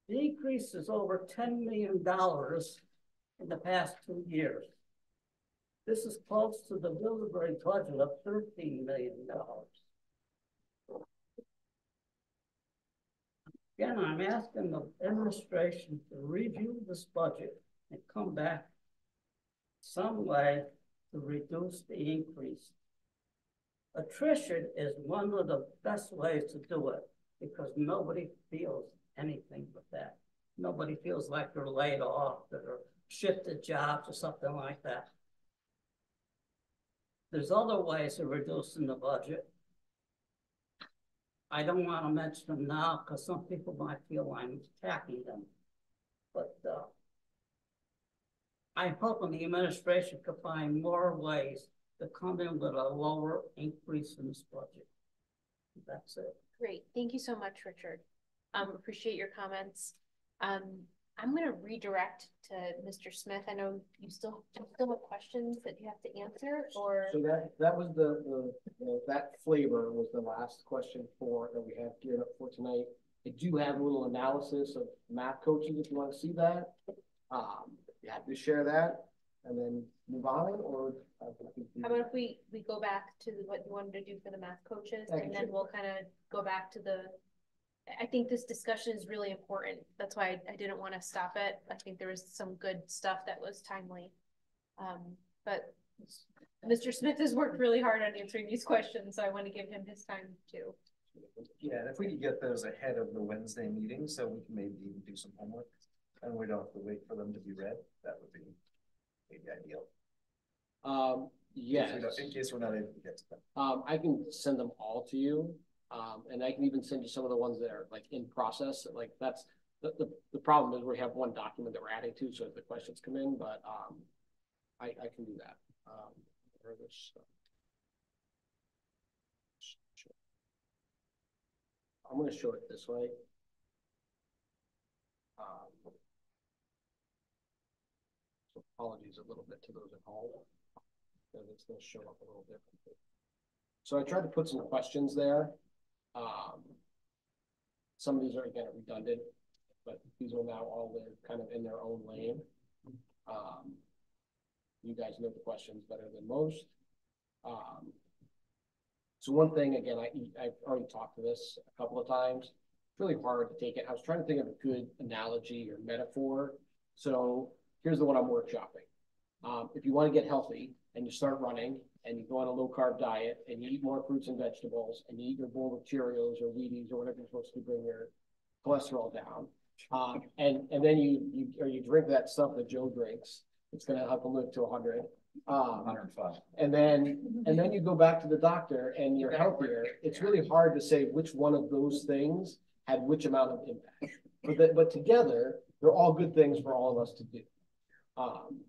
The increase is over ten million dollars in the past two years. This is close to the Middlebury budget of thirteen million dollars. Again, I'm asking the administration to review this budget and come back some way to reduce the increase. Attrition is one of the best ways to do it because nobody feels anything but that. Nobody feels like they're laid off, are shifted jobs or something like that. There's other ways of reducing the budget. I don't want to mention them now because some people might feel I'm attacking them. But uh, I'm hoping the administration could find more ways to comment in with a lower increase in this budget. That's it. Great, thank you so much, Richard. Um, appreciate your comments. Um, I'm gonna redirect to Mr. Smith. I know you still, you still have questions that you have to answer or? So that, that was the, the, you know, that flavor was the last question for, that we have geared up for tonight. I do have a little analysis of math coaches if you want to see that. Um, you happy to share that and then move on or? uh, How about if we, we go back to what you wanted to do for the math coaches and then we'll kind of go back to the. I think this discussion is really important. That's why I, I didn't want to stop it. I think there was some good stuff that was timely. Um, but Mr. Smith has worked really hard on answering these questions, so I want to give him his time too. Yeah, and if we could get those ahead of the Wednesday meeting, so we can maybe even do some homework, and we don't have to wait for them to be read, that would be maybe ideal. Um, In case yes. In case we're not able to get to them. Um, I can send them all to you. Um, and I can even send you some of the ones that are like in process, like that's, the, the, the problem is we have one document that we're adding to, so if the questions come in, but, um, I, I can do that. Um, or this, sure. I'm gonna show it this way. Um, so apologies a little bit to those at home. Because it's gonna show up a little differently. So I tried to put some questions there. Um, some of these are again redundant, but these are now all they're kind of in their own lane. Um, you guys know the questions better than most. Um, so one thing, again, I, I've already talked to this a couple of times. It's really hard to take it. I was trying to think of a good analogy or metaphor. So here's the one I'm workshopping. Um, if you want to get healthy and you start running and you go on a low carb diet and you eat more fruits and vegetables and you eat your bowl of Cheerios or Wheaties or whatever you're supposed to bring your cholesterol down. Um, and, and then you, you, or you drink that stuff that Joe drinks, it's gonna help him live to hundred. Um, Hundred and five. and then, and then you go back to the doctor and you're healthier, it's really hard to say which one of those things had which amount of impact. But that, but together, they're all good things for all of us to do. Um,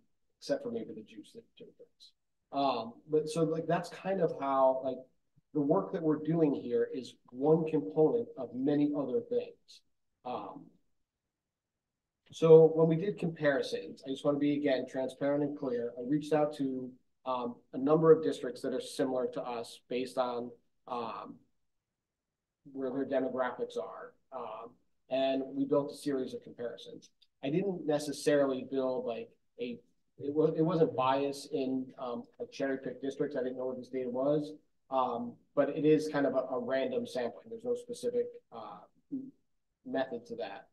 except for maybe the juice that Joe drinks. Um, but so like, that's kind of how, like, the work that we're doing here is one component of many other things. Um, so when we did comparisons, I just want to be again transparent and clear. I reached out to um, a number of districts that are similar to us based on um, where their demographics are. Um, and we built a series of comparisons. I didn't necessarily build like a, it was, it wasn't bias in um, cherry pick districts. I didn't know what this data was. Um, but it is kind of a, a random sampling. There's no specific uh, method to that.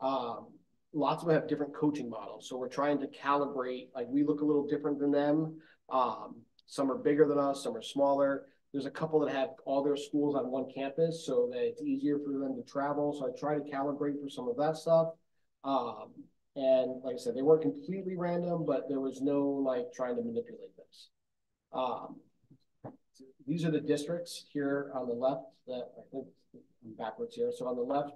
Um, lots of them have different coaching models. So we're trying to calibrate, like we look a little different than them. Um, some are bigger than us, some are smaller. There's a couple that have all their schools on one campus so that it's easier for them to travel. So I try to calibrate for some of that stuff. Um, and like I said, they weren't completely random, but there was no like trying to manipulate this. Um, these are the districts here on the left that I think backwards here. So on the left,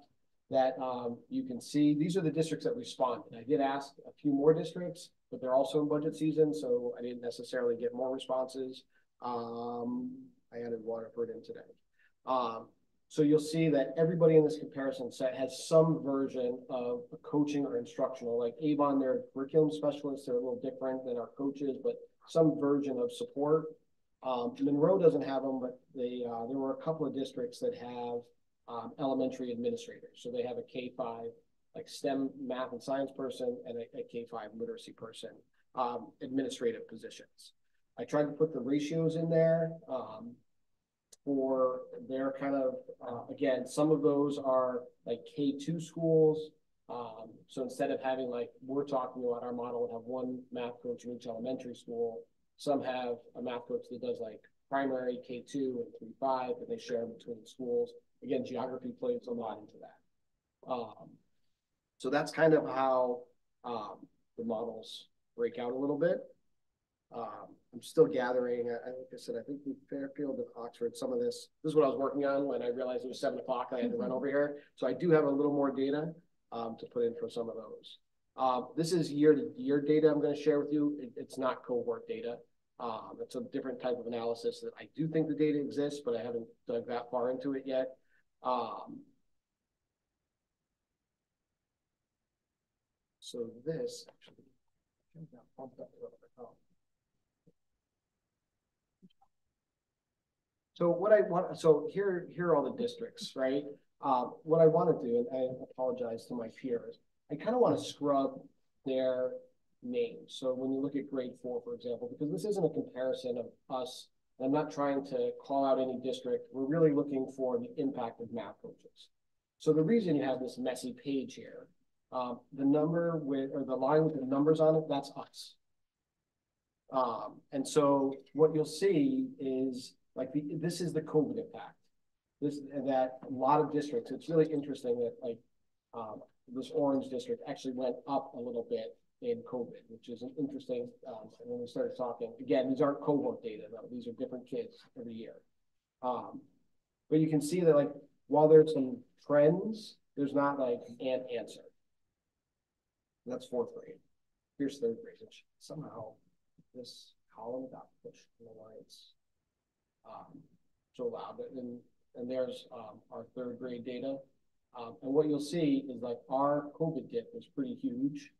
that, um, you can see, these are the districts that responded. I did ask a few more districts, but they're also in budget season, so I didn't necessarily get more responses. Um, I added Waterford in today. Um, so you'll see that everybody in this comparison set has some version of coaching or instructional, like Avon, their curriculum specialists, they're a little different than our coaches, but some version of support. Um, Monroe doesn't have them, but they, uh, there were a couple of districts that have, um, elementary administrators. So they have a K five, like STEM math and science person and a, a K five literacy person, um, administrative positions. I tried to put the ratios in there, um, for their kind of, uh, again, some of those are like K two schools. Um, so instead of having like, we're talking about our model would have one math coach in each elementary school. Some have a math coach that does like primary K two and three five, and they share between schools. Again, geography plays a lot into that. Um, so that's kind of how, um, the models break out a little bit. Um, I'm still gathering, I, like I said, I think we Fairfield and Oxford, some of this, this is what I was working on when I realized it was seven o'clock, I had to run over here. So I do have a little more data, um, to put in for some of those. Uh, this is year to year data I'm gonna share with you. It, it's not cohort data. Um, it's a different type of analysis that I do think the data exists, but I haven't dug that far into it yet. Um, so this actually. bumped up a little bit. Oh. So what I want, so here, here are all the districts, right? Um, what I want to do, and I apologize to my peers, I kind of want to scrub their names. So when you look at grade four, for example, because this isn't a comparison of us, I'm not trying to call out any district. We're really looking for the impact of math coaches. So the reason you have this messy page here, um, the number with, or the line with the numbers on it, that's us. Um, and so what you'll see is like the, this is the COVID impact. This that a lot of districts. It's really interesting that like um, this orange district actually went up a little bit in COVID, which is an interesting. Um, when we started talking again, these aren't cohort data though; these are different kids every year. Um, but you can see that like while there's some trends, there's not like an answer. That's fourth grade. Here's third grade, which somehow this column got pushed. I don't know um, so loud. And, and there's um, our third grade data. Um, and what you'll see is like our COVID dip was pretty huge.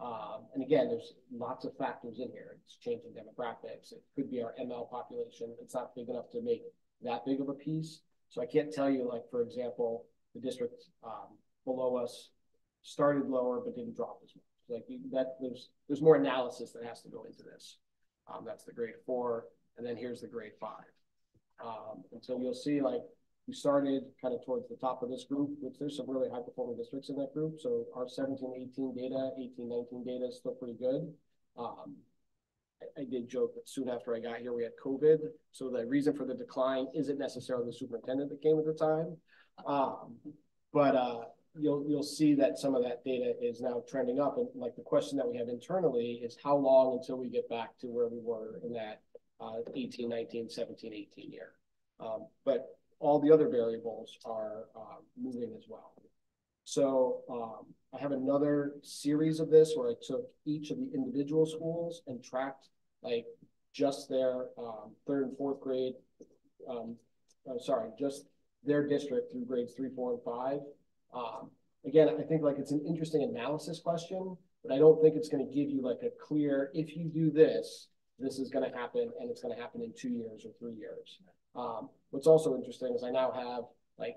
Um, and again, there's lots of factors in here. It's changing demographics. It could be our ML population. It's not big enough to make that big of a piece. So I can't tell you, like, for example, the district um, below us started lower but didn't drop as much. Like that, there's there's more analysis that has to go into this. Um, that's the grade four, and then here's the grade five. Um, and so you'll see like we started kind of towards the top of this group, which there's some really high performing districts in that group. So our 17, 18 data, 18, 19 data is still pretty good. Um, I, I, did joke that soon after I got here, we had COVID. So the reason for the decline isn't necessarily the superintendent that came at the time. Um, but uh, you'll you'll see that some of that data is now trending up. And like the question that we have internally is how long until we get back to where we were in that uh, 18, 19, 17, 18 year. Um, but all the other variables are um, moving as well. So um, I have another series of this where I took each of the individual schools and tracked like just their um, third and fourth grade, um, uh, sorry, just their district through grades three, four, and five. Um, again, I think like it's an interesting analysis question, but I don't think it's going to give you like a clear, if you do this, this is going to happen and it's going to happen in two years or three years. Um, what's also interesting is I now have like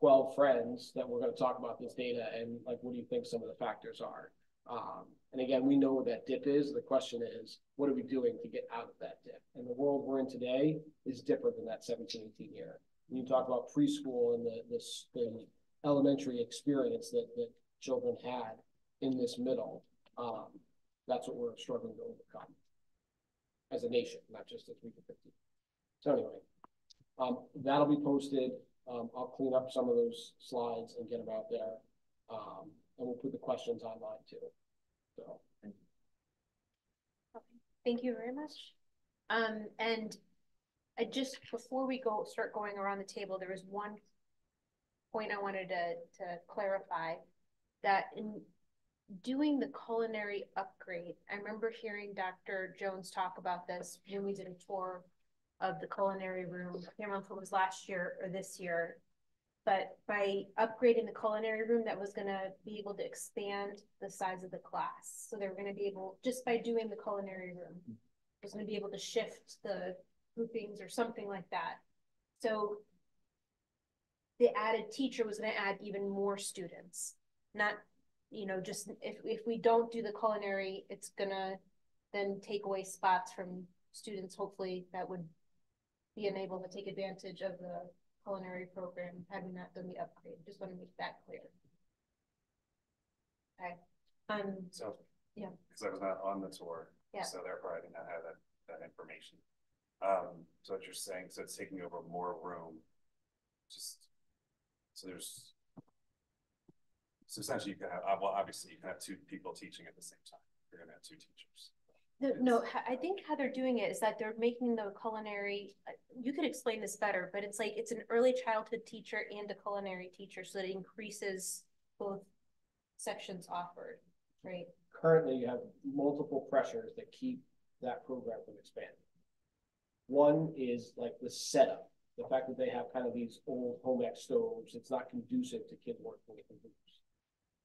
12 friends that we're going to talk about this data and like, what do you think some of the factors are? Um, and again, we know what that dip is. The question is, what are we doing to get out of that dip? And the world we're in today is different than that 17, 18 year. When you talk about preschool and the, this, the elementary experience that, that children had in this middle, um, that's what we're struggling to overcome as a nation, not just as we can 50. So anyway, um, that'll be posted. Um, I'll clean up some of those slides and get them out there. Um, and we'll put the questions online too. So. Okay. Thank you very much. Um, and I just, before we go, start going around the table, there was one point I wanted to, to clarify. That in doing the culinary upgrade, I remember hearing Dr. Jones talk about this when we did a tour of the culinary room. I can't remember if it was last year or this year. But by upgrading the culinary room, that was gonna be able to expand the size of the class. So they were gonna be able, just by doing the culinary room, was gonna be able to shift the groupings or something like that. So the added teacher was gonna add even more students, not, you know, just if, if we don't do the culinary, it's gonna then take away spots from students, hopefully, that would be unable to take advantage of the culinary program, having not done the upgrade. Just want to make that clear. Okay, um, So, yeah, because I was not on the tour. Yeah. So therefore I did not have that, that information. Um, so what you're saying, so it's taking over more room, just, so there's. So essentially you can have, uh, well, obviously you can have two people teaching at the same time. You're gonna have two teachers. No, no, I think how they're doing it is that they're making the culinary, uh, you could explain this better, but it's like, it's an early childhood teacher and a culinary teacher, so it increases both sections offered, right? Currently, you have multiple pressures that keep that program from expanding. One is like the setup, the fact that they have kind of these old home ec stoves, it's not conducive to kids working with computers.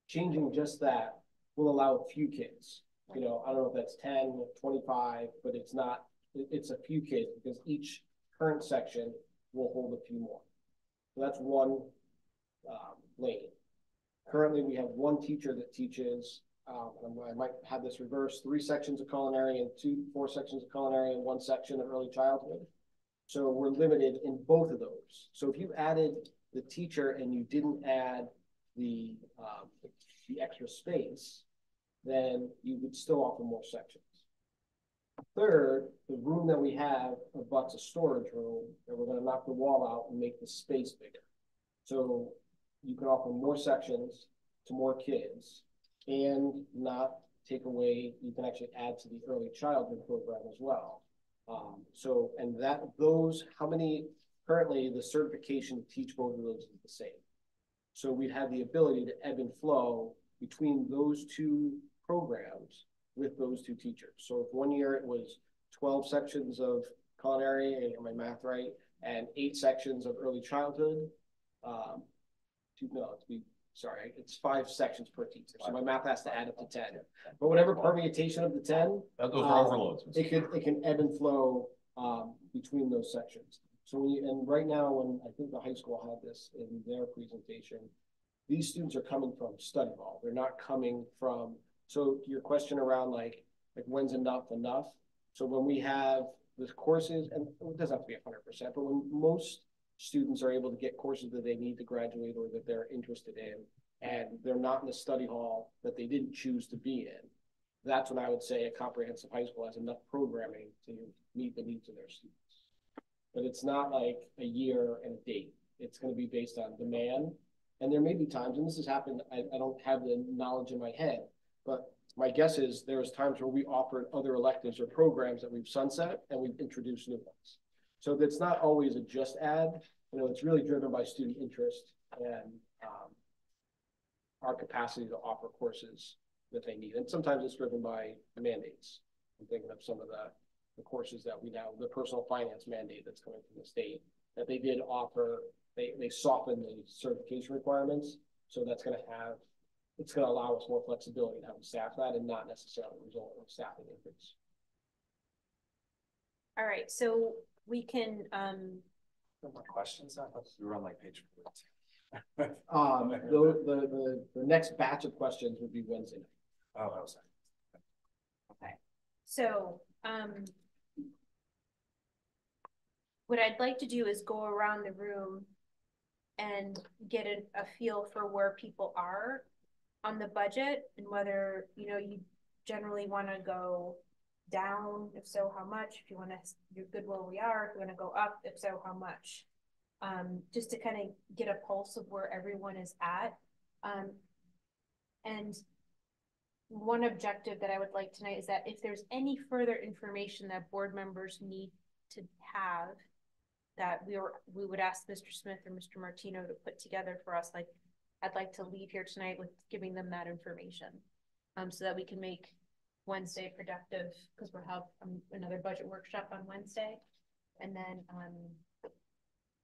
Changing just that will allow a few kids, you know, I don't know if that's 10, 25, but it's not, it's a few kids because each current section will hold a few more. So that's one um, lane. Currently, we have one teacher that teaches, um, I might have this reversed, three sections of culinary and two, four sections of culinary and one section of early childhood. So we're limited in both of those. So if you added the teacher and you didn't add the, um, the extra space, then you would still offer more sections. Third, the room that we have abuts a storage room, and we're gonna knock the wall out and make the space bigger. So you can offer more sections to more kids and not take away, you can actually add to the early childhood program as well. Um, so, and that, those, how many, currently the certification to teach both of those is the same. So we'd have the ability to ebb and flow between those two programs with those two teachers. So if one year it was twelve sections of culinary, and my math right, and eight sections of early childhood, um, two, no, it's be, sorry, it's five sections per teacher, so my math has to add up to ten. But whatever permutation of the ten. Those are um, overloads. It could, it can ebb and flow, um, between those sections. So and right now, when I think the high school had this in their presentation, these students are coming from study hall, they're not coming from, so your question around like, like when's enough enough? So when we have the courses, and it doesn't have to be hundred percent, but when most students are able to get courses that they need to graduate or that they're interested in, and they're not in the study hall that they didn't choose to be in, that's when I would say a comprehensive high school has enough programming to meet the needs of their students. But it's not like a year and a date. It's gonna be based on demand. And there may be times, and this has happened, I, I don't have the knowledge in my head, but my guess is there was times where we offered other electives or programs that we've sunset and we've introduced new ones. So that's not always a just add, you know, it's really driven by student interest and, um, our capacity to offer courses that they need. And sometimes it's driven by mandates. I'm thinking of some of the, the courses that we now, the personal finance mandate that's coming from the state, that they did offer, they, they softened the certification requirements. So that's gonna have, it's gonna allow us more flexibility in how we staff that and not necessarily result in staffing increase. All right, so we can, um, No more questions? I thought we were on like page fourteen. (laughs) Um, the, the, the, the next batch of questions would be Wednesday. night. Oh, I was. sorry. Okay, so, um. What I'd like to do is go around the room and get a, a feel for where people are on the budget and whether, you know, you generally wanna go down, if so, how much, if you wanna, you're good where we are, if you wanna go up, if so, how much? Um, just to kind of get a pulse of where everyone is at. Um, and one objective that I would like tonight is that if there's any further information that board members need to have, that we were, we would ask Mr. Smith or Mr. Martino to put together for us, like, I'd like to leave here tonight with giving them that information. Um, so that we can make Wednesday productive, because we'll have um, another budget workshop on Wednesday. And then, um,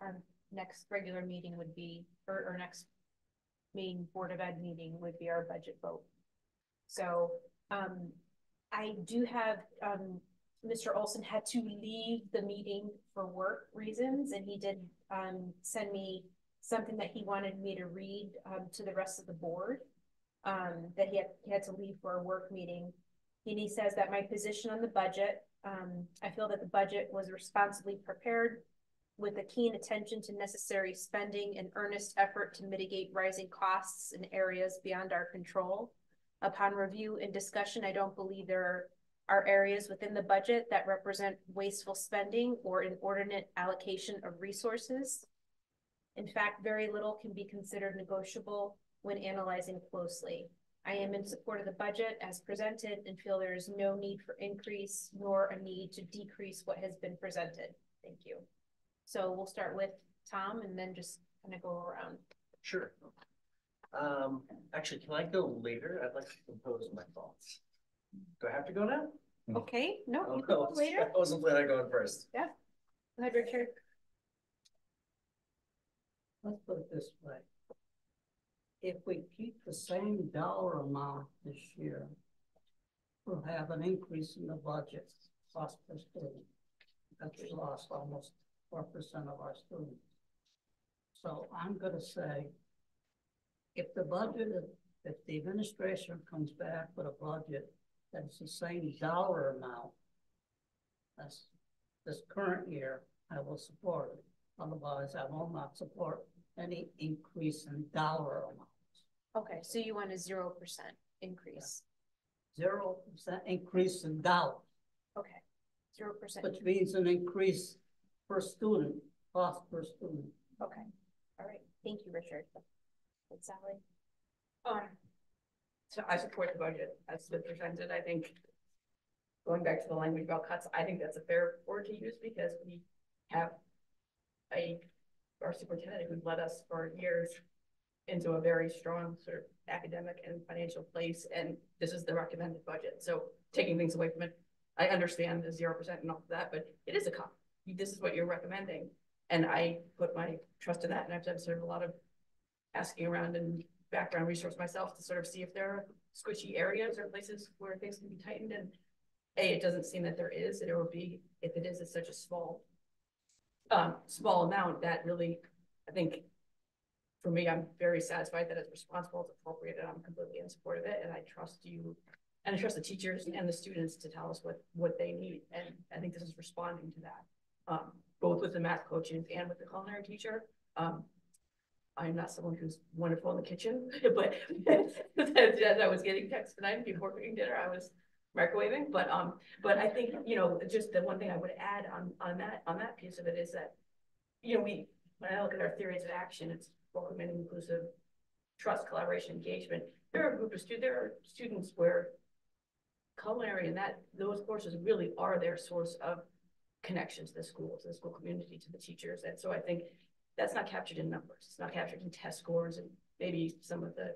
our next regular meeting would be, or, or next main Board of Ed meeting would be our budget vote. So, um, I do have, um, Mr. Olson had to leave the meeting for work reasons, and he did, um, send me something that he wanted me to read, um, to the rest of the board. Um, that he had, he had to leave for a work meeting. And he says that my position on the budget, um, I feel that the budget was responsibly prepared with a keen attention to necessary spending and earnest effort to mitigate rising costs in areas beyond our control. Upon review and discussion, I don't believe there are areas within the budget that represent wasteful spending or inordinate allocation of resources. In fact, very little can be considered negotiable when analyzing closely. I am in support of the budget as presented and feel there is no need for increase nor a need to decrease what has been presented. Thank you. So we'll start with Tom and then just kind of go around. Sure. Um, actually, can I go later? I'd like to compose my thoughts. Do I have to go now? Mm. Okay, no, you can go (laughs) later. I wasn't planning on going first. Yeah. Go ahead, Richard. Let's put it this way. If we keep the same dollar amount this year, we'll have an increase in the budget cost per student. Because we lost almost four percent of our students. So I'm gonna say, if the budget, if the administration comes back with a budget that's the same dollar amount as this current year, I will support it. Otherwise, I will not support any increase in dollar amount. Okay, so you want a zero percent increase. Zero percent increase in dollars, Okay, zero percent. which means an increase per student, cost per student. Okay, all right. Thank you, Richard. And Sally? Um, so I support the budget as been presented. I think going back to the language about cuts, I think that's a fair word to use because we have a, our superintendent who's led us for years into a very strong sort of academic and financial place, and this is the recommended budget. So taking things away from it, I understand the zero percent and all of that, but it is a cut. This is what you're recommending. And I put my trust in that, and I've done sort of a lot of asking around and background research myself to sort of see if there are squishy areas or places where things can be tightened, and A, it doesn't seem that there is, and it would be, if it is, it's such a small um, small amount that really, I think, for me, I'm very satisfied that it's responsible, it's appropriate, and I'm completely in support of it, and I trust you. And I trust the teachers and the students to tell us what, what they need, and I think this is responding to that. Um, both with the math coaches and with the culinary teacher. Um, I'm not someone who's wonderful in the kitchen, (laughs) but as I was getting text tonight before cooking dinner, I was microwaving, but, um, but I think, you know, just the one thing I would add on, on that, on that piece of it is that, you know, we, when I look at our theories of action, it's welcoming, inclusive, trust, collaboration, engagement. There are a group of students, there are students where culinary and that, those courses really are their source of connections to the school, to the school community, to the teachers. And so I think that's not captured in numbers. It's not captured in test scores and maybe some of the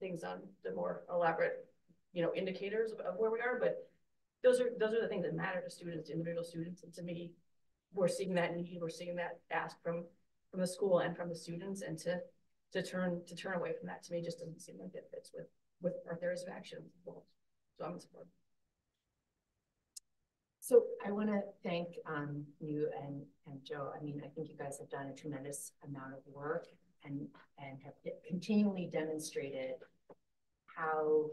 things on the more elaborate, you know, indicators of, of where we are. But those are those are the things that matter to students, to individual students. And to me, we're seeing that need, we're seeing that ask from from the school and from the students. And to to turn to turn away from that to me just doesn't seem like it fits with with our theories of action. So I'm in support. So I want to thank um, you and, and Joe. I mean, I think you guys have done a tremendous amount of work and, and have continually demonstrated how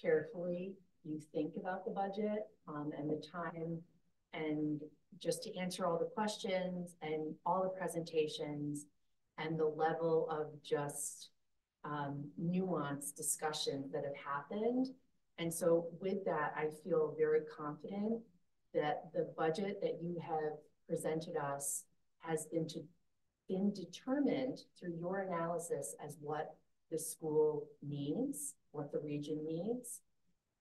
carefully you think about the budget um, and the time and just to answer all the questions and all the presentations and the level of just um, nuanced discussions that have happened. And so with that, I feel very confident that the budget that you have presented us has been to been determined through your analysis as what the school needs, what the region needs.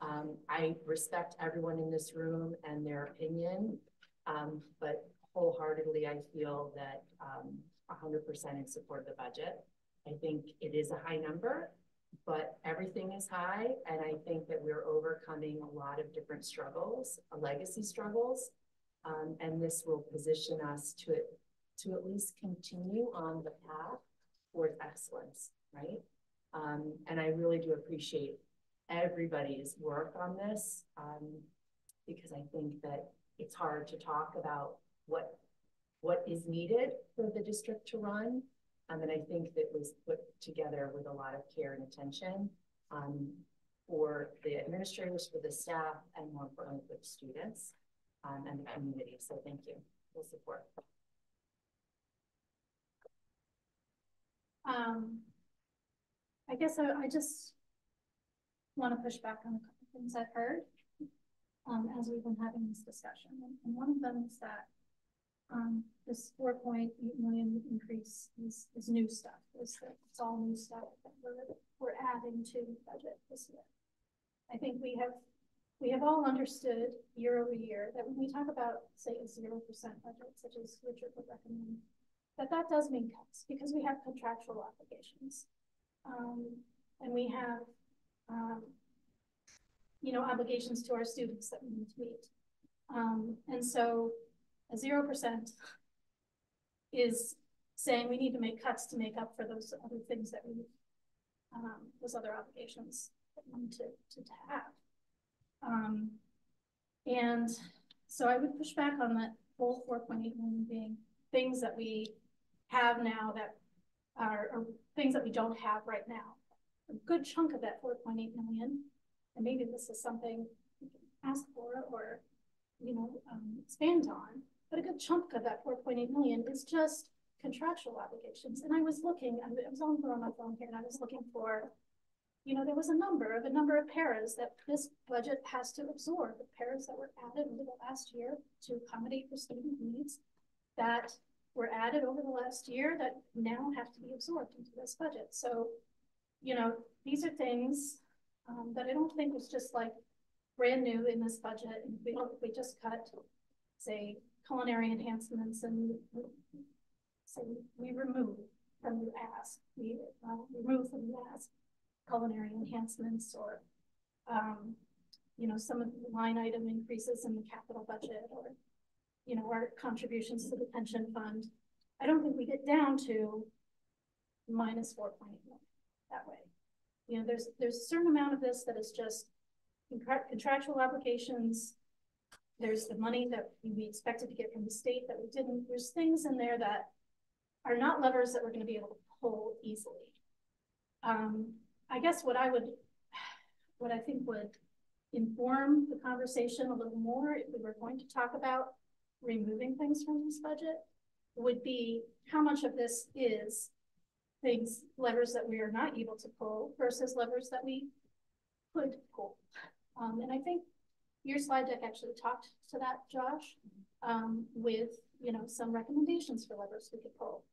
Um, I respect everyone in this room and their opinion, um, but wholeheartedly, I feel that, um, hundred percent in support of the budget. I think it is a high number, but everything is high, and I think that we're overcoming a lot of different struggles, legacy struggles. Um, and this will position us to, to at least continue on the path towards excellence, right? Um, and I really do appreciate everybody's work on this, um, because I think that it's hard to talk about what, what is needed for the district to run. Um, and I think that was put together with a lot of care and attention, um, for the administrators, for the staff, and more importantly, for the students, um, and the community. So thank you for the support. Um, I guess I, I just want to push back on a couple things I've heard um, as we've been having this discussion. And one of them is that um, this 4.8 million increase is, is new stuff. It's, it's all new stuff that we're, we're adding to the budget this year. I think we have we have all understood year over year that when we talk about, say, a zero percent budget, such as Richard would recommend, that that does mean cuts because we have contractual obligations. Um, and we have, um, you know, obligations to our students that we need to meet. Um, and so zero percent is saying we need to make cuts to make up for those other things that we, um, those other obligations that we need to, to, have. Um, and so I would push back on that whole 4.8 million being things that we have now that are, are, things that we don't have right now. A good chunk of that 4.8 million, and maybe this is something we can ask for or, you know, um, expand on, but a good chunk of that 4.8 million is just contractual obligations. And I was looking, I was on, my phone here and I was looking for you know, there was a number of a number of paras that this budget has to absorb, the paras that were added over the last year to accommodate for student needs that were added over the last year that now have to be absorbed into this budget. So, you know, these are things um, that I don't think was just like brand new in this budget. We we just cut, say, culinary enhancements and say we remove from the ask, we uh, remove from the ask culinary enhancements or, um, you know, some of the line item increases in the capital budget or, you know, our contributions to the pension fund. I don't think we get down to minus 4.8 that way. You know, there's there's a certain amount of this that is just contractual obligations. There's the money that we expected to get from the state that we didn't. There's things in there that are not levers that we're going to be able to pull easily. Um, I guess what I would, what I think would inform the conversation a little more if we were going to talk about removing things from this budget would be how much of this is things, levers that we are not able to pull versus levers that we could pull. Um, and I think your slide deck actually talked to that, Josh, um, with, you know, some recommendations for levers we could pull.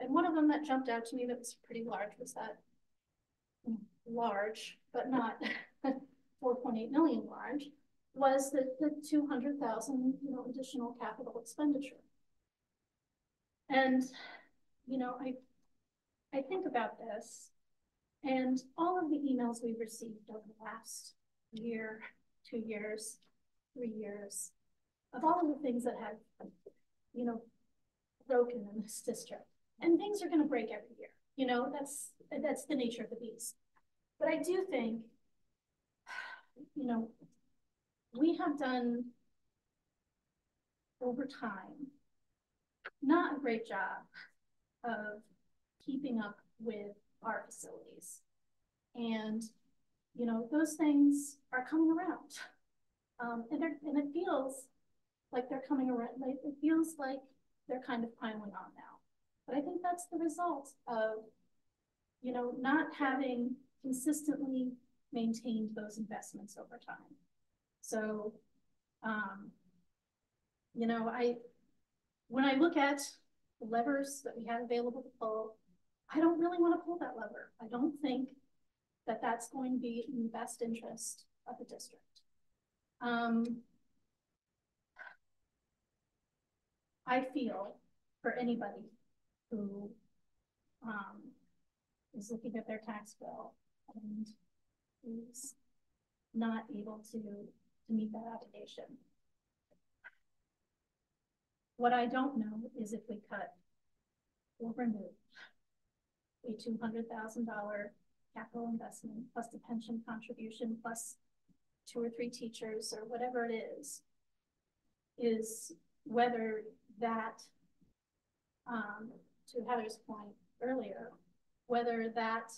And one of them that jumped out to me that was pretty large was that large, but not (laughs) 4.8 million large, was the, the 200,000, you know, additional capital expenditure. And, you know, I, I think about this and all of the emails we've received over the last year, two years, three years, of all of the things that have, you know, broken in this district. And things are going to break every year. You know, that's that's the nature of the beast. But I do think, you know, we have done over time not a great job of keeping up with our facilities. And, you know, those things are coming around. Um, and, and it feels like they're coming around, like, it feels like they're kind of piling on now. But I think that's the result of, you know, not having consistently maintained those investments over time. So, um, you know, I, when I look at the levers that we have available to pull, I don't really want to pull that lever. I don't think that that's going to be in the best interest of the district. Um, I feel for anybody who, um, is looking at their tax bill and is not able to, to meet that obligation. What I don't know is if we cut or remove a two hundred thousand dollar capital investment plus the pension contribution plus two or three teachers or whatever it is, is whether that, um, to Heather's point earlier, whether that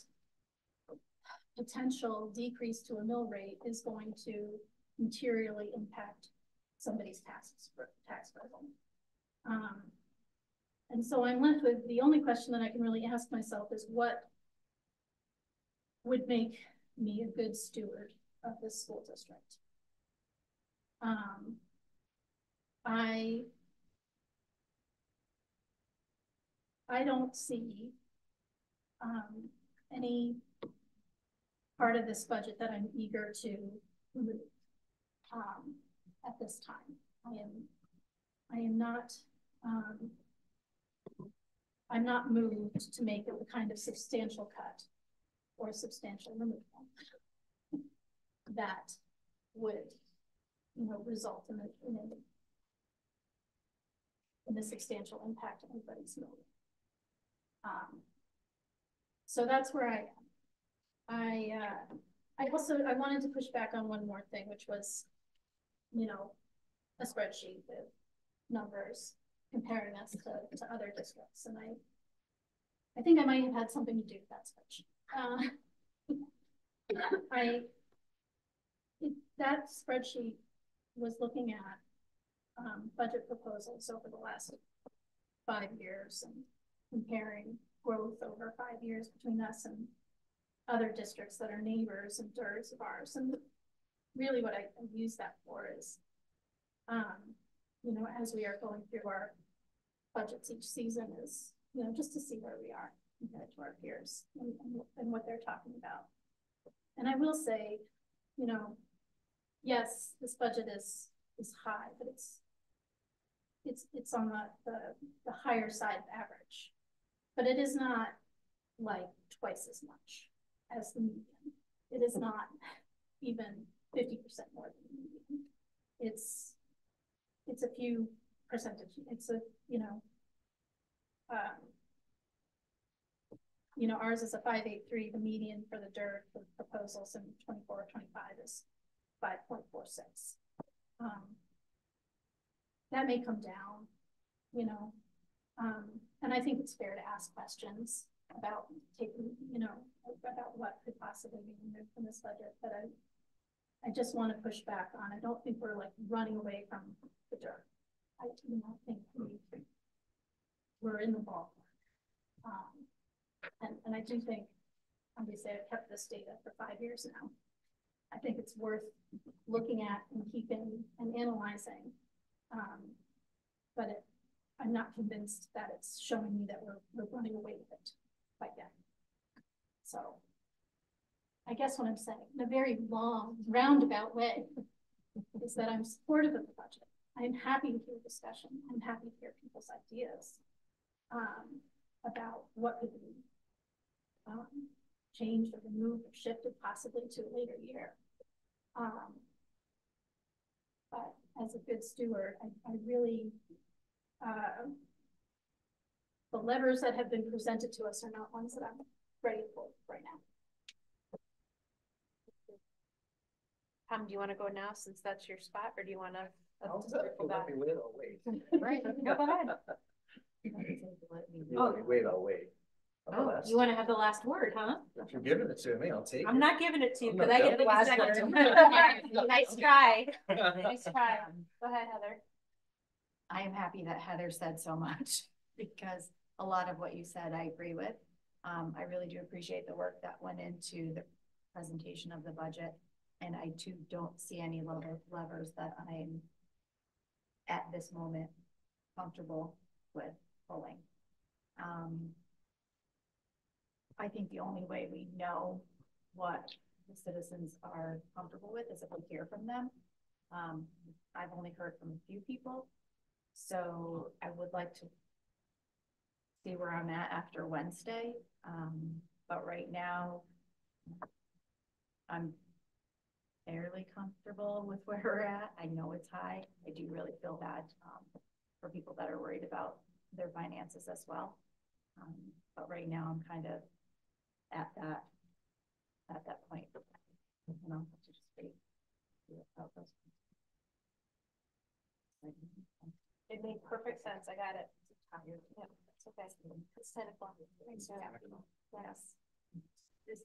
potential decrease to a mill rate is going to materially impact somebody's taxes, tax burden. Um, and so I'm left with, the only question that I can really ask myself is what would make me a good steward of this school district? Um, I I don't see um, any part of this budget that I'm eager to remove um, at this time. I am, I am not, um, I'm not moved to make a kind of substantial cut or substantial removal that would, you know, result in a, in a, in a substantial impact on everybody's million. Um, so that's where I am. I, uh, I also, I wanted to push back on one more thing, which was, you know, a spreadsheet with numbers comparing us to, to other districts. And I, I think I might have had something to do with that spreadsheet. Uh, (laughs) I, it, that spreadsheet was looking at um, budget proposals over the last five years and comparing growth over five years between us and other districts that are neighbors and DERs of ours. And really what I use that for is, um, you know, as we are going through our budgets each season is, you know, just to see where we are to our peers and, and, and what they're talking about. And I will say, you know, yes, this budget is is high, but it's it's it's on the, the, the higher side of average. But it is not like twice as much as the median. It is not even 50% more than the median. It's it's a few percentage. It's a, you know, um, you know, ours is a 583. The median for the DRG for proposals in 24 or 25 is 5.46. Um, that may come down, you know, um, and I think it's fair to ask questions about taking, you know, about what could possibly be removed from this budget, but I, I just want to push back on. I don't think we're like running away from the DRG. I do not think we, we're in the ballpark. Um, and, and I do think, obviously I've kept this data for five years now. I think it's worth looking at and keeping and analyzing. Um, but it, I'm not convinced that it's showing me that we're, we're running away with it quite yet. So I guess what I'm saying in a very long roundabout way (laughs) is that I'm supportive of the budget. I'm happy to hear discussion. I'm happy to hear people's ideas um, about what could be um, changed or removed or shifted possibly to a later year. Um, but as a good steward, I, I really uh, the levers that have been presented to us are not ones that I'm ready for right now. Tom, do you want to go now since that's your spot, or do you want to? I'll let me wait, I'll wait. Right, go ahead. (laughs) Oh, wait, I'll wait. I'll Oh, you want to have the last word, huh? If you're giving it to me, I'll take it. I'm not giving it to you I'm because not I get the last word. Nice try. Nice try. (laughs) Go ahead, Heather. I am happy that Heather said so much (laughs) because a lot of what you said, I agree with. Um, I really do appreciate the work that went into the presentation of the budget. And I too don't see any lever levers that I'm at this moment comfortable with pulling. Um, I think the only way we know what the citizens are comfortable with is if we hear from them. Um, I've only heard from a few people So I would like to see where I'm at after Wednesday, um, but right now I'm fairly comfortable with where we're at. I know it's high. I do really feel bad, um, for people that are worried about their finances as well. Um, but right now I'm kind of at that, at that point, you know, to just wait. see how it. It made perfect sense. I got it. Yeah, that's okay. It's ten o'clock. Thanks, Jen. Yes. This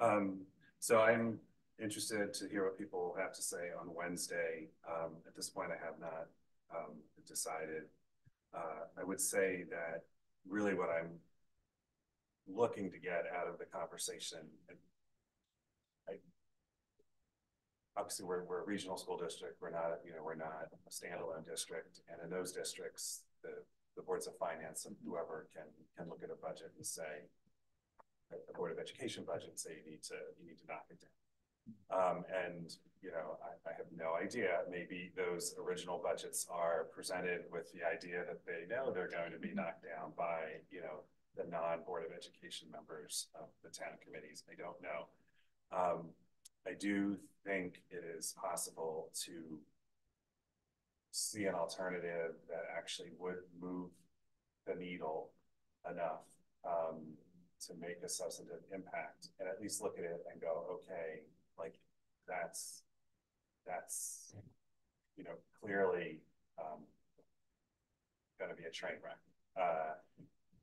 time. Um, so I'm interested to hear what people have to say on Wednesday. Um, at this point, I have not, um, decided. Uh, I would say that really what I'm looking to get out of the conversation, and I, obviously, we're, we're a regional school district, we're not, you know, we're not a standalone district, and in those districts, the, the boards of finance and whoever can, can look at a budget and say, the Board of Education budget and say you need to, you need to knock it down. Um, and, you know, I, I have no idea, maybe those original budgets are presented with the idea that they know they're going to be knocked down by, you know, the non-Board of Education members of the town committees, I don't know. Um, I do think it is possible to see an alternative that actually would move the needle enough, um, to make a substantive impact and at least look at it and go, okay, like that's, that's, you know, clearly, um, gonna be a train wreck. Uh,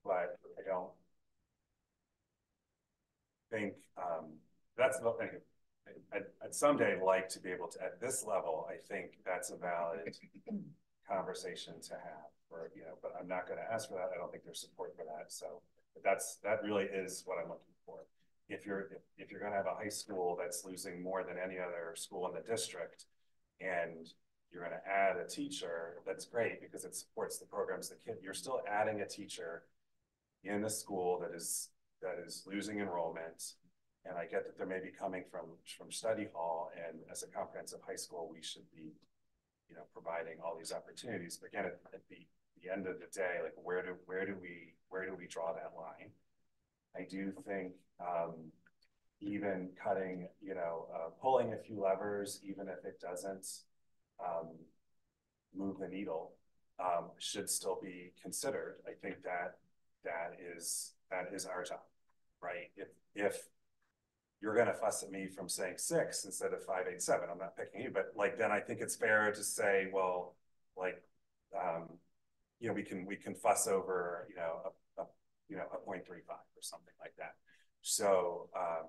but I don't think, um, that's the thing. I'd, I'd someday like to be able to, at this level, I think that's a valid conversation to have, or, you know, but I'm not gonna ask for that. I don't think there's support for that, so that's, that really is what I'm looking for. If you're, if, if you're gonna have a high school that's losing more than any other school in the district, and you're gonna add a teacher, that's great, because it supports the programs the kid, you're still adding a teacher in a school that is, that is losing enrollment. And I get that they may be coming from, from study hall, and as a comprehensive high school, we should be, you know, providing all these opportunities, but again, at, at the, the end of the day, like, where do, where do we, where do we draw that line? I do think, um, even cutting, you know, uh, pulling a few levers, even if it doesn't, um, move the needle, um, should still be considered. I think that, that is, that is our job, right? If, if you're gonna fuss at me from saying six instead of five, eight, seven, I'm not picking you, but like, then I think it's fair to say, well, like, um, you know, we can, we can fuss over, you know, a, a you know, a point three five or something like that. So, um,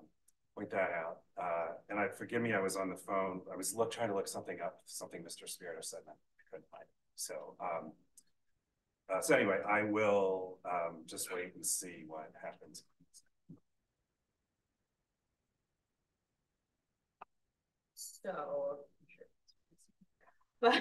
point that out. Uh, and I, forgive me, I was on the phone. I was look, trying to look something up, something Mr. Spirito said, and I couldn't find it. So, um, uh, so anyway, I will, um, just wait and see what happens. So. (laughs)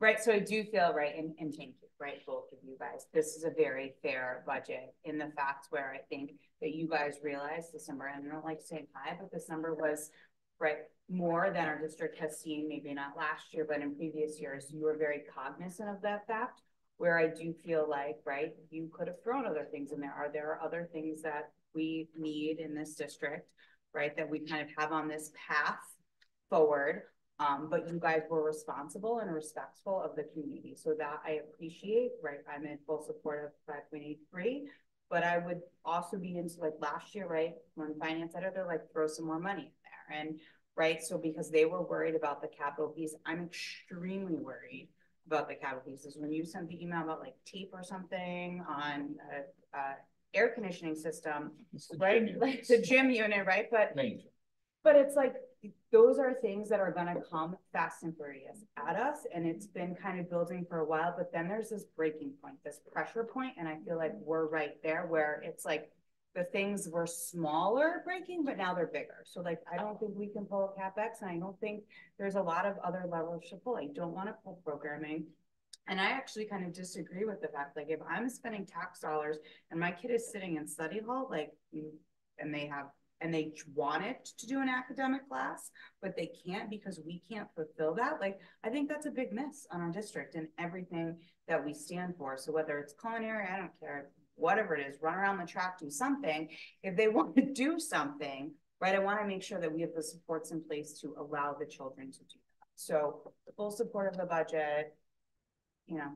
Right, so I do feel right, and, and thank you, right, both of you guys, this is a very fair budget in the facts where I think that you guys realize this number, and I don't like saying high, but this number was, right, more than our district has seen, maybe not last year, but in previous years, you were very cognizant of that fact, where I do feel like, right, you could have thrown other things in there. Are there other things that we need in this district, right, that we kind of have on this path forward? Um, but you guys were responsible and respectful of the community. So that I appreciate, right? I'm in full support of five point eight three. But I would also be into like last year, right? When finance editor, like throw some more money in there. And right, so because they were worried about the capital piece, I'm extremely worried about the capital pieces. When you sent the email about like tape or something on a, a air conditioning system, right? Like the gym unit, right? But but it's like those are things that are gonna come fast and furious at us, and it's been kind of building for a while, but then there's this breaking point, this pressure point, and I feel like we're right there where it's like the things were smaller breaking, but now they're bigger. So like, I don't think we can pull CapEx, and I don't think there's a lot of other levels to pull. I don't wanna pull programming. And I actually kind of disagree with the fact, like, if I'm spending tax dollars and my kid is sitting in study hall, like, mm, and they have and they want it to do an academic class, but they can't because we can't fulfill that, like, I think that's a big miss on our district and everything that we stand for. So whether it's culinary, I don't care, whatever it is, run around the track, do something. If they (laughs) want to do something, right, I want to make sure that we have the supports in place to allow the children to do that. So the full support of the budget, you know,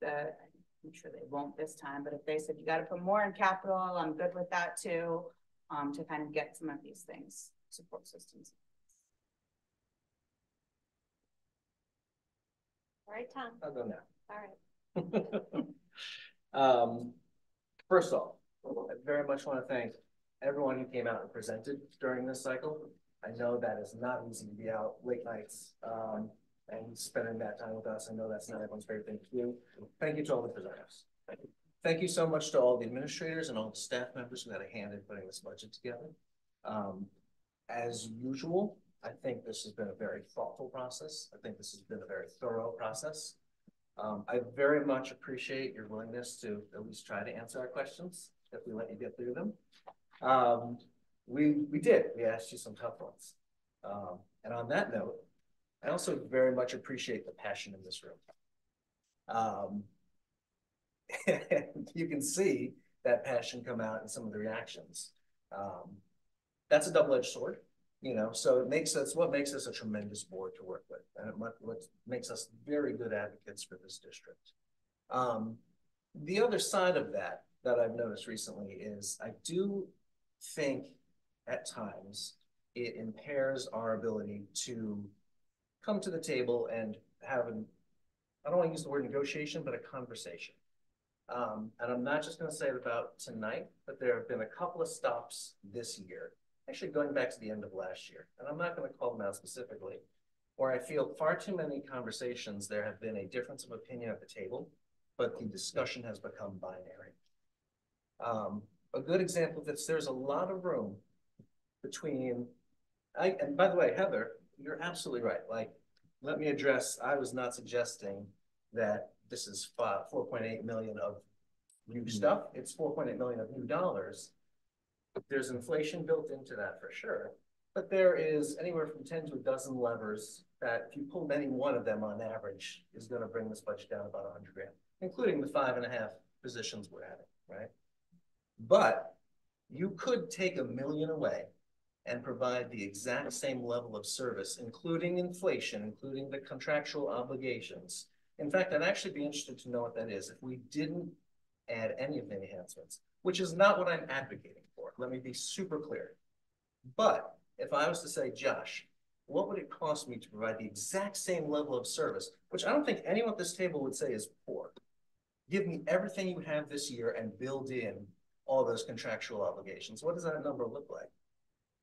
the, I'm sure they won't this time, but if they said you gotta put more in capital, I'm good with that too. Um, to kind of get some of these things, support systems. All right, Tom, I'll go now. all right. (laughs) (laughs) Um, first off, I very much want to thank everyone who came out and presented during this cycle. I know that is not easy to be out late nights, um, and spending that time with us. I know that's not everyone's favorite thing to do. Thank you to all the presenters. Thank you. Thank you so much to all the administrators and all the staff members who had a hand in putting this budget together. Um, as usual, I think this has been a very thoughtful process. I think this has been a very thorough process. Um, I very much appreciate your willingness to at least try to answer our questions if we let you get through them. Um, we, we did, we asked you some tough ones. Um, and on that note, I also very much appreciate the passion in this room. Um, (laughs) you can see that passion come out in some of the reactions. Um, that's a double-edged sword you know, so it makes us, what makes us a tremendous board to work with, and what, what makes us very good advocates for this district. Um, the other side of that, that I've noticed recently is I do think at times it impairs our ability to come to the table and have an, I don't want to use the word negotiation, but a conversation. Um, and I'm not just going to say it about tonight, but there have been a couple of stops this year actually going back to the end of last year, and I'm not going to call them out specifically, where I feel far too many conversations, there have been a difference of opinion at the table, but the discussion has become binary. Um, a good example of this, there's a lot of room between, I, and by the way, Heather, you're absolutely right. Like, let me address, I was not suggesting that this is 4.8 million of new mm -hmm. stuff. It's 4.8 million of new dollars there's inflation built into that for sure, but there is anywhere from ten to a dozen levers that if you pulled any one of them on average is gonna bring this budget down about hundred grand, including the five and a half positions we're adding, right? But you could take a million away and provide the exact same level of service, including inflation, including the contractual obligations. In fact, I'd actually be interested to know what that is if we didn't add any of the enhancements, which is not what I'm advocating. Let me be super clear. But if I was to say, Josh, what would it cost me to provide the exact same level of service, which I don't think anyone at this table would say is poor. Give me everything you have this year and build in all those contractual obligations. What does that number look like?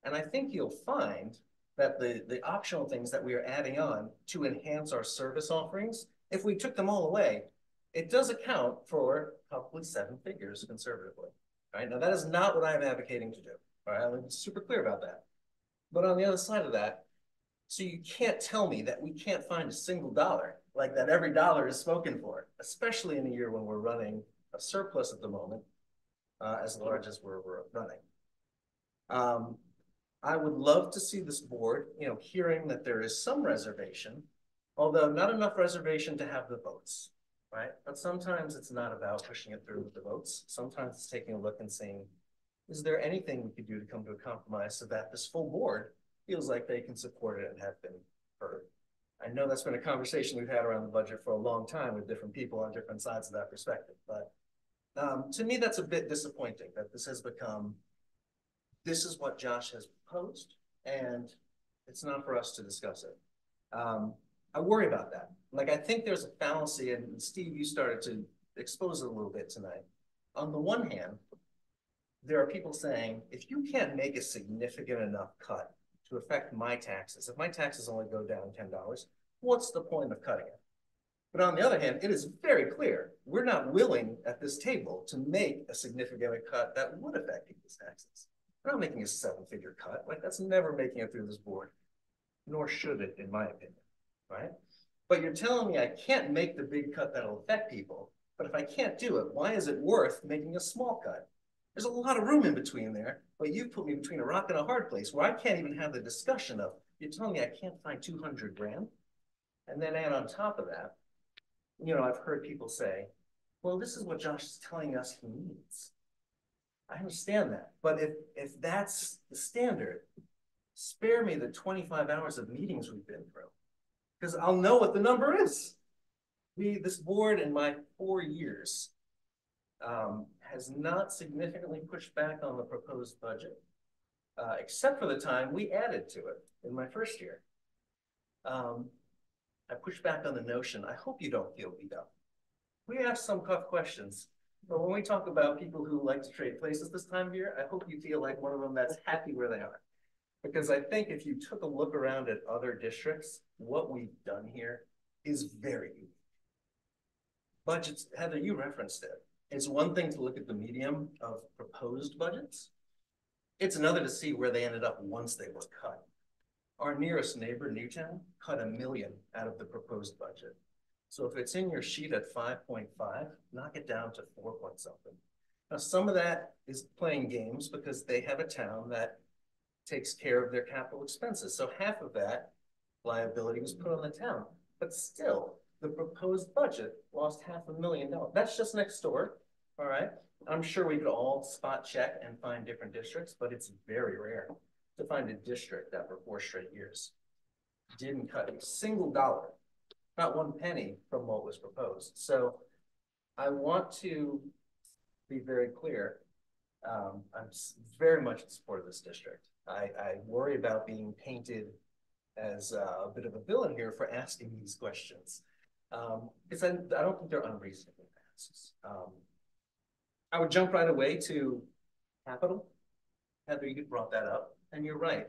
And I think you'll find that the, the optional things that we are adding on to enhance our service offerings, if we took them all away, it does account for probably seven figures conservatively right? Now, that is not what I'm advocating to do? I'm super clear about that. But on the other side of that, so you can't tell me that we can't find a single dollar, like that every dollar is spoken for, especially in a year when we're running a surplus at the moment, uh, as large as we're, we're running. Um, I would love to see this board, you know, hearing that there is some reservation, although not enough reservation to have the votes right? But sometimes it's not about pushing it through with the votes. Sometimes it's taking a look and saying, is there anything we could do to come to a compromise so that this full board feels like they can support it and have been heard? I know that's been a conversation we've had around the budget for a long time with different people on different sides of that perspective. But um, to me, that's a bit disappointing that this has become, this is what Josh has proposed, and it's not for us to discuss it. Um, I worry about that. Like, I think there's a fallacy, and Steve, you started to expose it a little bit tonight. On the one hand, there are people saying, if you can't make a significant enough cut to affect my taxes, if my taxes only go down $10, what's the point of cutting it? But on the other hand, it is very clear we're not willing at this table to make a significant cut that would affect people's taxes. We're not making a seven figure cut. Like, that's never making it through this board, nor should it, in my opinion right? But you're telling me I can't make the big cut that'll affect people, but if I can't do it, why is it worth making a small cut? There's a lot of room in between there, but you've put me between a rock and a hard place where I can't even have the discussion of, you're telling me I can't find two hundred grand? And then add on top of that, you know, I've heard people say, well, this is what Josh is telling us he needs. I understand that, but if, if that's the standard, spare me the twenty-five hours of meetings we've been through. Because I'll know what the number is. We, this board in my four years, um, has not significantly pushed back on the proposed budget. Uh, except for the time we added to it in my first year. Um, I pushed back on the notion, I hope you don't feel beat up. We asked some tough questions, but when we talk about people who like to trade places this time of year, I hope you feel like one of them that's happy where they are. Because I think if you took a look around at other districts, what we've done here is very unique. Budgets, Heather, you referenced it. It's one thing to look at the medium of proposed budgets. It's another to see where they ended up once they were cut. Our nearest neighbor, Newtown, cut a million out of the proposed budget. So if it's in your sheet at five point five, knock it down to four point something. Now, some of that is playing games because they have a town that takes care of their capital expenses. So half of that liability was put on the town. But still, the proposed budget lost half a million dollars. That's just next door, all right? I'm sure we could all spot check and find different districts, but it's very rare to find a district that for four straight years didn't cut a single dollar, not one penny from what was proposed. So I want to be very clear. Um, I'm very much in support of this district. I, I worry about being painted as a bit of a villain here for asking these questions. Um, because I, I don't think they're unreasonable asks. Um, I would jump right away to capital. Heather, you brought that up, and you're right.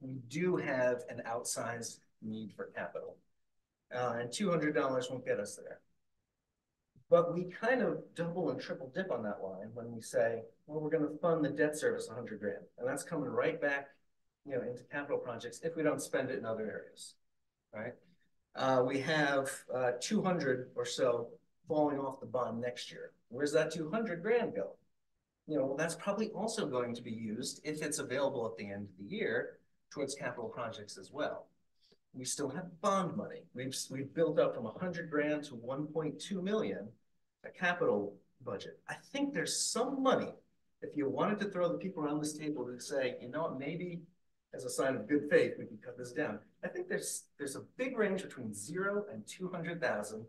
We do have an outsized need for capital. Uh, and $200 won't get us there. But we kind of double and triple dip on that line when we say, well, we're going to fund the debt service 100 grand. And that's coming right back, you know, into capital projects if we don't spend it in other areas, right? Uh, we have uh, 200 or so falling off the bond next year. Where's that 200 grand go? You know, that's probably also going to be used if it's available at the end of the year towards capital projects as well. We still have bond money. We've, we've built up from 100 grand to 1.2 million, a capital budget. I think there's some money, if you wanted to throw the people around this table to say, you know what, maybe as a sign of good faith, we can cut this down. I think there's there's a big range between zero and 200,000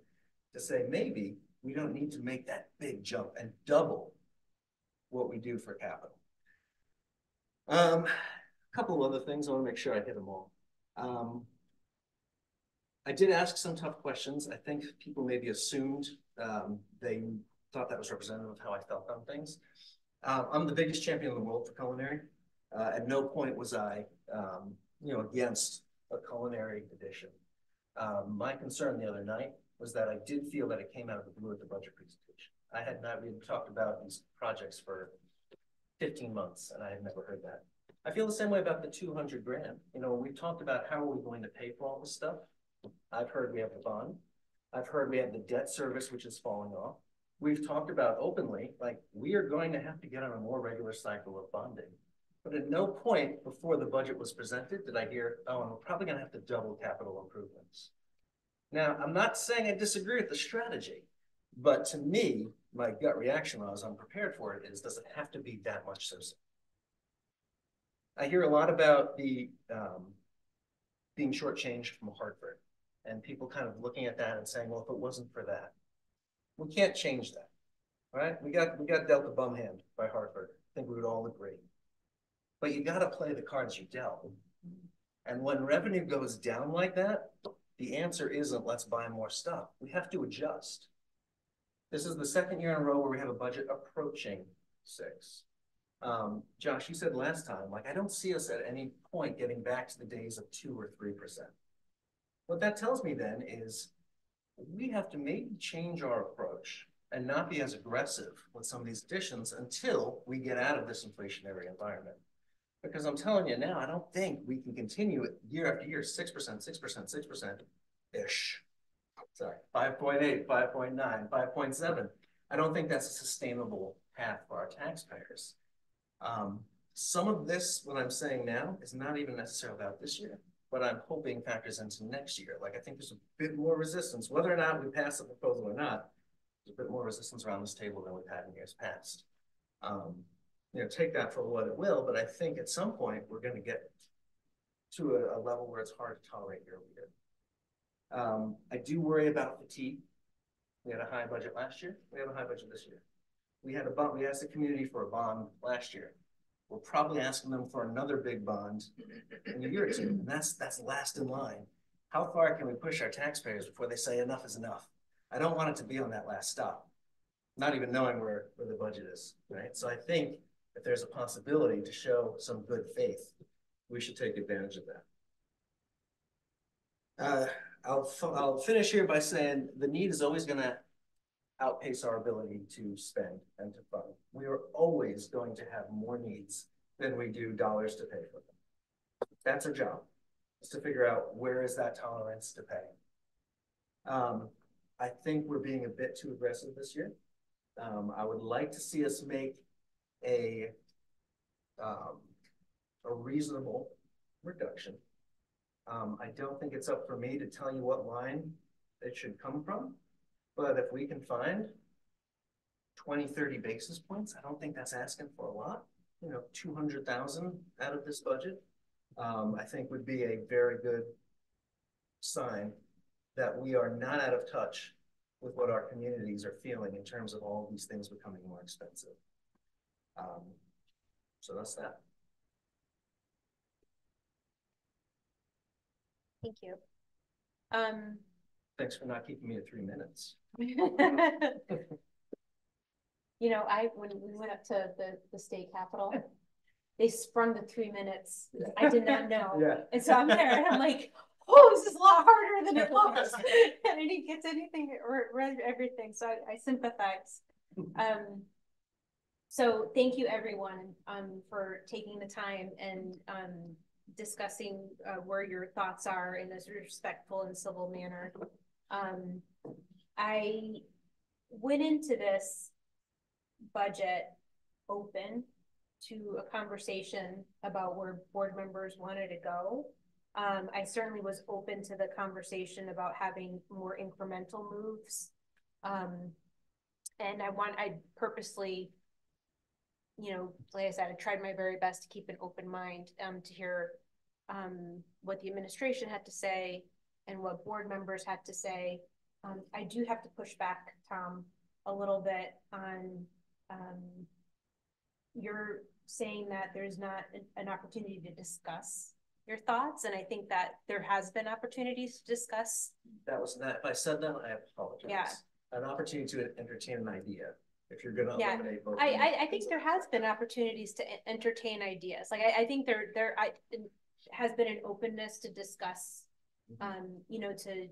to say maybe we don't need to make that big jump and double what we do for capital. Um, a couple of other things. I want to make sure I hit them all. Um, I did ask some tough questions. I think people maybe assumed um, they thought that was representative of how I felt on things. Uh, I'm the biggest champion in the world for culinary. Uh, at no point was I, um, you know, against a culinary edition. Um, my concern the other night was that I did feel that it came out of the blue at the budget presentation. I had not, we had talked about these projects for 15 months and I had never heard that. I feel the same way about the 200 grand. You know, we've talked about how are we going to pay for all this stuff. I've heard we have the bond. I've heard we have the debt service, which is falling off. We've talked about openly, like we are going to have to get on a more regular cycle of bonding. But at no point before the budget was presented did I hear, oh, and we're probably going to have to double capital improvements. Now, I'm not saying I disagree with the strategy, but to me, my gut reaction when I was unprepared for it is, does it have to be that much so soon? I hear a lot about the um, being shortchanged from Hartford and people kind of looking at that and saying, well, if it wasn't for that, we can't change that, right? We got we got dealt a bum hand by Hartford. I think we would all agree. But you got to play the cards you dealt. And when revenue goes down like that, the answer isn't let's buy more stuff. We have to adjust. This is the second year in a row where we have a budget approaching six. Um, Josh, you said last time, like, I don't see us at any point getting back to the days of two or 3%. What that tells me then is we have to maybe change our approach and not be as aggressive with some of these additions until we get out of this inflationary environment. Because I'm telling you now, I don't think we can continue it year after year, 6%, 6%, 6% ish. Sorry, 5.8, 5.9, 5.7. I don't think that's a sustainable path for our taxpayers. Um, some of this, what I'm saying now, is not even necessarily about this year, but I'm hoping factors into next year. Like, I think there's a bit more resistance, whether or not we pass the proposal or not, there's a bit more resistance around this table than we've had in years past. Um, you know, take that for what it will, but I think at some point, we're gonna get to a, a level where it's hard to tolerate over year. Um, I do worry about fatigue. We had a high budget last year. We have a high budget this year. We had a bond, we asked the community for a bond last year. We're probably asking them for another big bond in a year or two, and that's, that's last in line. How far can we push our taxpayers before they say enough is enough? I don't want it to be on that last stop, not even knowing where, where the budget is, right? So I think if there's a possibility to show some good faith, we should take advantage of that. Uh, I'll, I'll finish here by saying the need is always gonna outpace our ability to spend and to fund. We are always going to have more needs than we do dollars to pay for them. That's our job, is to figure out where is that tolerance to pay. Um, I think we're being a bit too aggressive this year. Um, I would like to see us make a um, a reasonable reduction. Um, I don't think it's up for me to tell you what line it should come from, but if we can find 20, 30 basis points, I don't think that's asking for a lot. You know, 200,000 out of this budget, um, I think would be a very good sign that we are not out of touch with what our communities are feeling in terms of all these things becoming more expensive. Um, so that's that. Thank you. Um, Thanks for not keeping me at three minutes. (laughs) you know, I, when we went up to the, the state capitol, they sprung the three minutes. I did not know. (laughs) Yeah. And so I'm there and I'm like, oh, this is a lot harder than it looks. (laughs) And I didn't get to anything or read everything, so I, I sympathize. Um, so thank you everyone, um, for taking the time and, um, discussing, uh, where your thoughts are in this respectful and civil manner. Um, I went into this budget open to a conversation about where board members wanted to go. Um, I certainly was open to the conversation about having more incremental moves. Um, and I want, I purposely, you know, like I said, I tried my very best to keep an open mind, um, to hear, um, what the administration had to say and what board members had to say. Um, I do have to push back, Tom, a little bit on, um, you're saying that there's not an, opportunity to discuss your thoughts, and I think that there has been opportunities to discuss. That was not, if I said that, I apologize. Yeah. An opportunity to entertain an idea, if you're gonna Yeah, eliminate both. I, I, I think there has been opportunities to entertain ideas, like, I, I think there, there, I, has been an openness to discuss, um, you know, to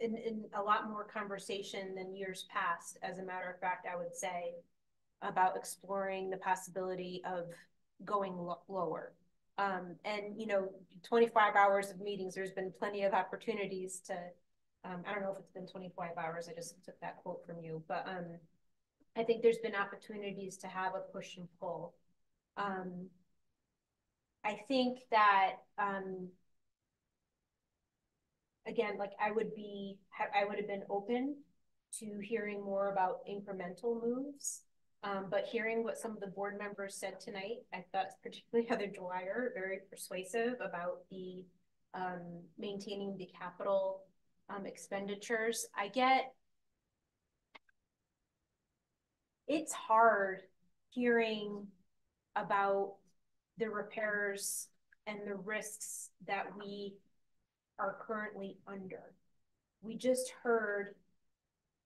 in, in a lot more conversation than years past, as a matter of fact, I would say, about exploring the possibility of going lo- lower. Um, and, you know, twenty-five hours of meetings, there's been plenty of opportunities to, um, I don't know if it's been twenty-five hours, I just took that quote from you, but, um, I think there's been opportunities to have a push and pull. Um, I think that, um, again, like I would be, I would have been open to hearing more about incremental moves. Um, but hearing what some of the board members said tonight, I thought particularly (laughs) Heather Dwyer, very persuasive about the um, maintaining the capital um, expenditures. I get it's hard hearing about the repairs and the risks that we are currently under. We just heard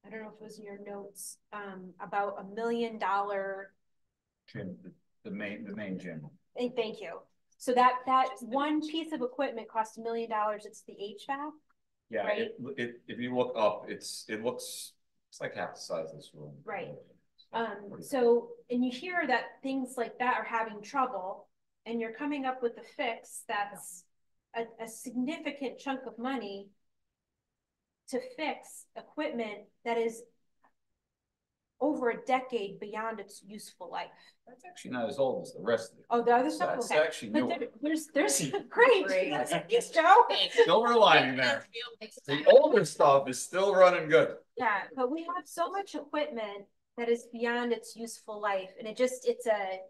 I don't know if it was in your notes, um, about a million dollar, Gym, the- the main, the main gym. eh, thank you. So that, that one piece of equipment cost a million dollars, it's the HVAC, Yeah, Right. it, it, if you look up, it's, it looks, it's like half the size of this room. right? Um, so, and you hear that things like that are having trouble, and you're coming up with a fix that's a, a significant chunk of money to fix equipment that is over a decade beyond its useful life. That's actually not as old as the rest of it. Oh, the other stuff, That's okay. actually But newer. there- there's, there's, (laughs) great, thanks, Joe. Silver lining there. The older stuff is still running good. Yeah, but we have so much equipment that is beyond its useful life, and it just, it's a,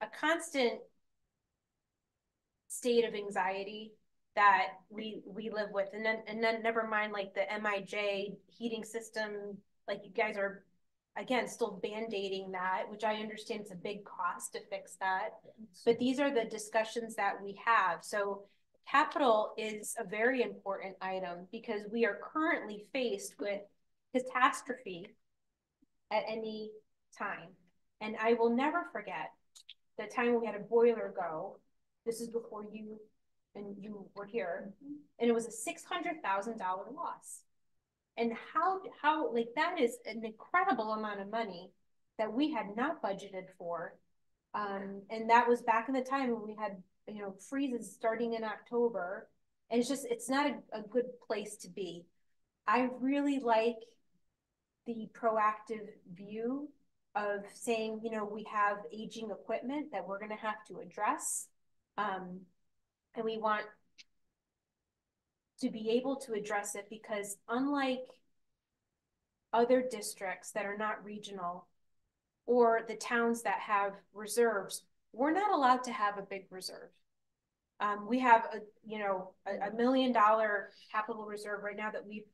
a constant state of anxiety that we, we live with, and then, and then never mind like the MIJ heating system, like you guys are, again, still band-aiding that, which I understand it's a big cost to fix that. But these are the discussions that we have, so capital is a very important item, because we are currently faced with catastrophe at any time. And I will never forget the time we had a boiler go. This is before you and you were here, and it was a six hundred thousand dollar loss. And how, how, like, that is an incredible amount of money that we had not budgeted for. Um, and that was back in the time when we had, you know, freezes starting in October. And it's just, it's not a, a good place to be. I really like the proactive view of saying, you know, we have aging equipment that we're gonna have to address. Um, and we want to be able to address it because unlike other districts that are not regional or the towns that have reserves, we're not allowed to have a big reserve. Um, we have a, you know, a, a million dollar capital reserve right now that we've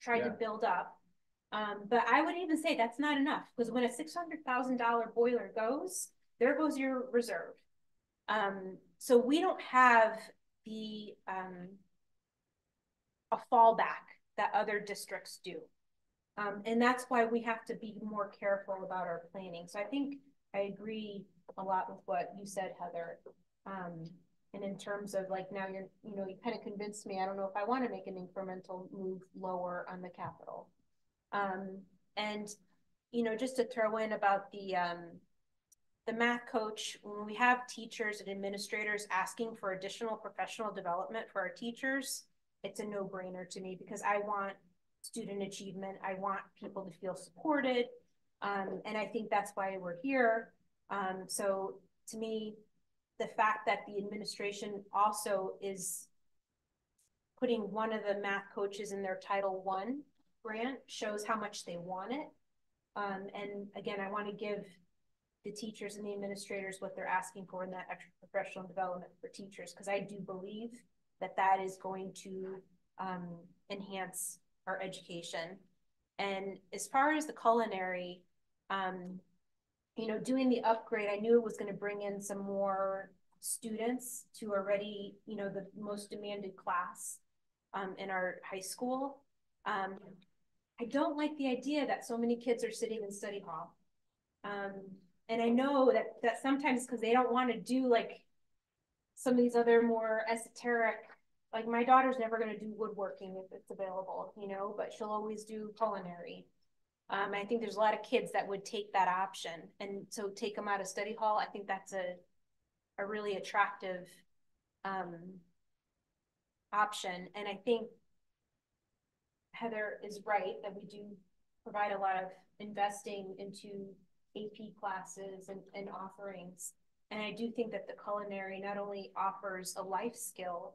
tried to build up. Um, but I would even say that's not enough because when a six hundred thousand dollar boiler goes, there goes your reserve. Um, so we don't have the, um, a fallback that other districts do. Um, and that's why we have to be more careful about our planning. So I think I agree a lot with what you said, Heather. Um, and in terms of like now you're, you know, you kind of convinced me, I don't know if I want to make an incremental move lower on the capital. Um, and, you know, just to throw in about the, um, the math coach, when we have teachers and administrators asking for additional professional development for our teachers, it's a no brainer to me because I want student achievement. I want people to feel supported. Um, and I think that's why we're here. Um, so to me, the fact that the administration also is putting one of the math coaches in their Title One grant shows how much they want it. Um, and again, I want to give the teachers and the administrators what they're asking for in that extra professional development for teachers, because I do believe that that is going to um, enhance our education. And as far as the culinary, um, you know, doing the upgrade, I knew it was going to bring in some more students to already, you know, the most demanded class um, in our high school. Um, I don't like the idea that so many kids are sitting in study hall. Um, and I know that that sometimes because they don't want to do like some of these other more esoteric, like my daughter's never going to do woodworking if it's available, you know, but she'll always do culinary. Um, I think there's a lot of kids that would take that option, and so take them out of study hall. I think that's a a really attractive um, option, and I think Heather is right that we do provide a lot of investing into AP classes and, and offerings. And I do think that the culinary not only offers a life skill,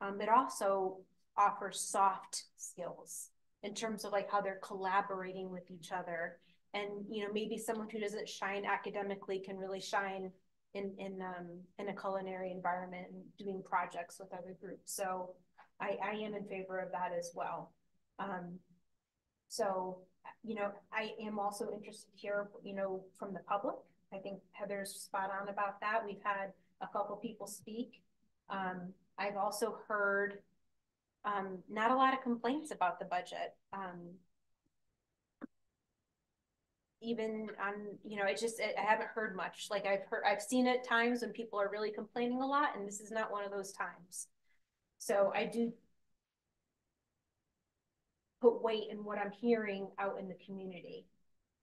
um, but also offers soft skills in terms of like how they're collaborating with each other. And, you know, maybe someone who doesn't shine academically can really shine in, in, um, in a culinary environment and doing projects with other groups. So I, I am in favor of that as well. Um, so, you know, I am also interested to hear, you know, from the public. I think Heather's spot on about that. We've had a couple people speak. Um, I've also heard um, not a lot of complaints about the budget. Um, even on, you know, it's just, I haven't heard much. Like I've heard, I've seen it times when people are really complaining a lot, and this is not one of those times. So I do put weight in what I'm hearing out in the community.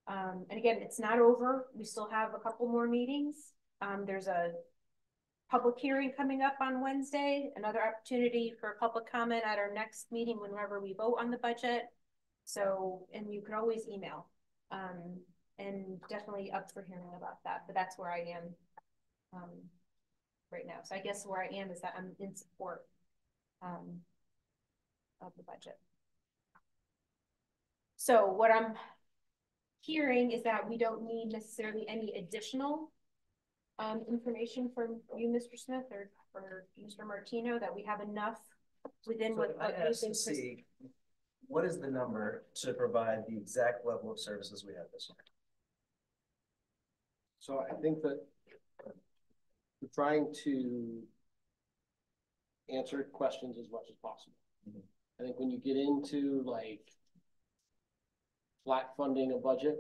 Um, and again, it's not over. We still have a couple more meetings. Um, there's a public hearing coming up on Wednesday, another opportunity for public comment at our next meeting whenever we vote on the budget. So, and you can always email. Um, and definitely up for hearing about that, but that's where I am. Um, right now, so I guess where I am is that I'm in support. Um. Of the budget. So what I'm hearing is that we don't need necessarily any additional. Um, information from you, Mr. Smith, or, or Mr. Martino, that we have enough within So what. I what asked to see, what is the number to provide the exact level of services we have this year? So I think that we're trying to answer questions as much as possible. I think when you get into like flat funding a budget,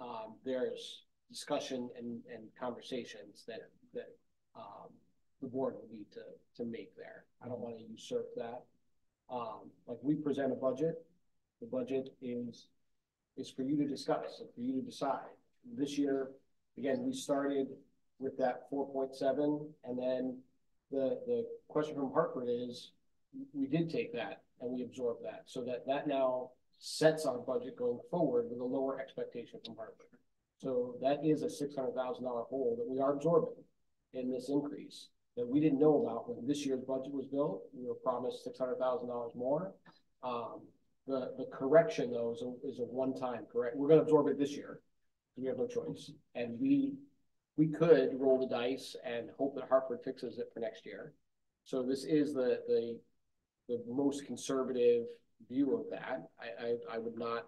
um, there's discussion and, and conversations that, that, um, the board will need to, to make there. I don't want to usurp that. Um, like we present a budget, the budget is, is for you to discuss and for you to decide. This year, again, we started with that four point seven, and then the, the question from Hartford is, we did take that and we absorbed that, so that, that now sets our budget going forward with a lower expectation from Hartford. So that is a six hundred thousand dollar hole that we are absorbing in this increase that we didn't know about when this year's budget was built. We were promised six hundred thousand dollars more. Um, the, the correction though is a, is a one-time correct. We're gonna absorb it this year. We have no choice. And we, we could roll the dice and hope that Hartford fixes it for next year. So this is the, the, the most conservative view of that. I, I, I would not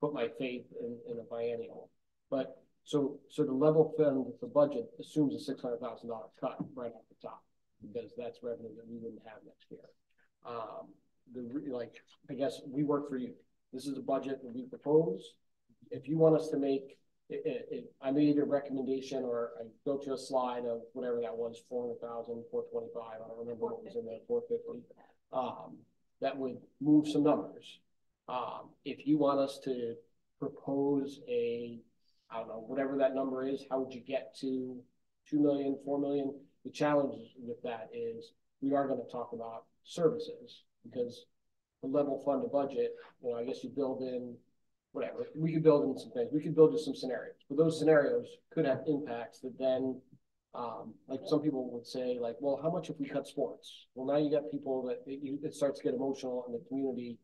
put my faith in, in a biennial. But so, so the level fund, the budget assumes a six hundred thousand dollar cut right off the top. Because that's revenue that we wouldn't have next year. Um, the, like, I guess we work for you. This is a budget that we propose. If you want us to make, it, it, it- I made a recommendation or I built you a slide of whatever that was, four hundred thousand, four twenty-five, I don't remember what was in there, four fifty. Um, that would move some numbers. Um, if you want us to propose a, I don't know, whatever that number is, how would you get to two million, four million? The challenge with that is we are gonna talk about services because the level fund a budget, you know, I guess you build in whatever, we could build in some things, we could build in some scenarios, but those scenarios could have impacts that then um, like some people would say like, well, how much if we cut sports? Well, now you got people that it, it starts to get emotional in the community.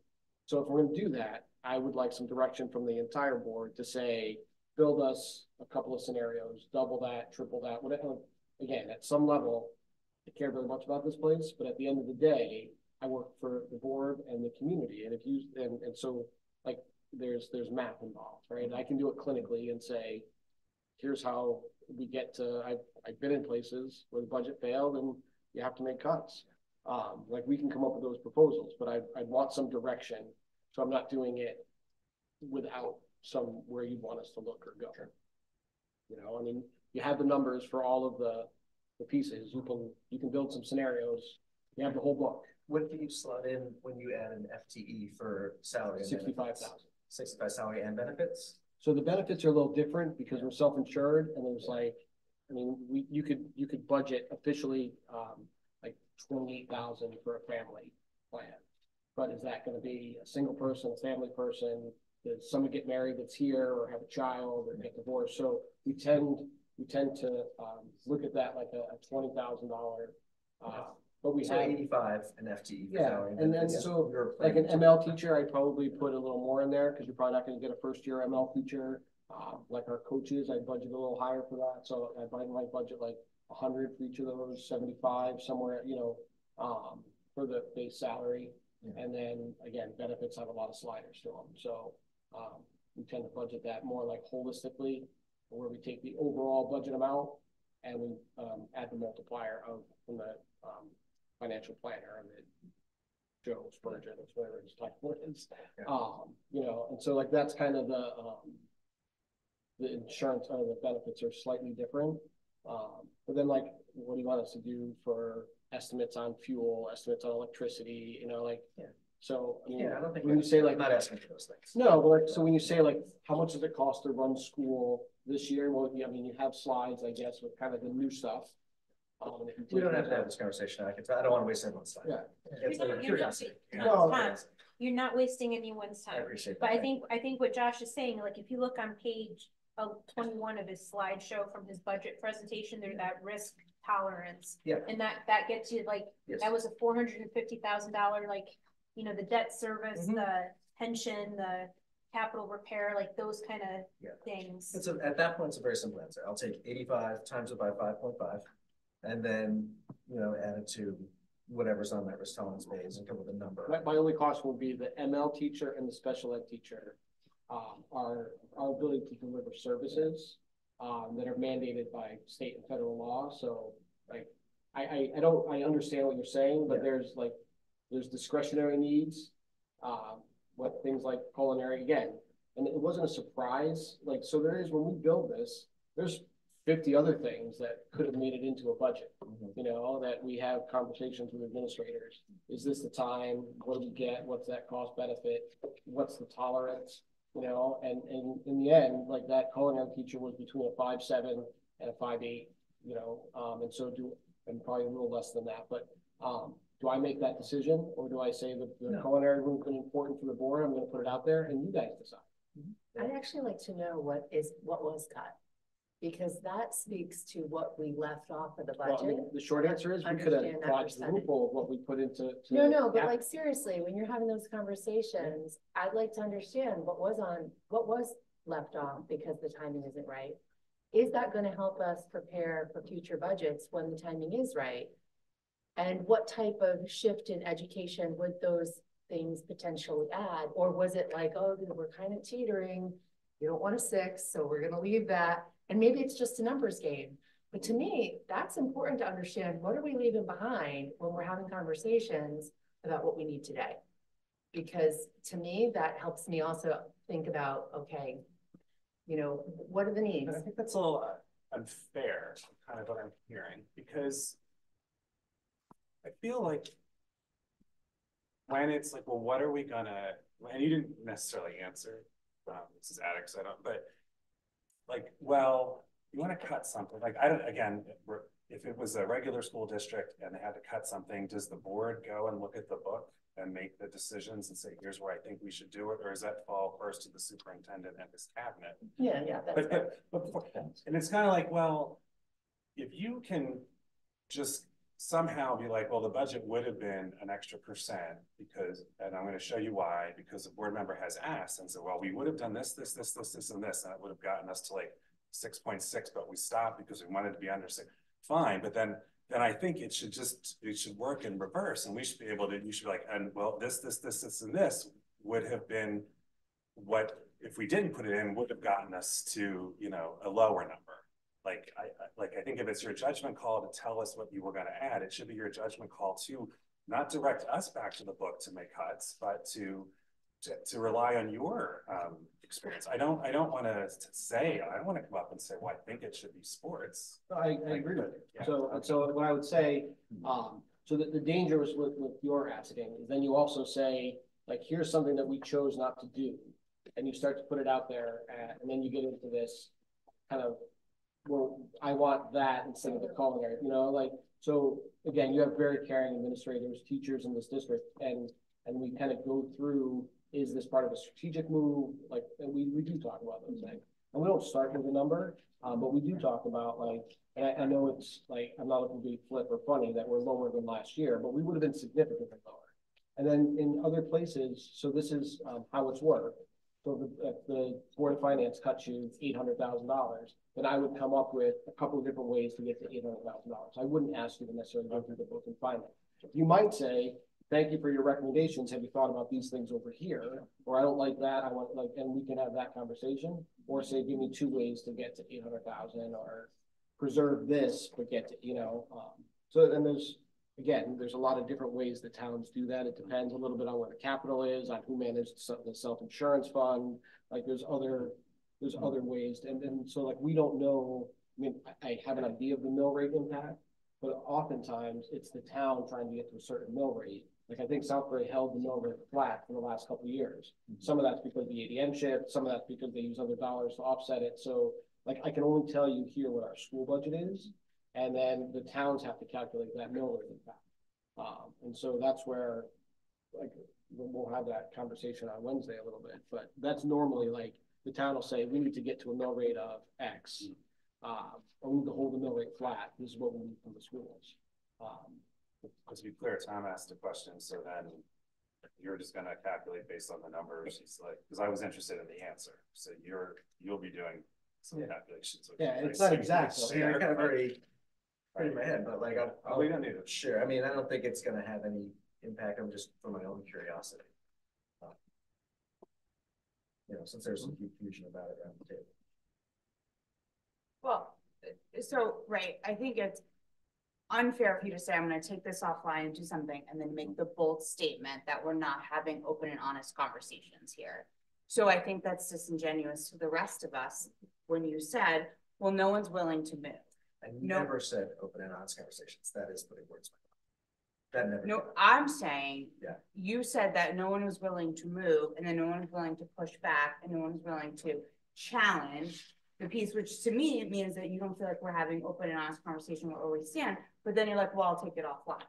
So if we're gonna do that, I would like some direction from the entire board to say, build us a couple of scenarios, double that, triple that, whatever. Again, at some level, I care very much about this place, but at the end of the day, I work for the board and the community. And if you, and, and so like, there's, there's math involved, right? I can do it clinically and say, here's how we get to, I've, I've been in places where the budget failed and you have to make cuts. Um, like we can come up with those proposals, but I, I want some direction. So I'm not doing it without some where you want us to look or go. You know, I mean, you have the numbers for all of the, the pieces. You can, you can build some scenarios. You have the whole book. What do you slot in when you add an FTE for salary? and 65,000. Sixty-five salary and benefits? So the benefits are a little different because we're self-insured and there's like, I mean, we, you could, you could budget officially, um, like twenty-eight thousand for a family plan. But is that gonna be a single person, a family person? Does someone get married that's here or have a child or get divorced? So we tend, we tend to, um, look at that like a, a twenty thousand dollar, uh, but we So have. eighty-five an FTE for Yeah, salary. and then so You're like an ML teacher, I'd probably put a little more in there because you're probably not gonna get a first year ML teacher. Uh, like our coaches, I'd budget a little higher for that, so I might, might budget like a hundred for each of those, seventy-five somewhere, you know, um, for the base salary. And then again, benefits have a lot of sliders to them, so, um, we tend to budget that more like holistically. Where we take the overall budget amount and we, um, add the multiplier of, from the, um, financial planner and Joe Spurgeon, or whatever his title is. Um, you know, and so like that's kind of the, um, the insurance or the benefits are slightly different. Um, but then like, what do you want us to do for estimates on fuel, estimates on electricity, you know, like, Yeah. so. I mean, Yeah, I don't think When you say I'm like. not asking for those things. No, but like, so when you say like, how much does it cost to run school this year? Well, yeah, I mean, you have slides, I guess, with kind of the new stuff. Um, and if you We don't have to have this conversation, I can, tell- I don't wanna waste anyone's time. Yeah. It's You're a not- curiosity. you're No, Tom, You're not wasting anyone's time. I time. appreciate that. But I think, I think what Josh is saying, like, if you look on page of twenty-one of his slideshow from his budget presentation, there's that risk tolerance. Yeah. And that, that gets you like, Yes. that was a four hundred and fifty thousand dollar, like, you know, the debt service, Mhm. the pension, the capital repair, like those kind of Yeah. things. It's a, at that point, it's a very simple answer. I'll take eighty-five times it by five point five. And then, you know, add it to whatever's on that tolerance page and come with a number. My, my only cost will be the ML teacher and the special ed teacher. Um, our, our ability to deliver services, um, that are mandated by state and federal law, so like. I, I, I don't, I understand what you're saying, but Yeah. there's like, there's discretionary needs. Um, what things like culinary, again, and it wasn't a surprise, like, so there is, when we build this, there's fifty other things that could have made it into a budget. You know, that we have conversations with administrators. Is this the time? What do we get? What's that cost benefit? What's the tolerance? You know, and, and in the end, like that culinary teacher was between a five, seven and a five, eight, you know, um, and so do, and probably a little less than that, but, um, do I make that decision or do I say that the No. culinary room's been important for the board? I'm gonna put it out there and you guys decide. I'd actually like to know what is, what was cut. Because that speaks to what we left off of the Well, I mean, budget. the short answer is we could have dodged the loophole of what we put into. to No, no, but like seriously, when you're having those conversations, I'd like to understand what was on, what was left off because the timing isn't right. Is that gonna help us prepare for future budgets when the timing is right? And what type of shift in education would those things potentially add? Or was it like, oh, we're kind of teetering, you don't want a six, so we're gonna leave that, and maybe it's just a numbers game. But to me, that's important to understand, what are we leaving behind when we're having conversations about what we need today? Because to me, that helps me also think about, okay, you know, what are the needs? I think that's a little unfair, kind of what I'm hearing, because I feel like when it's like, well, what are we gonna, and you didn't necessarily answer, um, this is Attic, so I don't, but like, well, you wanna cut something, like, I don't, again, if it was a regular school district and they had to cut something, does the board go and look at the book and make the decisions and say, here's where I think we should do it, or does that fall first to the superintendent and his cabinet? Yeah, yeah, that's But, but, but, and it's kind of like, well, if you can just somehow be like, well, the budget would have been an extra percent because, and I'm gonna show you why, because the board member has asked and said, well, we would have done this, this, this, this, this, and this, and it would have gotten us to like six point six, but we stopped because we wanted to be under six. Fine, but then, then I think it should just, it should work in reverse, and we should be able to, you should be like, and well, this, this, this, this, and this would have been what, if we didn't put it in, would have gotten us to, you know, a lower number. Like, I, like, I think if it's your judgment call to tell us what you were gonna add, it should be your judgment call to not direct us back to the book to make cuts, but to, to, to rely on your, um, experience. I don't, I don't wanna say, I don't wanna come up and say, well, I think it should be sports. I, I agree with you. Yeah. So, so what I would say, um, so that the danger was with, with your asking, is then you also say, like, here's something that we chose not to do. And you start to put it out there, uh, and then you get into this kind of, well, I want that instead of the culinary, you know, like, so again, you have very caring administrators, teachers in this district, and, and we kind of go through, is this part of a strategic move? Like, and we, we do talk about those things. And we don't start with a number, uh, but we do talk about like, and I, I know it's like, I'm not looking to be flip or funny that we're lower than last year, but we would have been significantly lower. And then in other places, so this is, um, how it's worked. So the, if the Board of Finance cuts you eight hundred thousand dollars, then I would come up with a couple of different ways to get to eight hundred thousand dollars. I wouldn't ask you to necessarily go through the book and find it. You might say, thank you for your recommendations. Have you thought about these things over here? Or I don't like that. I want like, and we can have that conversation. Or say, give me two ways to get to eight hundred thousand or preserve this, but get to, you know, um, so then there's, again, there's a lot of different ways that towns do that. It mm-hmm. depends a little bit on where the capital is, on who managed the self-insurance fund. Like there's other, there's mm-hmm. other ways. And then, so like, we don't know, I mean, I, have an idea of the mill rate impact. But oftentimes it's the town trying to get to a certain mill rate. Like I think Southbury held the mill rate flat for the last couple of years. Mm-hmm. Some of that's because the ADM shift, some of that's because they use other dollars to offset it. So like I can only tell you here what our school budget is. And then the towns have to calculate that mill rate impact. Um, and so that's where, like, we'll, we'll have that conversation on Wednesday a little bit, but that's normally like, the town will say, we need to get to a mill rate of X. Um, or we need to hold the mill rate flat, this is what we need from the schools. Um, To be clear, Tom asked a question, so then you're just gonna calculate based on the numbers, he's like, because I was interested in the answer, so you're, you'll be doing some Yeah. calculations. which Yeah, it's not assume exact, you I mean, I kind of but- already, put it in my head, but like, I'm. Oh, we don't need it. Sure, I mean, I don't think it's gonna have any impact, I'm just for my own curiosity. Uh, You know, since there's some confusion about it around the table. Well, uh, so, right, I think it's unfair for you to say, I'm gonna take this offline and do something, and then make the bold statement that we're not having open and honest conversations here. So I think that's disingenuous to the rest of us, when you said, well, no one's willing to move. I No. never said open and honest conversations, that is putting words. in my mouth. That never. No. I'm saying. Yeah. You said that no one was willing to move, and then no one was willing to push back, and no one was willing to challenge the piece, which to me it means that you don't feel like we're having open and honest conversation where we stand, but then you're like, well, I'll take it offline.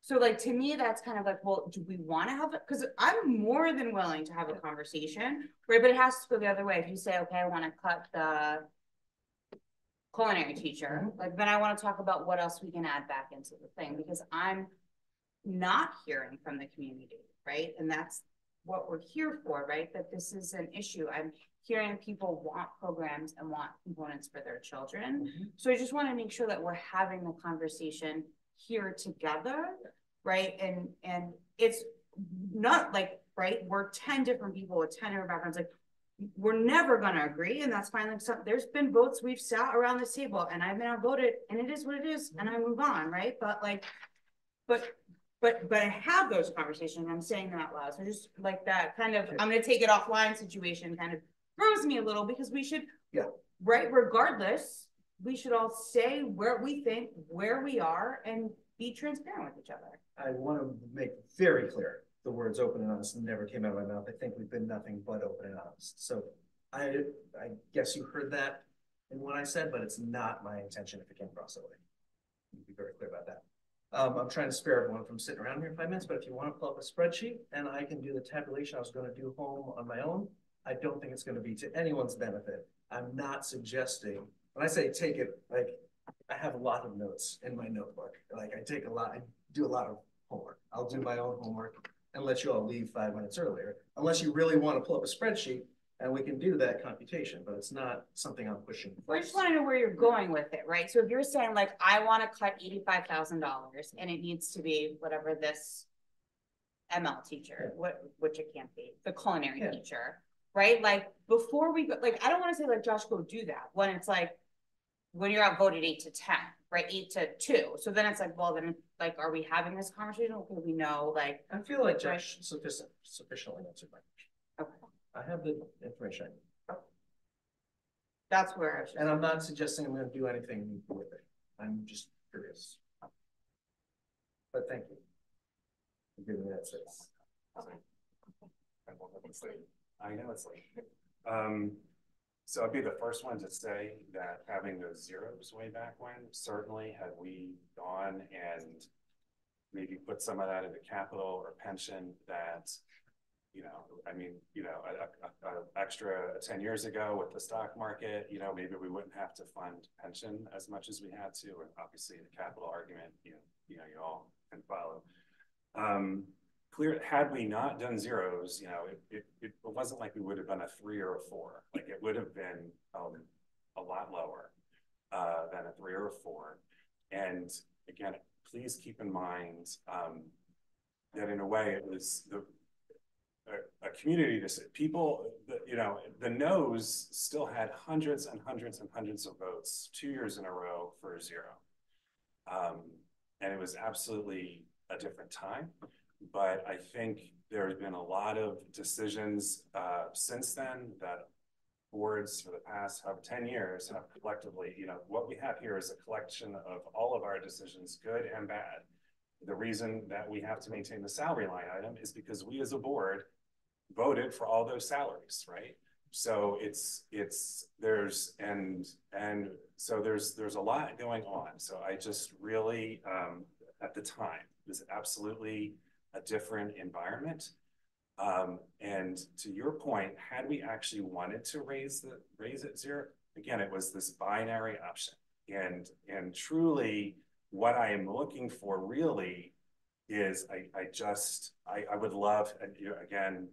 So like, to me, that's kind of like, well, do we wanna have it? Cause I'm more than willing to have a conversation, right? But it has to go the other way. If you say, okay, I wanna cut the culinary teacher, mm-hmm. like, then I wanna talk about what else we can add back into the thing, because I'm not hearing from the community, right? And that's what we're here for, right? That this is an issue. I'm hearing people want programs and want components for their children. Mm-hmm. So I just want to make sure that we're having the conversation here together, right? And, and it's not like, right, we're ten different people with ten different backgrounds, like, we're never gonna agree, and that's fine, like, there's been votes, we've sat around this table, and I've been outvoted, and it is what it is, and I move on, right? But like, but, but, but I have those conversations, I'm saying them out loud, so just like that kind of, I'm gonna take it offline situation kind of throws me a little, because we should. Yeah. Right, regardless, we should all say where we think, where we are, and be transparent with each other. I want to make very clear, the words open and honest never came out of my mouth. I think we've been nothing but open and honest. So I, I guess you heard that in what I said, but it's not my intention if it came across that way. Be very clear about that. Um, I'm trying to spare everyone from sitting around here five minutes, but if you want to pull up a spreadsheet and I can do the tabulation I was going to do home on my own, I don't think it's going to be to anyone's benefit. I'm not suggesting, when I say take it, like, I have a lot of notes in my notebook. Like, I take a lot, I do a lot of homework. I'll do my own homework and let you all leave five minutes earlier, unless you really want to pull up a spreadsheet and we can do that computation, but it's not something I'm pushing. Well, I just wanna know where you're going with it, right? So if you're saying like, I wanna cut eighty-five thousand dollars and it needs to be whatever this ML teacher, what, which it can't be, the culinary Yeah. teacher, right? Like, before we go, like, I don't wanna say like, Josh, go do that, when it's like, when you're outvoted eight to ten, right, eight to two, so then it's like, well, then, like, are we having this conversation, okay, we know, like. I feel like Josh sufficient, sufficiently answered my question. Okay. I have the information. That's where I was. And I'm not suggesting I'm gonna do anything with it. I'm just curious. But thank you. for giving me that space. I know it's late. Um, so I'd be the first one to say that having those zeros way back when, certainly had we gone and maybe put some of that into capital or pension that, you know, I mean, you know, a, a, a extra ten years ago with the stock market, you know, maybe we wouldn't have to fund pension as much as we had to, and obviously the capital argument, you know, you know, you all can follow. Um, clear, had we not done zeros, you know, it, it, it wasn't like we would have been a three or a four, like it would have been, um, a lot lower, uh, than a three or a four. And again, please keep in mind, um, that in a way it was the, a, a community, to people, the, you know, the no's still had hundreds and hundreds and hundreds of votes, two years in a row for a zero. Um, and it was absolutely a different time. But I think there have been a lot of decisions uh, since then that boards for the past have ten years have collectively, you know, what we have here is a collection of all of our decisions, good and bad. The reason that we have to maintain the salary line item is because we as a board voted for all those salaries, right? so it's, it's, there's, and, and so there's, there's a lot going on. So I just really, um, at the time, was absolutely a different environment. Um, and to your point, had we actually wanted to raise the, raise it zero, again, it was this binary option. And, and truly, what I am looking for really is I, I just, I, I would love, and you know, again,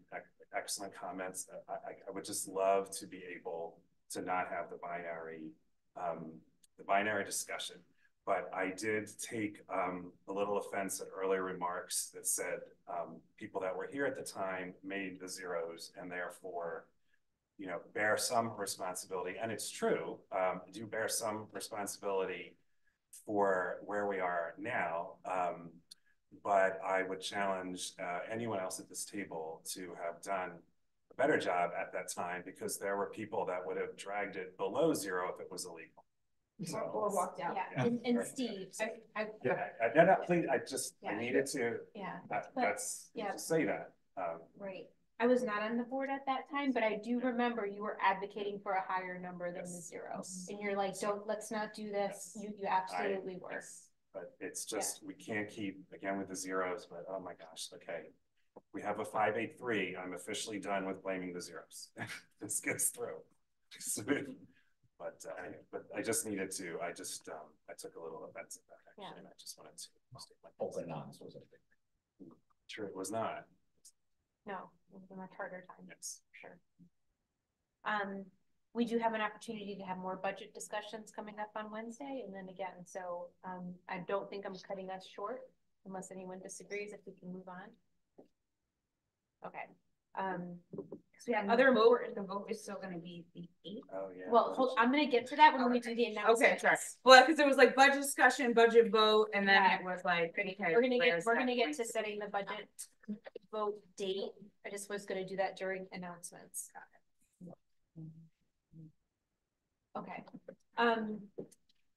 excellent comments. I, I, I would just love to be able to not have the binary, um, the binary discussion. But I did take um, a little offense at earlier remarks that said um, people that were here at the time made the zeros and therefore, you know, bear some responsibility. And it's true, um, do bear some responsibility for where we are now. Um, but I would challenge uh, anyone else at this table to have done a better job at that time because there were people that would have dragged it below zero if it was illegal. So, Or walked out. Yeah, and, and Steve, I, I. yeah, I, no, no, please, I just, I Yeah. needed to, Yeah, that, but- that's, yeah. just say that. Um, right. I was not on the board at that time, but I do remember you were advocating for a higher number than the zero. And you're like, don't, let's not do this. You, you absolutely were. But it's just, we can't keep, again with the zeros, but oh my gosh, okay. We have a five, eight, three, I'm officially done with blaming the zeros. (laughs) This gets through. (laughs) But, uh, but I just needed to, I just, um, I took a little offense at that actually, and I just wanted to. state my Hopefully not, this was a big. Sure, it was not. No, it was a much harder time. Yes. Sure. Um, we do have an opportunity to have more budget discussions coming up on Wednesday and then again, so, um, I don't think I'm cutting us short unless anyone disagrees, if we can move on. Okay, um, cause we have other vote, important. the vote is still gonna be the eighth. Oh, yeah. Well, hold, I'm gonna get to that when we do the announcement. Okay, sorry. Well, because it was like budget discussion, budget vote, and then Yeah. it was like. okay, We're gonna get, we're gonna get going to setting the budget vote date. I just was gonna do that during announcements. Okay, um,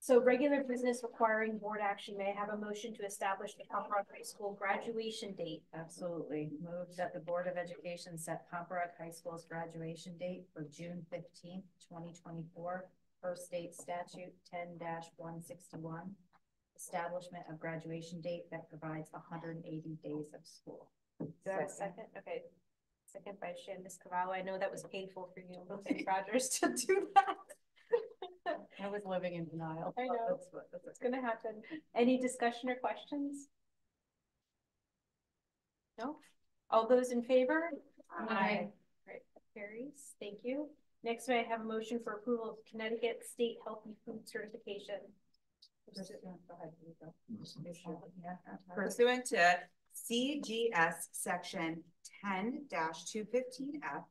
so regular business requiring board action, may I have a motion to establish the Pomperaug High School graduation date? Absolutely. Move that the Board of Education set Pomperaug High School's graduation date for June fifteenth, twenty twenty-four, per state statute 10-161. Establishment of graduation date that provides hundred and eighty days of school. Do I have a second? Okay. Second by Shandes Cavallo. I know that was painful for you, (laughs) Rogers, to do that. I was living in denial. I know. That's what- that's It's gonna happen. Any discussion or questions? No? All those in favor? Aye. Great, carries. Thank you. Next, may I have a motion for approval of Connecticut State Healthy Food Certification? Pursuant to CGS section ten two fifteen F,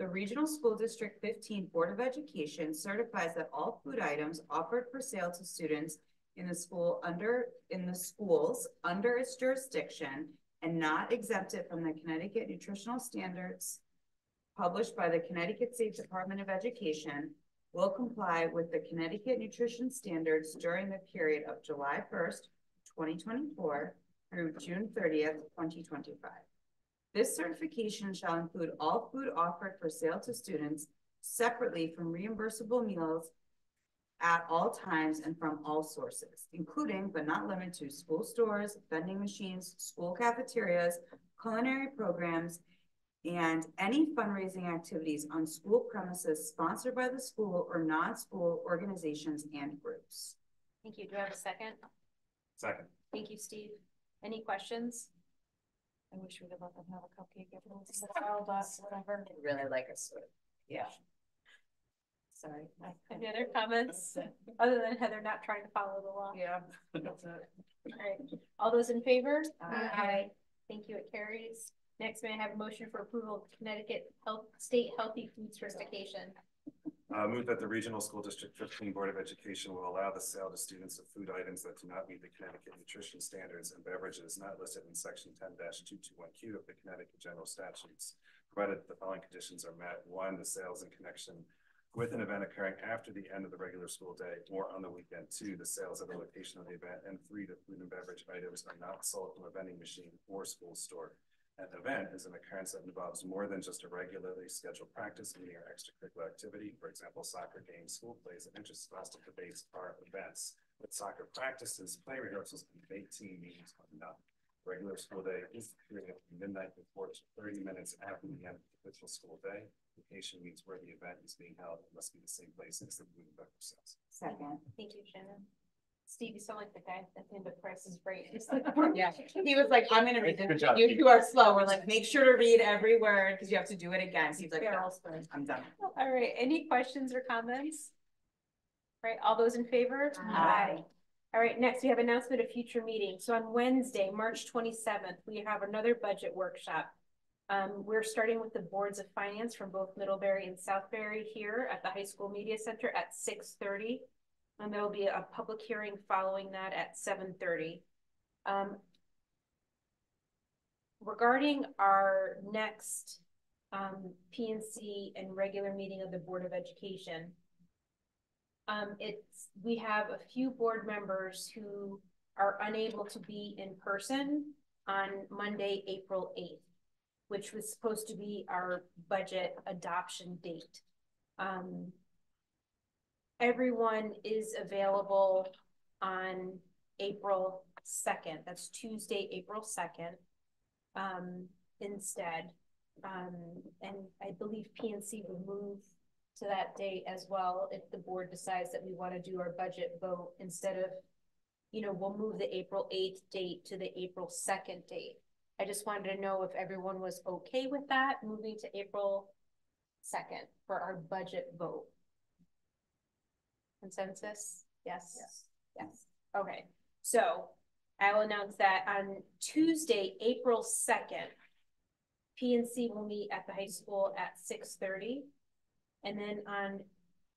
the Regional School District fifteen Board of Education certifies that all food items offered for sale to students in the school under, in the schools under its jurisdiction and not exempted from the Connecticut nutritional standards published by the Connecticut State Department of Education will comply with the Connecticut nutrition standards during the period of July first, twenty twenty-four through June thirtieth, twenty twenty-five. This certification shall include all food offered for sale to students separately from reimbursable meals at all times and from all sources, including but not limited to school stores, vending machines, school cafeterias, culinary programs, and any fundraising activities on school premises sponsored by the school or non-school organizations and groups. Thank you. Do I have a second? Second. Thank you, Steve. Any questions? I wish we could let them have a cupcake every once in a while, but whatever. Really like a of, Yeah. Sorry. Any other comments, other than Heather not trying to follow the law? Yeah, that's it. All right, all those in favor? Aye. Thank you, it carries. Next, may I have a motion for approval of Connecticut Health, State Healthy Food Certification? Uh, move that the Regional School District fifteen Board of Education will allow the sale to students of food items that do not meet the Connecticut nutrition standards and beverages not listed in section 10-221Q of the Connecticut General Statutes. Provided that the following conditions are met, one, the sales in connection with an event occurring after the end of the regular school day or on the weekend, two, the sales at the location of the event, and three, the food and beverage items are not sold from a vending machine or school store. An event is an occurrence that involves more than just a regularly scheduled practice meeting or extracurricular activity. For example, soccer games, school plays, and interscholastic debates are events. With soccer practices, play rehearsals, and debate team meetings are not. Regular school day is period from midnight before to thirty minutes after the end of the official school day. Location means where the event is being held, it must be the same place as the food and beverage. Second. Thank you, Shannon. Steve, you sound like the guy at the end of Price is Right. (laughs) Yeah, he was like, I'm gonna read Good this, job, you Steve. two are slow, we're like, make sure to read every word, cause you have to do it again, Steve's like, "No, I'm done. All right, any questions or comments? Right, all those in favor? Aye. All right, next we have announcement of future meetings. So on Wednesday, March twenty-seventh, we have another budget workshop. Um, we're starting with the boards of finance from both Middlebury and Southbury here at the High School Media Center at six thirty. And there will be a public hearing following that at seven thirty. Um, regarding our next um, PNC and regular meeting of the Board of Education. Um, it's, we have a few board members who are unable to be in person on Monday, April eighth, which was supposed to be our budget adoption date. Um, everyone is available on April second. That's Tuesday, April second. Um, instead. Um, and I believe PNC will move to that date as well if the board decides that we want to do our budget vote instead of, you know, we'll move the April eighth date to the April second date. I just wanted to know if everyone was okay with that, moving to April second for our budget vote. Consensus? Yes? Yes. Yes. Okay, so I will announce that on Tuesday, April second, PNC will meet at the high school at six thirty. And then on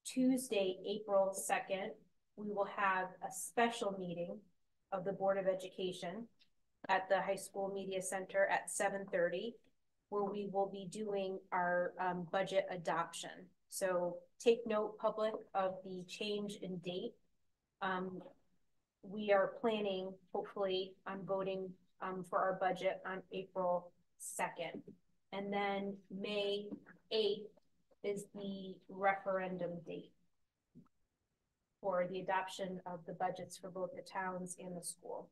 Tuesday, April second, we will have a special meeting of the Board of Education at the High School Media Center at seven thirty, where we will be doing our um budget adoption. So take note, public, of the change in date. Um, we are planning, hopefully, on voting um for our budget on April second. And then May eighth is the referendum date for the adoption of the budgets for both the towns and the school.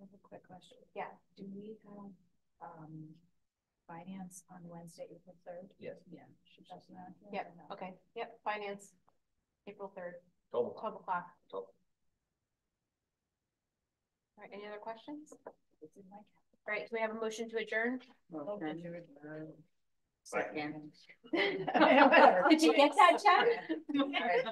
I have a quick question. Yeah. Do we have, um, finance on Wednesday, April third? Yes. Yeah. Should just not. Yep, okay, yep, finance, April third, 12 o'clock. Twelve. All right, any other questions? All right, do we have a motion to adjourn? Second. (laughs) Did you get that, Jen? All right.